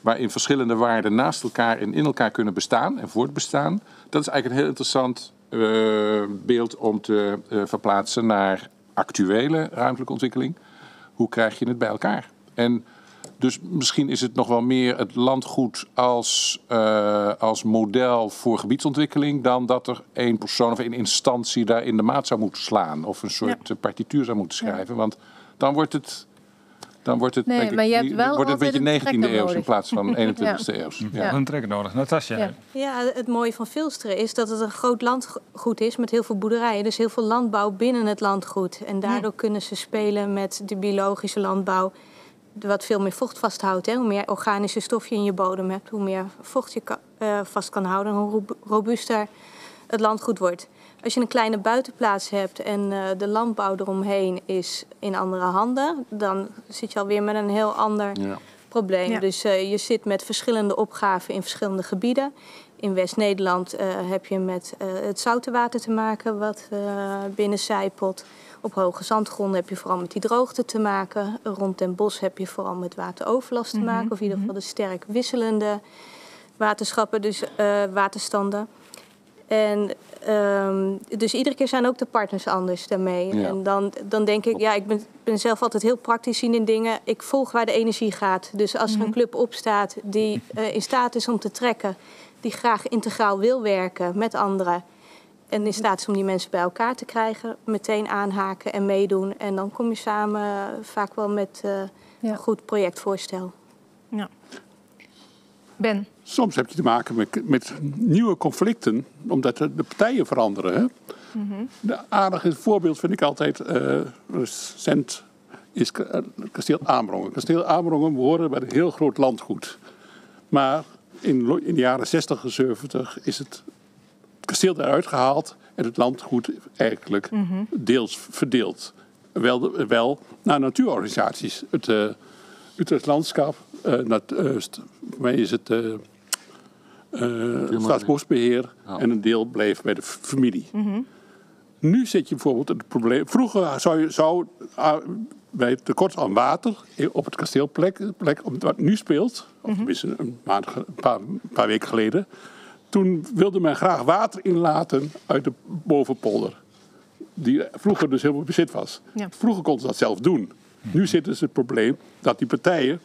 waarin verschillende waarden naast elkaar en in elkaar kunnen bestaan en voortbestaan. Dat is eigenlijk een heel interessant eh, beeld om te verplaatsen naar actuele ruimtelijke ontwikkeling. Hoe krijg je het bij elkaar? En dus misschien is het nog wel meer het landgoed als, eh, als model voor gebiedsontwikkeling dan dat er één persoon of één instantie daar in de maat zou moeten slaan of een soort eh, partituur zou moeten schrijven. Want dan wordt het. Dan wordt het, Nee, denk ik, maar je hebt wel wordt het een beetje een 19e trekker eeuws in nodig. plaats van 21e eeuws. Ja. Een trekker nodig. Natasja. Ja. Ja, het mooie van Vilsteren is dat het een groot landgoed is met heel veel boerderijen. Dus heel veel landbouw binnen het landgoed. En daardoor kunnen ze spelen met de biologische landbouw. Wat veel meer vocht vasthoudt. Hè. Hoe meer organische stof je in je bodem hebt, hoe meer vocht je eh, vast kan houden. En hoe robu- robuuster het landgoed wordt. Als je een kleine buitenplaats hebt en eh, de landbouw eromheen is in andere handen, dan zit je alweer met een heel ander Ja. probleem. Ja. Dus eh, je zit met verschillende opgaven in verschillende gebieden. In West-Nederland eh, heb je met eh, het zoutenwater te maken, wat eh binnen zijpelt. Op hoge zandgronden heb je vooral met die droogte te maken. Rond Den Bosch heb je vooral met wateroverlast te maken. Of in ieder geval de sterk wisselende waterschappen, dus eh, waterstanden. En ehm, dus iedere keer zijn ook de partners anders daarmee. Ja. En dan, dan denk ik, ja, ik ben, ben zelf altijd heel praktisch in dingen. Ik volg waar de energie gaat. Dus als er een club opstaat die eh, in staat is om te trekken, die graag integraal wil werken met anderen. En in staat is om die mensen bij elkaar te krijgen, meteen aanhaken en meedoen. En dan kom je samen vaak wel met eh, Ja. een goed projectvoorstel. Ja. Ben. Soms heb je te maken met, met nieuwe conflicten, omdat de, de partijen veranderen. Hè? De aardige voorbeeld vind ik altijd eh, recent is eh, kasteel Amerongen. Kasteel Amerongen behoorde bij een heel groot landgoed. Maar in, in de jaren 60 en 70 is het kasteel eruit gehaald en het landgoed eigenlijk deels verdeeld. Wel, de- wel naar natuurorganisaties. Het eh Utrecht Landschap, eh, nat, st- voor mij is het eh eh, Staatsbosbeheer en een deel bleef bij de familie. Nu zit je bijvoorbeeld het probleem. Vroeger zou je zou, ah, bij het tekort aan water op het kasteelplek, plek, wat nu speelt, of tenminste een, maand, een, paar, een paar weken geleden, toen wilde men graag water inlaten uit de bovenpolder. Die vroeger dus heel veel bezit was. Ja. Vroeger konden ze dat zelf doen. Nu zit dus het probleem dat die partijen,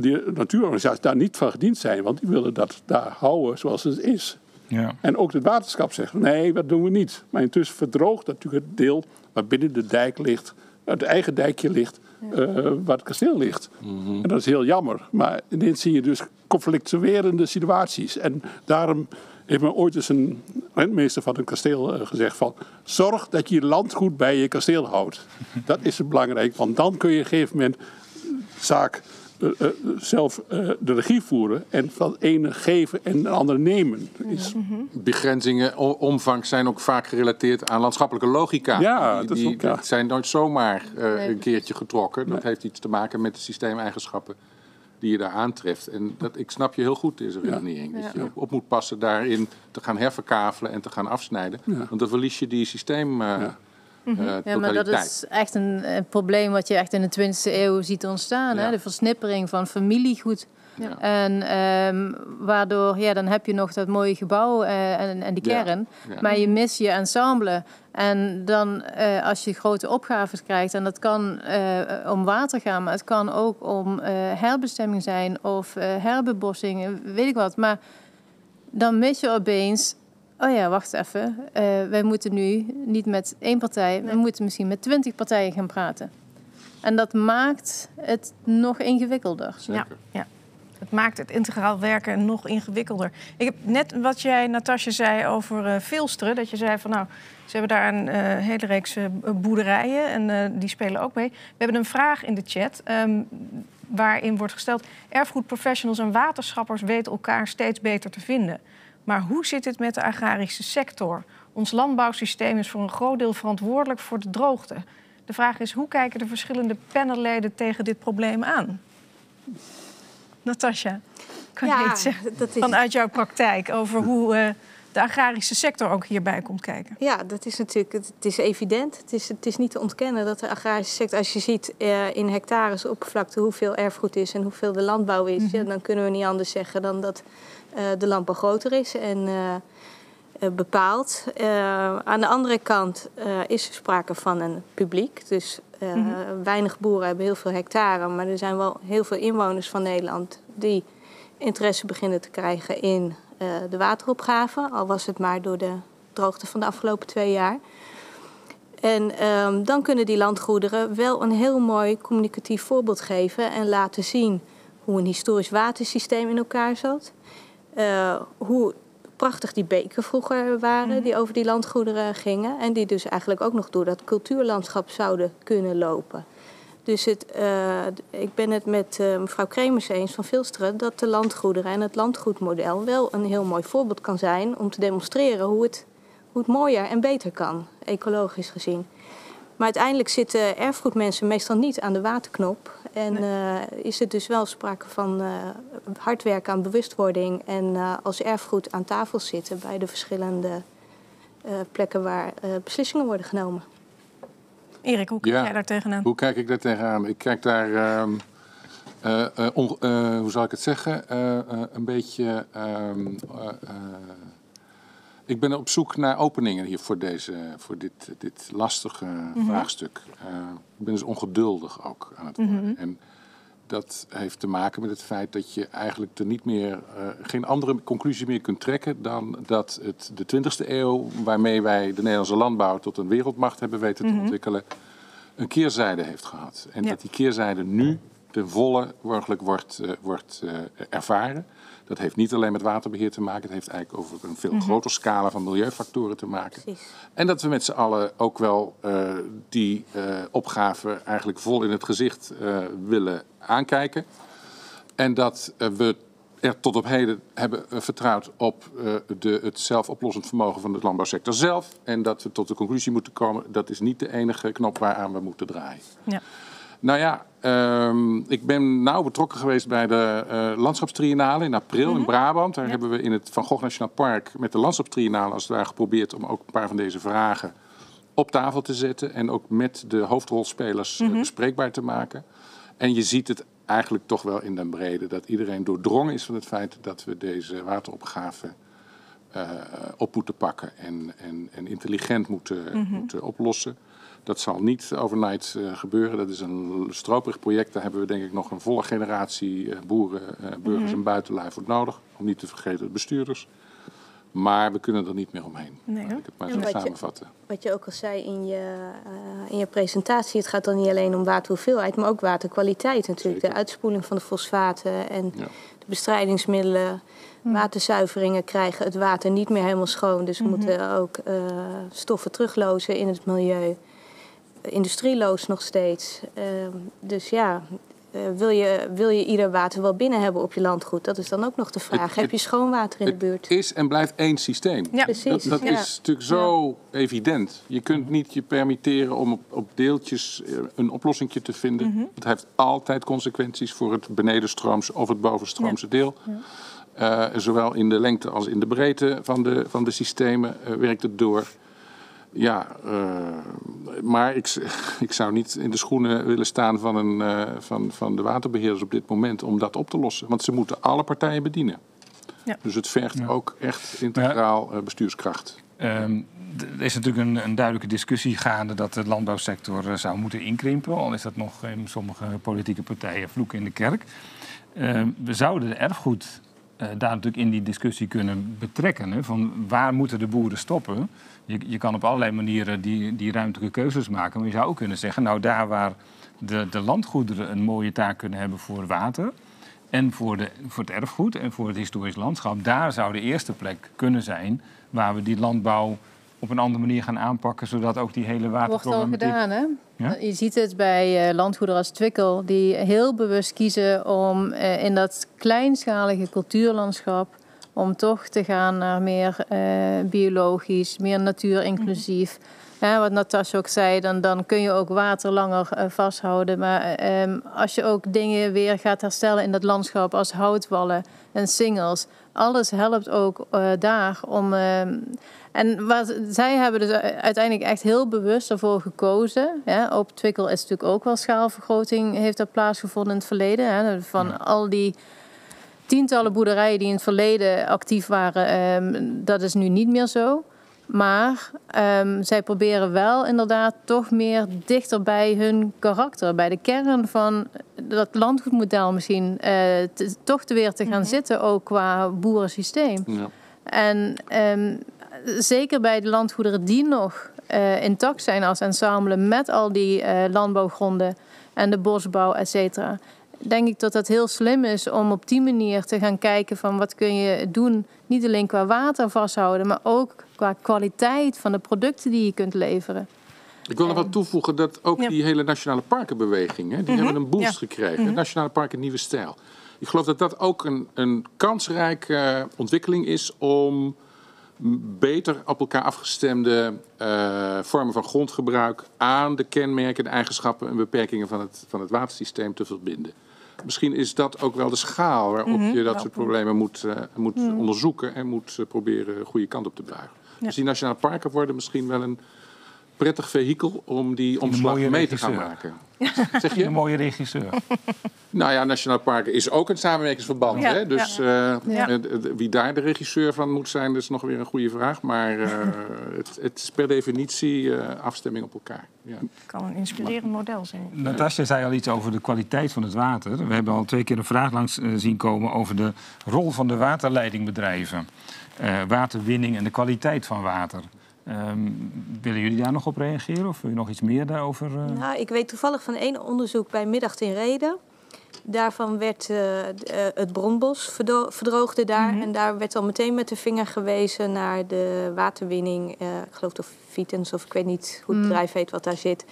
die natuurorganisaties, daar niet van gediend zijn. Want die willen dat daar houden zoals het is. Ja. En ook het waterschap zegt, nee, dat doen we niet. Maar intussen verdroogt natuurlijk het deel wat binnen de dijk ligt, het eigen dijkje ligt, eh, waar het kasteel ligt. En dat is heel jammer. Maar ineens zie je dus conflictuerende situaties. En daarom heeft men ooit eens een rentmeester van een kasteel eh, gezegd van... zorg dat je je landgoed bij je kasteel houdt. Dat is belangrijk, want dan kun je op een gegeven moment zaak zelf eh, de regie voeren... en van het ene geven en de andere nemen. Is, Begrenzingen, o- omvang zijn ook vaak gerelateerd aan landschappelijke logica. Ja, die, dat is die, ook, ja. die zijn nooit zomaar eh, een keertje getrokken. Dat heeft iets te maken met de systeemeigenschappen die je daar aantreft. En dat, ik snap je heel goed, deze redenering. Dat je op, op moet passen daarin te gaan herverkavelen en te gaan afsnijden. Want dan verlies je die systeem. Eh, eh, Ja, maar dat is echt een, eh, probleem wat je echt in de 20e eeuw ziet ontstaan. Ja. Hè? De versnippering van familiegoed Ja. En ehm, waardoor, ja, dan heb je nog dat mooie gebouw eh, en, en die Ja, kern. ja. Maar je mist je ensemble. En dan eh, als je grote opgaves krijgt, en dat kan om water gaan, maar het kan ook om herbestemming zijn of herbebossing, weet ik wat. Maar dan mis je opeens, oh ja, wacht even, eh, wij moeten nu niet met één partij, we moeten misschien met twintig partijen gaan praten. En dat maakt het nog ingewikkelder. Ja, ja. Het maakt het integraal werken nog ingewikkelder. Ik heb net wat jij, Natasja, zei over eh Vilsteren. Dat je zei van nou, ze hebben daar een eh, hele reeks boerderijen en eh, die spelen ook mee. We hebben een vraag in de chat ehm, waarin wordt gesteld... erfgoedprofessionals en waterschappers weten elkaar steeds beter te vinden. Maar hoe zit het met de agrarische sector? Ons landbouwsysteem is voor een groot deel verantwoordelijk voor de droogte. De vraag is, hoe kijken de verschillende panelleden tegen dit probleem aan? Natasja, kan je Ja, iets zeggen dat is- vanuit jouw praktijk over hoe eh, de agrarische sector ook hierbij komt kijken? Ja, dat is natuurlijk, het, is evident. Het is, het is niet te ontkennen dat de agrarische sector, als je ziet eh, in hectares oppervlakte hoeveel erfgoed is en hoeveel de landbouw is, ja, dan kunnen we niet anders zeggen dan dat de landbouw groter is en eh, eh, bepaalt. Eh, aan de andere kant eh, is er sprake van een publiek. Dus eh, Mhm. weinig boeren hebben heel veel hectare, maar er zijn wel heel veel inwoners van Nederland die interesse beginnen te krijgen in eh, de wateropgave. Al was het maar door de droogte van de afgelopen twee jaar. En ehm, dan kunnen die landgoederen wel een heel mooi communicatief voorbeeld geven en laten zien hoe een historisch watersysteem in elkaar zat. Eh, hoe prachtig die beken vroeger waren, die over die landgoederen gingen. En die dus eigenlijk ook nog door dat cultuurlandschap zouden kunnen lopen. Dus het, eh, ik ben het met eh, mevrouw Kremers eens van Vilsteren dat de landgoederen en het landgoedmodel wel een heel mooi voorbeeld kan zijn om te demonstreren hoe het, hoe het mooier en beter kan, ecologisch gezien. Maar uiteindelijk zitten erfgoedmensen meestal niet aan de waterknop. En eh, is er dus wel sprake van eh, hard werken aan bewustwording en eh, als erfgoed aan tafel zitten bij de verschillende eh, plekken waar eh, beslissingen worden genomen. Erik, hoe kijk Ja. jij daar tegenaan? Hoe kijk ik daar tegenaan? Ik kijk daar, ehm, eh, eh, on- eh, hoe zal ik het zeggen, Eh, eh, een beetje. ehm, eh, eh, ik ben op zoek naar openingen hier voor, deze, voor dit, dit lastige Mhm. vraagstuk. Eh, ik ben dus ongeduldig ook aan het worden. Mhm. En dat heeft te maken met het feit dat je eigenlijk er niet meer, eh, geen andere conclusie meer kunt trekken dan dat het de 20e eeuw, waarmee wij de Nederlandse landbouw tot een wereldmacht hebben weten te Mhm. ontwikkelen, een keerzijde heeft gehad. En Ja. dat die keerzijde nu ten volle wordt, eh, wordt ervaren. Dat heeft niet alleen met waterbeheer te maken, het heeft eigenlijk over een veel Mhm. groter scala van milieufactoren te maken. En dat we met z'n allen ook wel eh, die eh, opgave eigenlijk vol in het gezicht eh, willen aankijken. En dat we er tot op heden hebben vertrouwd op de, het zelfoplossend vermogen van de landbouwsector zelf. En dat we tot de conclusie moeten komen, dat is niet de enige knop waaraan we moeten draaien. Ja. Nou ja, ehm, ik ben nauw betrokken geweest bij de eh landschapstriennale in april in Brabant. Daar hebben we in het Van Gogh Nationaal Park met de landschapstriennale als het ware geprobeerd om ook een paar van deze vragen op tafel te zetten. En ook met de hoofdrolspelers eh, Mhm. bespreekbaar te maken. En je ziet het eigenlijk toch wel in den brede dat iedereen doordrongen is van het feit dat we deze wateropgave eh, op moeten pakken en, en, en intelligent moeten, Mhm. moeten oplossen. Dat zal niet overnight eh, gebeuren. Dat is een stroperig project. Daar hebben we denk ik nog een volle generatie eh, boeren, eh, burgers Mhm. en buitenlui voor nodig. Om niet te vergeten de bestuurders. Maar we kunnen er niet meer omheen. Nee, ik het maar zo wat je- samenvatten. Wat je ook al zei in je, eh, in je presentatie, het gaat dan niet alleen om waterhoeveelheid, maar ook waterkwaliteit natuurlijk. De uitspoeling van de fosfaten en de bestrijdingsmiddelen, waterzuiveringen krijgen het water niet meer helemaal schoon. Dus we Mhm. moeten ook eh, stoffen teruglozen in het milieu. Industrieloos nog steeds. Ehm, dus ja, eh, wil, je, wil je ieder water wel binnen hebben op je landgoed? Dat is dan ook nog de vraag. Het- Heb je schoon water in de buurt? Het is en blijft één systeem. Ja. Precies, Dat, dat ja. is natuurlijk zo evident. Je kunt niet je permitteren om op, op deeltjes eh, een oplossing te vinden. Mhm. Het heeft altijd consequenties voor het benedenstroomse of het bovenstroomse deel. Eh, zowel in de lengte als in de breedte van de, van de systemen werkt het door. Ja, eh, maar ik, ik zou niet in de schoenen willen staan van, een, uh, van, van de waterbeheerders op dit moment om dat op te lossen. Want ze moeten alle partijen bedienen. Ja. Dus het vergt ja. ook echt integraal uh, bestuurskracht. Um, er is natuurlijk een, een, duidelijke discussie gaande dat de landbouwsector uh, zou moeten inkrimpen. Al is dat nog in sommige politieke partijen vloek in de kerk. Uh, we zouden de erfgoed uh, daar natuurlijk in die discussie kunnen betrekken. Hè, van waar moeten de boeren stoppen? Je, je kan op allerlei manieren die, die ruimtelijke keuzes maken. Maar je zou ook kunnen zeggen, nou daar waar de, de landgoederen een mooie taak kunnen hebben voor water... en voor, de, voor het erfgoed en voor het historisch landschap... daar zou de eerste plek kunnen zijn waar we die landbouw op een andere manier gaan aanpakken, zodat ook die hele waterproblematiek... Wordt al gedaan, hè? Ja? Je ziet het bij uh, landgoederen als Twikkel, die heel bewust kiezen om uh, in dat kleinschalige cultuurlandschap om toch te gaan naar meer uh, biologisch, meer natuurinclusief. Mm -hmm. wat Natasja ook zei, dan, dan kun je ook water langer uh, vasthouden. Maar uh, als je ook dingen weer gaat herstellen in dat landschap als houtwallen en singels, alles helpt ook daar om. Ehm, en wat, zij hebben dus uiteindelijk echt heel bewust ervoor gekozen. Hè. Op Twikkel is natuurlijk ook wel schaalvergroting, heeft er plaatsgevonden in het verleden. Hè. Van ja. al die tientallen boerderijen die in het verleden actief waren, um, dat is nu niet meer zo. Maar um, zij proberen wel inderdaad toch meer dichter bij hun karakter, bij de kern van dat landgoedmodel misschien, uh, te, toch te weer te gaan mm -hmm. zitten, ook qua boerensysteem. Ja. En um, zeker bij de landgoederen die nog uh, intact zijn als ensemble met al die uh, landbouwgronden en de bosbouw, et cetera denk ik dat het heel slim is om op die manier te gaan kijken van wat kun je doen. Niet alleen qua water vasthouden, maar ook qua kwaliteit van de producten die je kunt leveren. Ik wil nog wat toevoegen dat ook ja. die hele nationale parkenbeweging, hè, die mm -hmm. hebben een boost ja. gekregen. Mm -hmm. Nationale parken Nieuwe Stijl. Ik geloof dat dat ook een, een kansrijke ontwikkeling is om beter op elkaar afgestemde uh, vormen van grondgebruik aan de kenmerken, de eigenschappen en beperkingen van het, van het watersysteem te verbinden. Misschien is dat ook wel de schaal waarop mm -hmm. je dat soort problemen moet, uh, moet mm -hmm. onderzoeken en moet uh, proberen de goede kant op te buigen. Ja. Dus die nationale parken worden misschien wel een prettig vehikel om die omslag mee regisseur. te gaan maken. Zeg je? Een mooie regisseur. Nou ja, Nationaal Parken is ook een samenwerkingsverband. Ja, hè? Dus ja. Uh, ja. wie daar de regisseur van moet zijn, dat is nog weer een goede vraag. Maar uh, het, het, is per definitie uh, afstemming op elkaar. Ja. kan een inspirerend model zijn. Natasja zei al iets over de kwaliteit van het water. We hebben al twee keer een vraag langs zien komen over de rol van de waterleidingbedrijven. waterwinning en de kwaliteit van water. Um, willen jullie daar nog op reageren of wil je nog iets meer daarover? Uh... Nou, ik weet toevallig van één onderzoek bij Middag in Reden. Daarvan werd uh, het bronbos verdroogde daar. Mm -hmm. En daar werd al meteen met de vinger gewezen naar de waterwinning. Uh, ik geloof of Vitens of ik weet niet hoe het bedrijf mm. heet wat daar zit.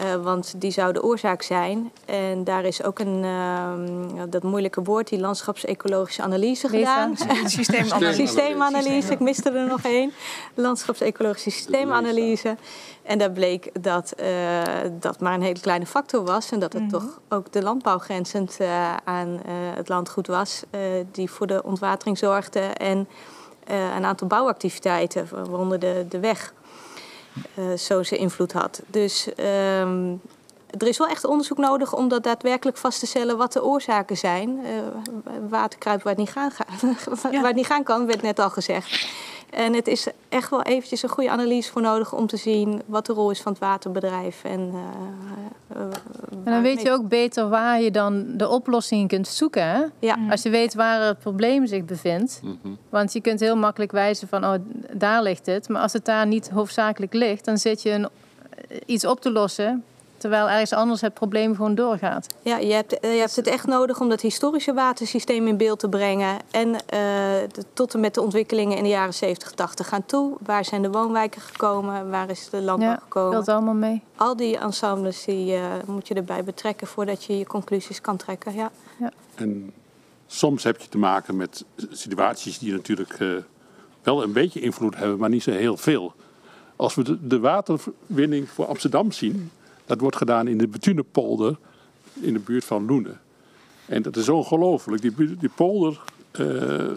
Uh, want die zou de oorzaak zijn. En daar is ook een, uh, dat moeilijke woord, die landschapsecologische analyse gedaan. Systeemanalyse. systeemanalyse, ik miste er nog één. Landschapsecologische systeemanalyse. En daar bleek dat uh, dat maar een hele kleine factor was. En dat het mm -hmm. toch ook de landbouw grenzend aan het landgoed was. die voor de ontwatering zorgde. En een aantal bouwactiviteiten, waaronder de, de weg uh, zo zijn invloed had. Dus um, er is wel echt onderzoek nodig om dat daadwerkelijk vast te stellen wat de oorzaken zijn. Uh, waterkruip waar het, niet gaan, ja. waar het niet gaan kan, werd net al gezegd. En het is echt wel eventjes een goede analyse voor nodig om te zien wat de rol is van het waterbedrijf. En, uh, uh, en dan weet je ook beter waar je dan de oplossingen kunt zoeken. Hè? Ja. Als je weet waar het probleem zich bevindt. Mm -hmm. Want je kunt heel makkelijk wijzen van, oh, daar ligt het. Maar als het daar niet hoofdzakelijk ligt, dan zit je een, iets op te lossen Terwijl ergens anders het probleem gewoon doorgaat. Ja, je hebt, je hebt het echt nodig om dat historische watersysteem in beeld te brengen. En uh, de, tot en met de ontwikkelingen in de jaren 70, 80 gaan toe. Waar zijn de woonwijken gekomen? Waar is de landbouw ja, gekomen? Dat allemaal mee. Al die ensembles die, uh, moet je erbij betrekken voordat je je conclusies kan trekken. Ja. ja. En soms heb je te maken met situaties die natuurlijk uh, wel een beetje invloed hebben, maar niet zo heel veel. Als we de, de waterwinning voor Amsterdam zien, dat wordt gedaan in de Betunepolder in de buurt van Loenen. En dat is ongelooflijk. Die, die polder eh,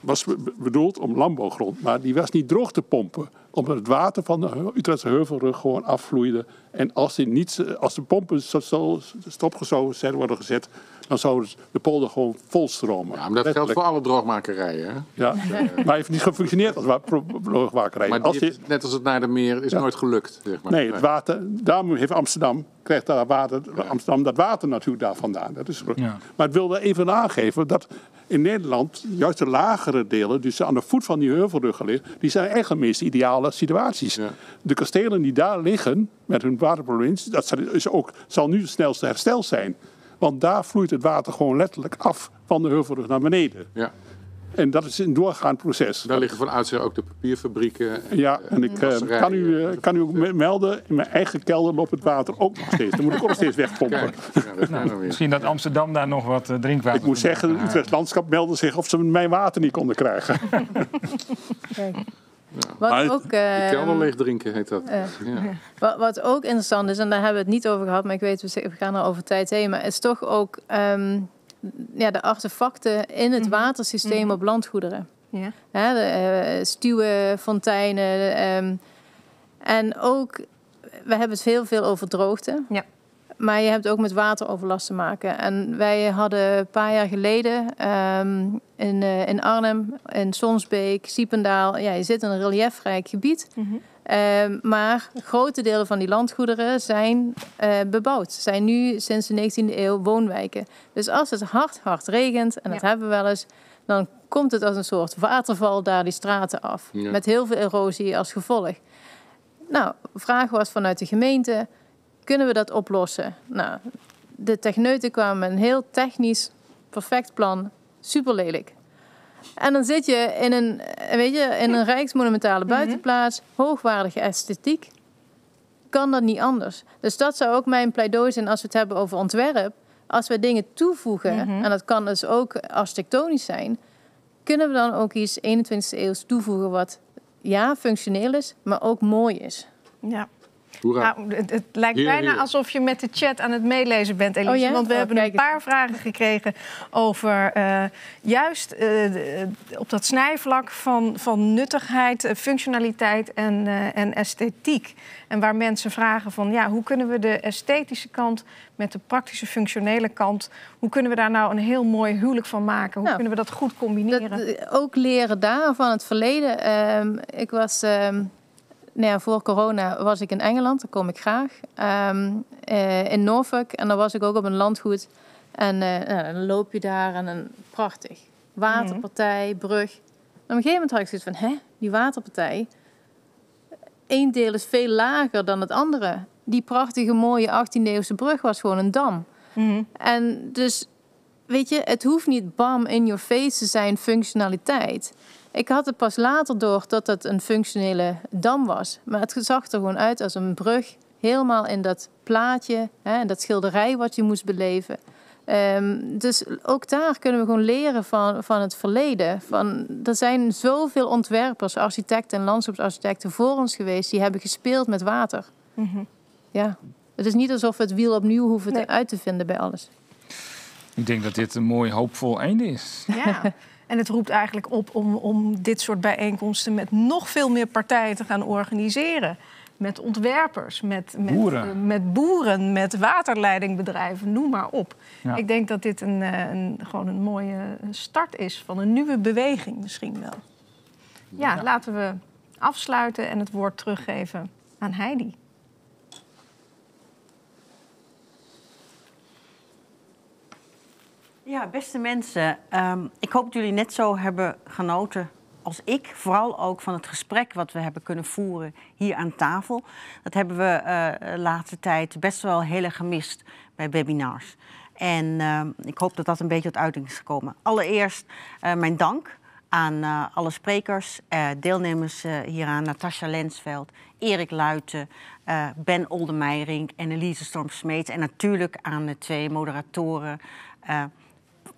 was be- bedoeld om landbouwgrond, maar die was niet droog te pompen. Omdat het water van de Utrechtse heuvelrug gewoon afvloeide. En als, die niet, als de pompen zo, zo stopgezogen zijn worden gezet, dan zou de polder gewoon volstromen. Ja, maar dat geldt voor alle droogmakerijen. Hè? Ja, maar hij heeft niet gefunctioneerd als droogmakerij. Maar Als net als het naar de meer is nooit gelukt. Zeg maar. Nee, het water, daarom heeft Amsterdam, krijgt daar water, Amsterdam dat water natuurlijk daar vandaan. Dat is, goed. Ja. Maar ik wilde even aangeven dat in Nederland juist de lagere delen, dus aan de voet van die heuvelruggen liggen, die zijn echt de meest ideale situaties. De kastelen die daar liggen met hun waterprobleem, dat zal- is ook, zal nu het snelste herstel zijn. Want daar vloeit het water gewoon letterlijk af van de heuvelrug naar beneden. Ja. En dat is een doorgaand proces. Daar liggen van oudsher ook de papierfabrieken. Ja, en ik eh, kan, u, eh, kan u ook me- melden, in mijn eigen kelder loopt het water ook nog steeds. Dan moet ik ook nog steeds wegpompen. Ja, dat is nou weer. Misschien dat Amsterdam daar nog wat eh, drinkwater Ik moet zeggen, het Utrecht Landschap meldde zich of ze mijn water niet konden krijgen. Wat het- ook, De eh, kelder leeg drinken heet dat. eh, Ja. Wat, wat ook interessant is, en daar hebben we het niet over gehad, maar ik weet, we gaan er over tijd heen, maar het is toch ook ehm, ja, de artefacten in het watersysteem op landgoederen. Ja. Hè, de, eh, stuwen, fonteinen. ehm, en ook, we hebben het heel veel over droogte. Ja. Maar je hebt ook met wateroverlast te maken. En wij hadden een paar jaar geleden ehm, in, eh, in Arnhem, in Sonsbeek, Siependaal... Ja, je zit in een reliefrijk gebied. Ehm, maar grote delen van die landgoederen zijn eh, bebouwd. Zijn nu sinds de 19e eeuw woonwijken. Dus als het hard, hard regent, en dat Ja. hebben we wel eens... dan komt het als een soort waterval daar die straten af. Ja. Met heel veel erosie als gevolg. Nou, vraag was vanuit de gemeente... kunnen we dat oplossen? Nou, de techneuten kwamen met een heel technisch, perfect plan. Super lelijk. En dan zit je in een, eh, weet je, in een rijksmonumentale buitenplaats, hoogwaardige esthetiek. Kan dat niet anders? Dus dat zou ook mijn pleidooi zijn als we het hebben over ontwerp. Als we dingen toevoegen, en dat kan dus ook architectonisch zijn, kunnen we dan ook iets 21e eeuws toevoegen wat ja, functioneel is, maar ook mooi is. Ja. Hoera. Nou, het, het lijkt Hier, bijna hier. alsof je met de chat aan het meelezen bent, Elise. Oh ja? Want we Oh, hebben kijk een paar vragen gekregen over eh, juist eh, op dat snijvlak van, van nuttigheid, eh, functionaliteit en, eh, en esthetiek. En waar mensen vragen van, ja, hoe kunnen we de esthetische kant met de praktische functionele kant, hoe kunnen we daar nou een heel mooi huwelijk van maken? Hoe Nou, kunnen we dat goed combineren? Dat, ook leren daar van het verleden. Ehm, ik was, ehm, nou ja, voor corona was ik in Engeland, daar kom ik graag. Ehm, eh, in Norfolk en daar was ik ook op een landgoed. En eh, nou, dan loop je daar en een prachtig waterpartij, brug. En op een gegeven moment had ik zoiets van, hè, die waterpartij. Eén deel is veel lager dan het andere. Die prachtige mooie 18e-eeuwse brug was gewoon een dam. Mhm. En dus weet je, het hoeft niet bam in your face te zijn functionaliteit. Ik had het pas later door dat het een functionele dam was. Maar het zag er gewoon uit als een brug. Helemaal in dat plaatje, hè, in dat schilderij wat je moest beleven. Ehm, dus ook daar kunnen we gewoon leren van, van het verleden. Van, er zijn zoveel ontwerpers, architecten en landschapsarchitecten voor ons geweest... die hebben gespeeld met water. Mhm. Ja. Het is niet alsof we het wiel opnieuw hoeven Nee. te uit te vinden bij alles. Ik denk dat dit een mooi hoopvol einde is. Ja. En het roept eigenlijk op om, om dit soort bijeenkomsten met nog veel meer partijen te gaan organiseren. Met ontwerpers, met, met Boeren. met, boeren, met waterleidingbedrijven, noem maar op. Ja. Ik denk dat dit een, eh, een, gewoon een mooie start is van een nieuwe beweging misschien wel. Ja, laten we afsluiten en het woord teruggeven aan Heidi. Ja, beste mensen, ehm, ik hoop dat jullie net zo hebben genoten als ik. Vooral ook van het gesprek wat we hebben kunnen voeren hier aan tafel. Dat hebben we eh, de laatste tijd best wel heel erg gemist bij webinars. En ehm, ik hoop dat dat een beetje tot uiting is gekomen. Allereerst eh, mijn dank aan eh, alle sprekers, deelnemers hieraan. Natasja Lensveld, Erik Luiten, Ben Oldemeijering en Elise Storm-Smeets. En natuurlijk aan de twee moderatoren...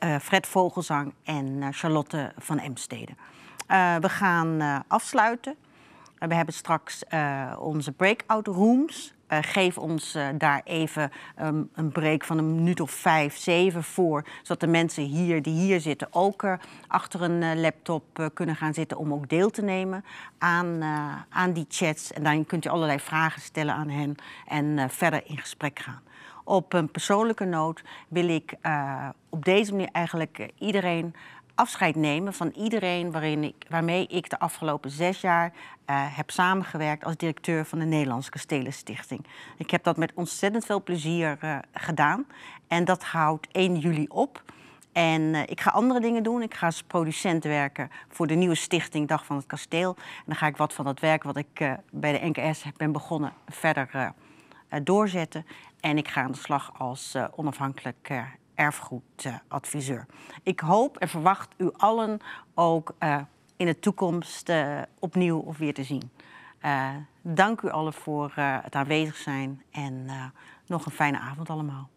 eh, Fred Vogelzang en eh, Charlotte van Emstede. Eh, we gaan afsluiten. We hebben straks onze breakout rooms geef ons daar even um, een break van een minuut of vijf, zeven voor. Zodat de mensen hier die hier zitten ook achter een laptop kunnen gaan zitten om ook deel te nemen aan, aan die chats. En dan kunt u allerlei vragen stellen aan hen en verder in gesprek gaan. Op een persoonlijke noot wil ik op deze manier eigenlijk iedereen afscheid nemen van iedereen ik, waarmee ik de afgelopen zes jaar uh, heb samengewerkt als directeur van de Nederlandse Kastelenstichting. Ik heb dat met ontzettend veel plezier gedaan en dat houdt 1 juli op. En ik ga andere dingen doen. Ik ga als producent werken voor de nieuwe stichting Dag van het Kasteel. En dan ga ik wat van dat werk wat ik bij de NKS ben begonnen verder doorzetten. En ik ga aan de slag als onafhankelijk erfgoedadviseur. Ik hoop en verwacht u allen ook uh, in de toekomst uh, opnieuw of weer te zien. Uh, dank u allen voor het aanwezig zijn en nog een fijne avond allemaal.